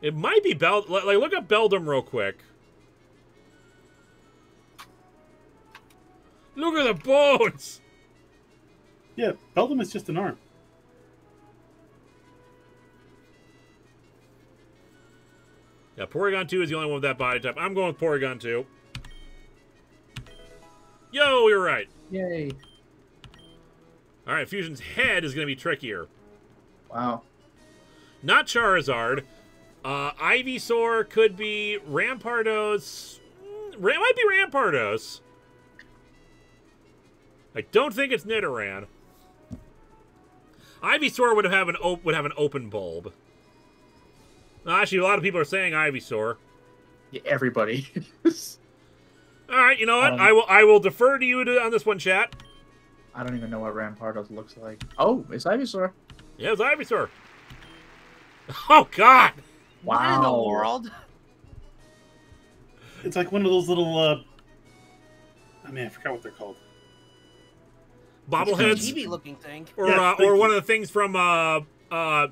It might be Bel. Like, look at Beldum real quick. Look at the bones. Yeah, Beldum is just an arm. Yeah, Porygon 2 is the only one with that body type. I'm going with Porygon 2. Yo, you're right. Yay! All right, Fusion's head is going to be trickier. Wow. Not Charizard. Uh, Ivysaur could be Rampardos. Mm, Ra- might be Rampardos. I don't think it's Nidoran. Ivysaur would have an op- would have an open bulb. Actually, a lot of people are saying Ivysaur. Yeah, everybody. All right, you know what? Um, I will I will defer to you to, on this one, chat. I don't even know what Rampardos looks like. Oh, it's Ivysaur. Yeah, it's Ivysaur. Oh God! What in the Wow. world? It's like one of those little. uh I mean, I forgot what they're called. Bobbleheads. chibi looking thing. or Yeah, uh, or you. one of the things from uh uh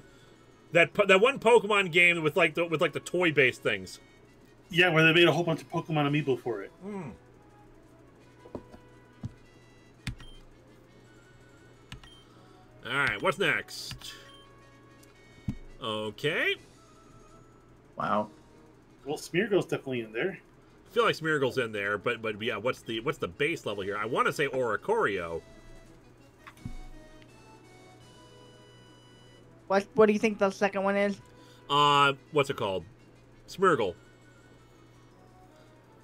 that po- that one Pokemon game with like the with like the toy based things. Yeah, where they made a whole bunch of Pokemon amiibo for it. All right, what's next? Okay, Wow. Well, Smeargle's definitely in there. I feel like Smeargle's in there, but but yeah, what's the what's the base level here? I want to say Oricorio. What What do you think the second one is? Uh, what's it called? Smeargle.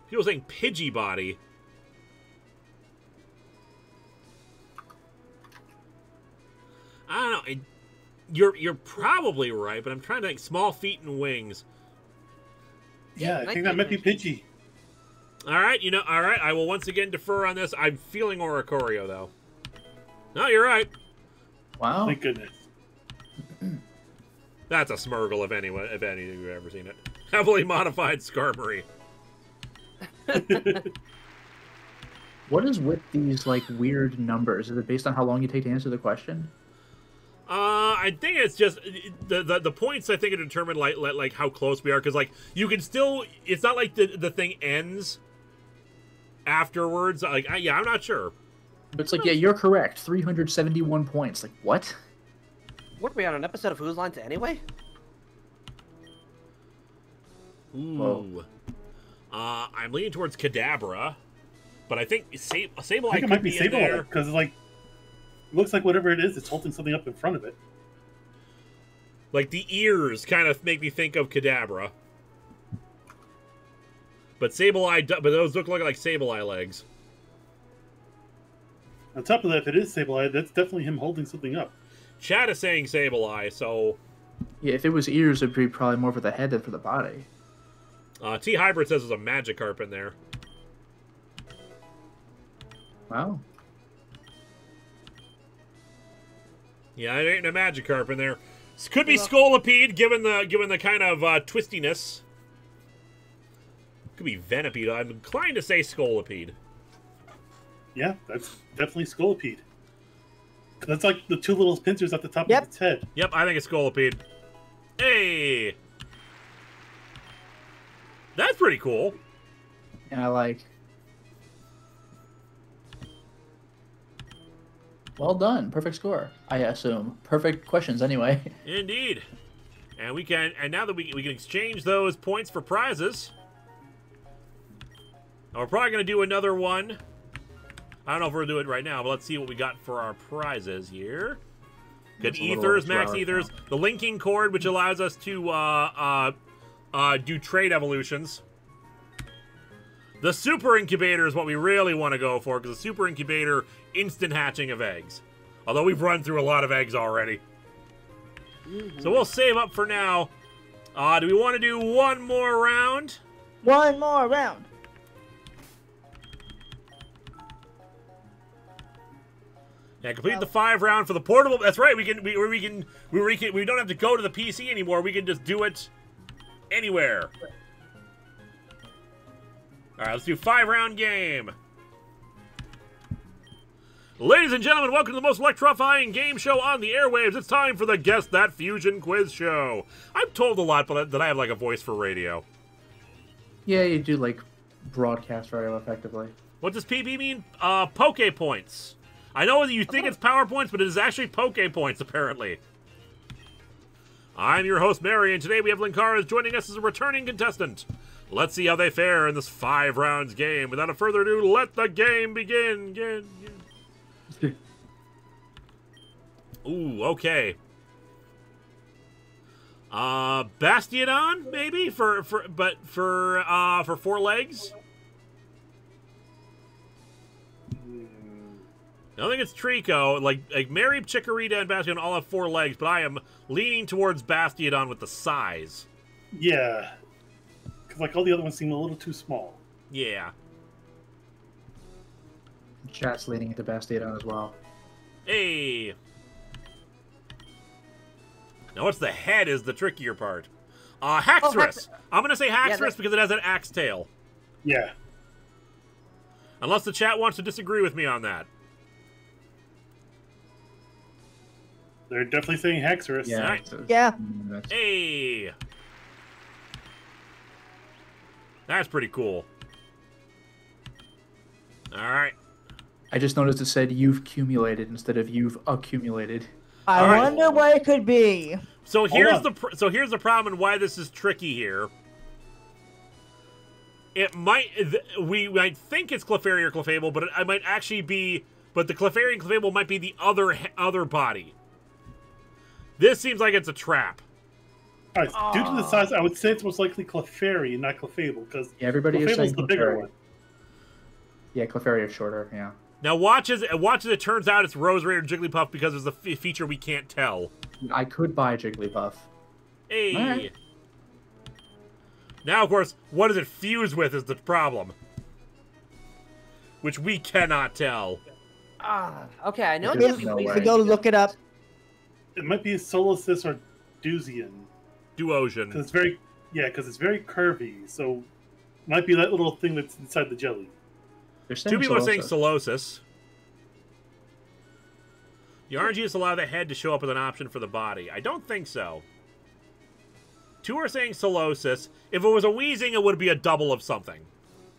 People saying Pidgey body. I don't know. It, you're you're probably right, but I'm trying to think. Small feet and wings. Yeah, I think that might be Pidgey. All right, you know. All right, I will once again defer on this. I'm feeling Oricorio though. No, you're right. Wow. Thank goodness. That's a Smurgle, if anyone, if any of you have ever seen it. Heavily modified Skarmory. What is with these like weird numbers? Is it based on how long you take to answer the question? Uh, I think it's just the the, the points. I think are determined like like, like how close we are because like you can still. It's not like the the thing ends afterwards. Like I, yeah, I'm not sure. But it's like, yeah, you're correct. 371 points. Like, what? What are we on an episode of Who's Lines anyway? Ooh. Whoa. Uh, I'm leaning towards Kadabra, but I think Sa- I think it might be be in there. Because like it looks like whatever it is, it's holding something up in front of it. Like the ears kind of make me think of Kadabra. But Sableye, do- but those look like like Sableye legs. On top of that, if it is Sableye, that's definitely him holding something up. Chad is saying Sableye, so Yeah, if it was ears, it'd be probably more for the head than for the body. uh, T Hybrid says there's a Magikarp in there. Wow. Yeah, there ain't a Magikarp in there. This could be Scolipede, given the given the kind of uh, twistiness. Could be Venipede. I'm inclined to say Scolipede. Yeah, that's definitely Scolipede. That's like the two little pincers at the top Yep. of its head. Yep, I think it's Scolipede. Hey, that's pretty cool. And I like. Well done. Perfect score, I assume. Perfect questions, anyway. Indeed. And we can and now that we we can exchange those points for prizes. And we're probably gonna do another one. I don't know if we're gonna do it right now, but let's see what we got for our prizes here. Good It's ethers, max ethers, now. the linking cord, which allows us to uh, uh, uh, do trade evolutions. The super incubator is what we really want to go for because the super incubator instant hatching of eggs. Although we've run through a lot of eggs already. So we'll save up for now. Uh, do we want to do one more round? One more round. Yeah, complete the five round for the portable. That's right. We can we, we can we, we can we don't have to go to the PC anymore. We can just do it anywhere. All right, let's do five round game. Ladies and gentlemen, welcome to the most electrifying game show on the airwaves. It's time for the Guess That Fusion Quiz Show. I'm told a lot, but that I have like a voice for radio. yeah, you do like broadcast radio effectively. What does PB mean? Uh, Poke points. I know that you think it's Power Points, but it is actually Poke points, apparently. I'm your host, Mary, and today we have Linkara joining us as a returning contestant. Let's see how they fare in this five rounds game. Without further ado, let the game begin. Begin, begin. Ooh, okay. Uh, Bastiodon, maybe for for but for uh for four legs. I don't think it's Trico. Like like Mary, Chikorita, and Bastiodon all have four legs, but I am leaning towards Bastiodon with the size. Yeah. Because like all the other ones seem a little too small. Yeah. Chat's leaning into Bastiodon as well. Hey. Now, what's the head is the trickier part. Uh, Haxorus. Hax- I'm gonna say Haxorus that- because it has an axe tail. Yeah. Unless the chat wants to disagree with me on that. They're definitely saying Haxorus. Yeah. Right. Yeah. Hey. That's pretty cool. All right. I just noticed it said you've accumulated instead of you've accumulated. I All right. wonder what it could be. So here's the pr- so here's the problem and why this is tricky here. It might th- we might think it's Clefairy or Clefable, but it, it might actually be but the Clefairy and Clefable might be the other other body. This seems like it's a trap. All right, due to the size, I would say it's most likely Clefairy, not Clefable, because Yeah, everybody is Clefable's saying the bigger Clefairy. one. Yeah, Clefairy is shorter. Yeah. Now watch as watch as it turns out it's Roserade or Jigglypuff because there's a f- feature we can't tell. I could buy Jigglypuff. Hey. Alright. Now, of course, what does it fuse with is the problem, which we cannot tell. Ah, okay, I know. There's it's no we- way. Go look it up. It might be Solosis or Duzian, Duosion. because it's very, yeah, because it's very curvy. So, might be that little thing that's inside the jelly. They're saying Two people are saying Solosis. Solosis. The RNG just allow the head to show up as an option for the body. I don't think so. Two are saying Solosis. If it was a Weezing, it would be a double of something.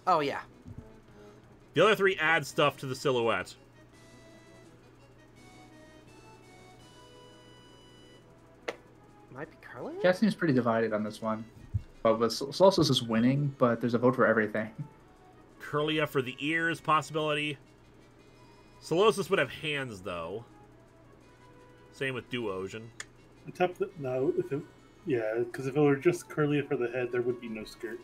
Oh yeah. The other three add stuff to the silhouette. Might be Carly. Chat is pretty divided on this one. But with Solosis is winning, but there's a vote for everything. Kirlia for the ears possibility. Solosis would have hands though. Same with Duosion. On top the, no, if it, yeah, because if it were just Kirlia for the head, there would be no skirt.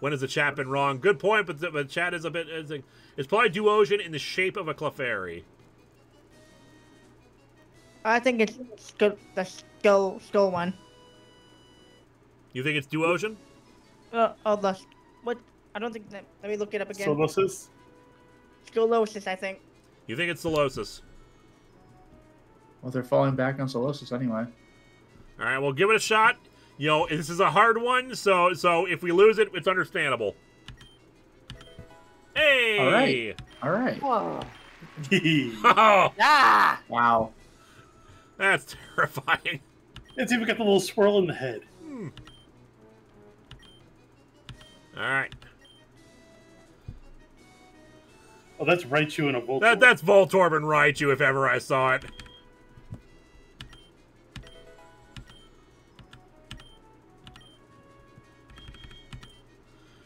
When has the chat been wrong? Good point, but the, but the chat is a bit. Is a, it's probably Duosion in the shape of a Clefairy. I think it's skill, the skill skill one. You think it's Duosion? Uh, oh, the what? I don't think that. Let me look it up again. Solosis? Scoliosis, I think. You think it's Solosis? Well, they're falling back on Solosis anyway. All right, well, give it a shot. You know, this is a hard one, so so if we lose it, it's understandable. Hey! All right. All right. Whoa. Oh, Ah! Wow. that's terrifying. it's even got the little swirl in the head. All right, Oh, that's Raichu and a Voltorb. that that's Voltorb and Raichu if ever I saw it.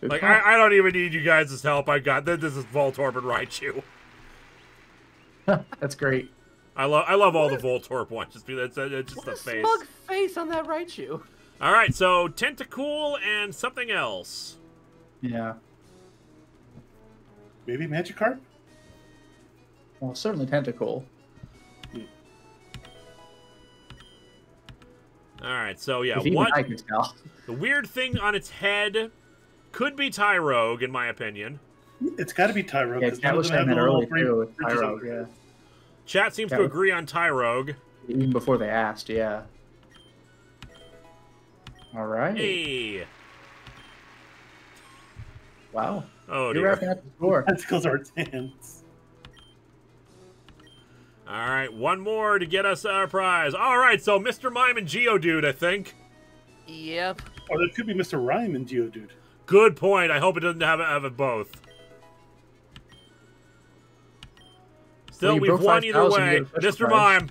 Good Like. I, I don't even need you guys' help. I got this. This is Voltorb and Raichu. That's great. I love I love all the Voltorb ones. Just be that's it's just What the a face. smug face on that Raichu. All right, so Tentacool and something else. Yeah. Maybe Magikarp? Well, certainly Tentacle. Hmm. All right, so yeah, what I can tell. the weird thing on its head could be Tyrogue, in my opinion. It's got to be Tyro. Yeah, 'cause Cat was of them saying have that the early too. With bridges Pyro, over yeah. Chat seems That to was- agree on Tyrogue. Even before they asked, yeah. All right. Hey, Wow. Oh You're dear. wrapping up the score. Tentacles are its hands. All right, one more to get us our prize. All right, so Mr. Mime and Geodude, I think. Yep. Or that could be Mr. Rime and Geodude. Good point. I hope it doesn't have have it both. Still, Well, we've broke won either way. you get a Mr. prize. Mime.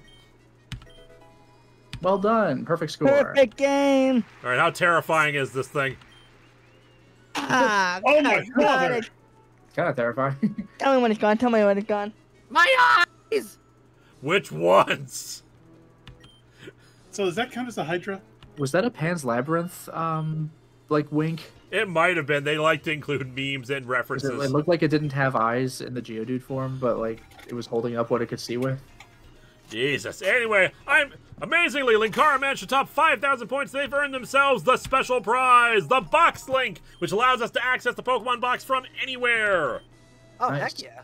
Well done. Perfect score. Perfect game. All right, how terrifying is this thing? Ah, Oh my God, God. Kind of terrifying. Tell me when it's gone. Tell me when it's gone. My eyes! Which ones? So does that count as a Hydra? Was that a Pan's Labyrinth, um, like wink? It might have been. They like to include memes and references. It, it looked like it didn't have eyes in the Geodude form, but like it was holding up what it could see with. Jesus. Anyway, I'm amazingly Linkara managed to top 5,000 points. They've earned themselves the special prize, the Box Link, which allows us to access the Pokemon box from anywhere. Oh, Nice. heck yeah.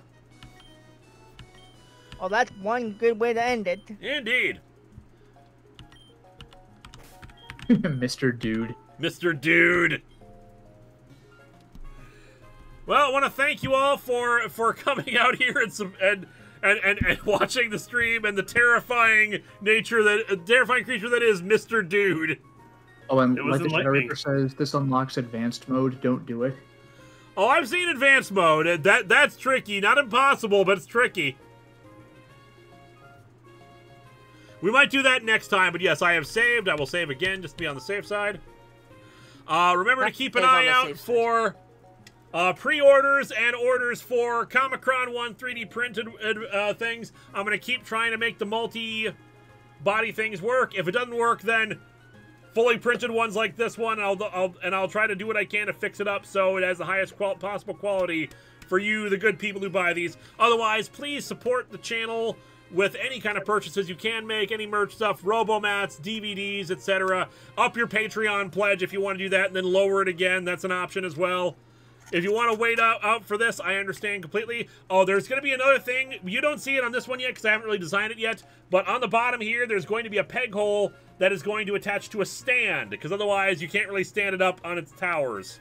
Well, that's one good way to end it. Indeed, Mr. Dude. Mr. Dude. Well, I want to thank you all for for coming out here and some and. And, and, and watching the stream and the terrifying nature that uh, terrifying creature that is Mr. Dude. Oh, and It was like the enlightening. generator says, this unlocks advanced mode. Don't do it. Oh, I've seen advanced mode. That that's tricky. Not impossible, but it's tricky. We might do that next time, but yes, I have saved. I will save again just to be on the safe side. Uh, remember to Let's keep an save on eye out safe side. for uh, pre-orders and orders for Comicron 1 3D printed uh, things. I'm going to keep trying to make the multi-body things work. If it doesn't work, then fully printed ones like this one, I'll, I'll and I'll try to do what I can to fix it up so it has the highest qual- possible quality for you, the good people who buy these. Otherwise, please support the channel with any kind of purchases you can make, any merch stuff, Robomats, DVDs, etc. Up your Patreon pledge if you want to do that, and then lower it again. That's an option as well. If you want to wait out, out for this, I understand completely. Oh, there's going to be another thing. You don't see it on this one yet because I haven't really designed it yet. But on the bottom here, there's going to be a peg hole that is going to attach to a stand because otherwise you can't really stand it up on its towers.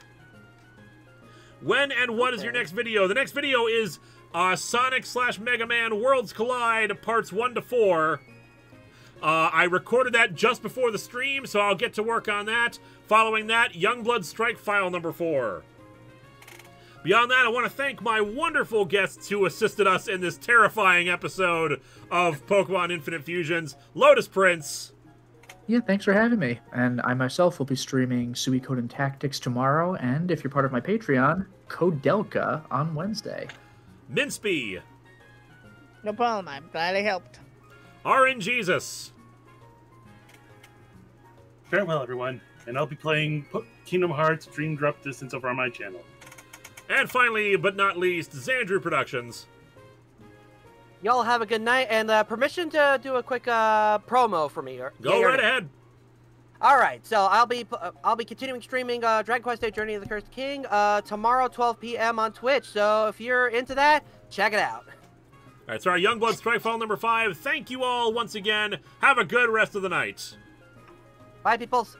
When and what is your next video? The next video is uh, Sonic slash Mega Man Worlds Collide parts 1 to 4. Uh, I recorded that just before the stream, so I'll get to work on that. Following that, Youngblood Strike File number 4. Beyond that, I want to thank my wonderful guests who assisted us in this terrifying episode of Pokemon Infinite Fusions Lotus Prince, Yeah, thanks for having me. And I myself will be streaming Suikoden Tactics tomorrow, and if you're part of my Patreon, Koudelka on Wednesday. Minspy, No problem. I'm glad I helped. RN Jesus, farewell, everyone. And I'll be playing Kingdom Hearts Dream Drop Distance over on my channel. And finally, but not least, Xandru Productions. Y'all have a good night, and uh, permission to do a quick uh, promo for me. Or, Go right ahead. All right, so I'll be uh, I'll be continuing streaming uh, Dragon Quest VIII Journey of the Cursed King uh, tomorrow, 12 p.m. on Twitch. So if you're into that, check it out. All right, so our Youngblood Strikefile number five. Thank you all once again. Have a good rest of the night. Bye, peoples.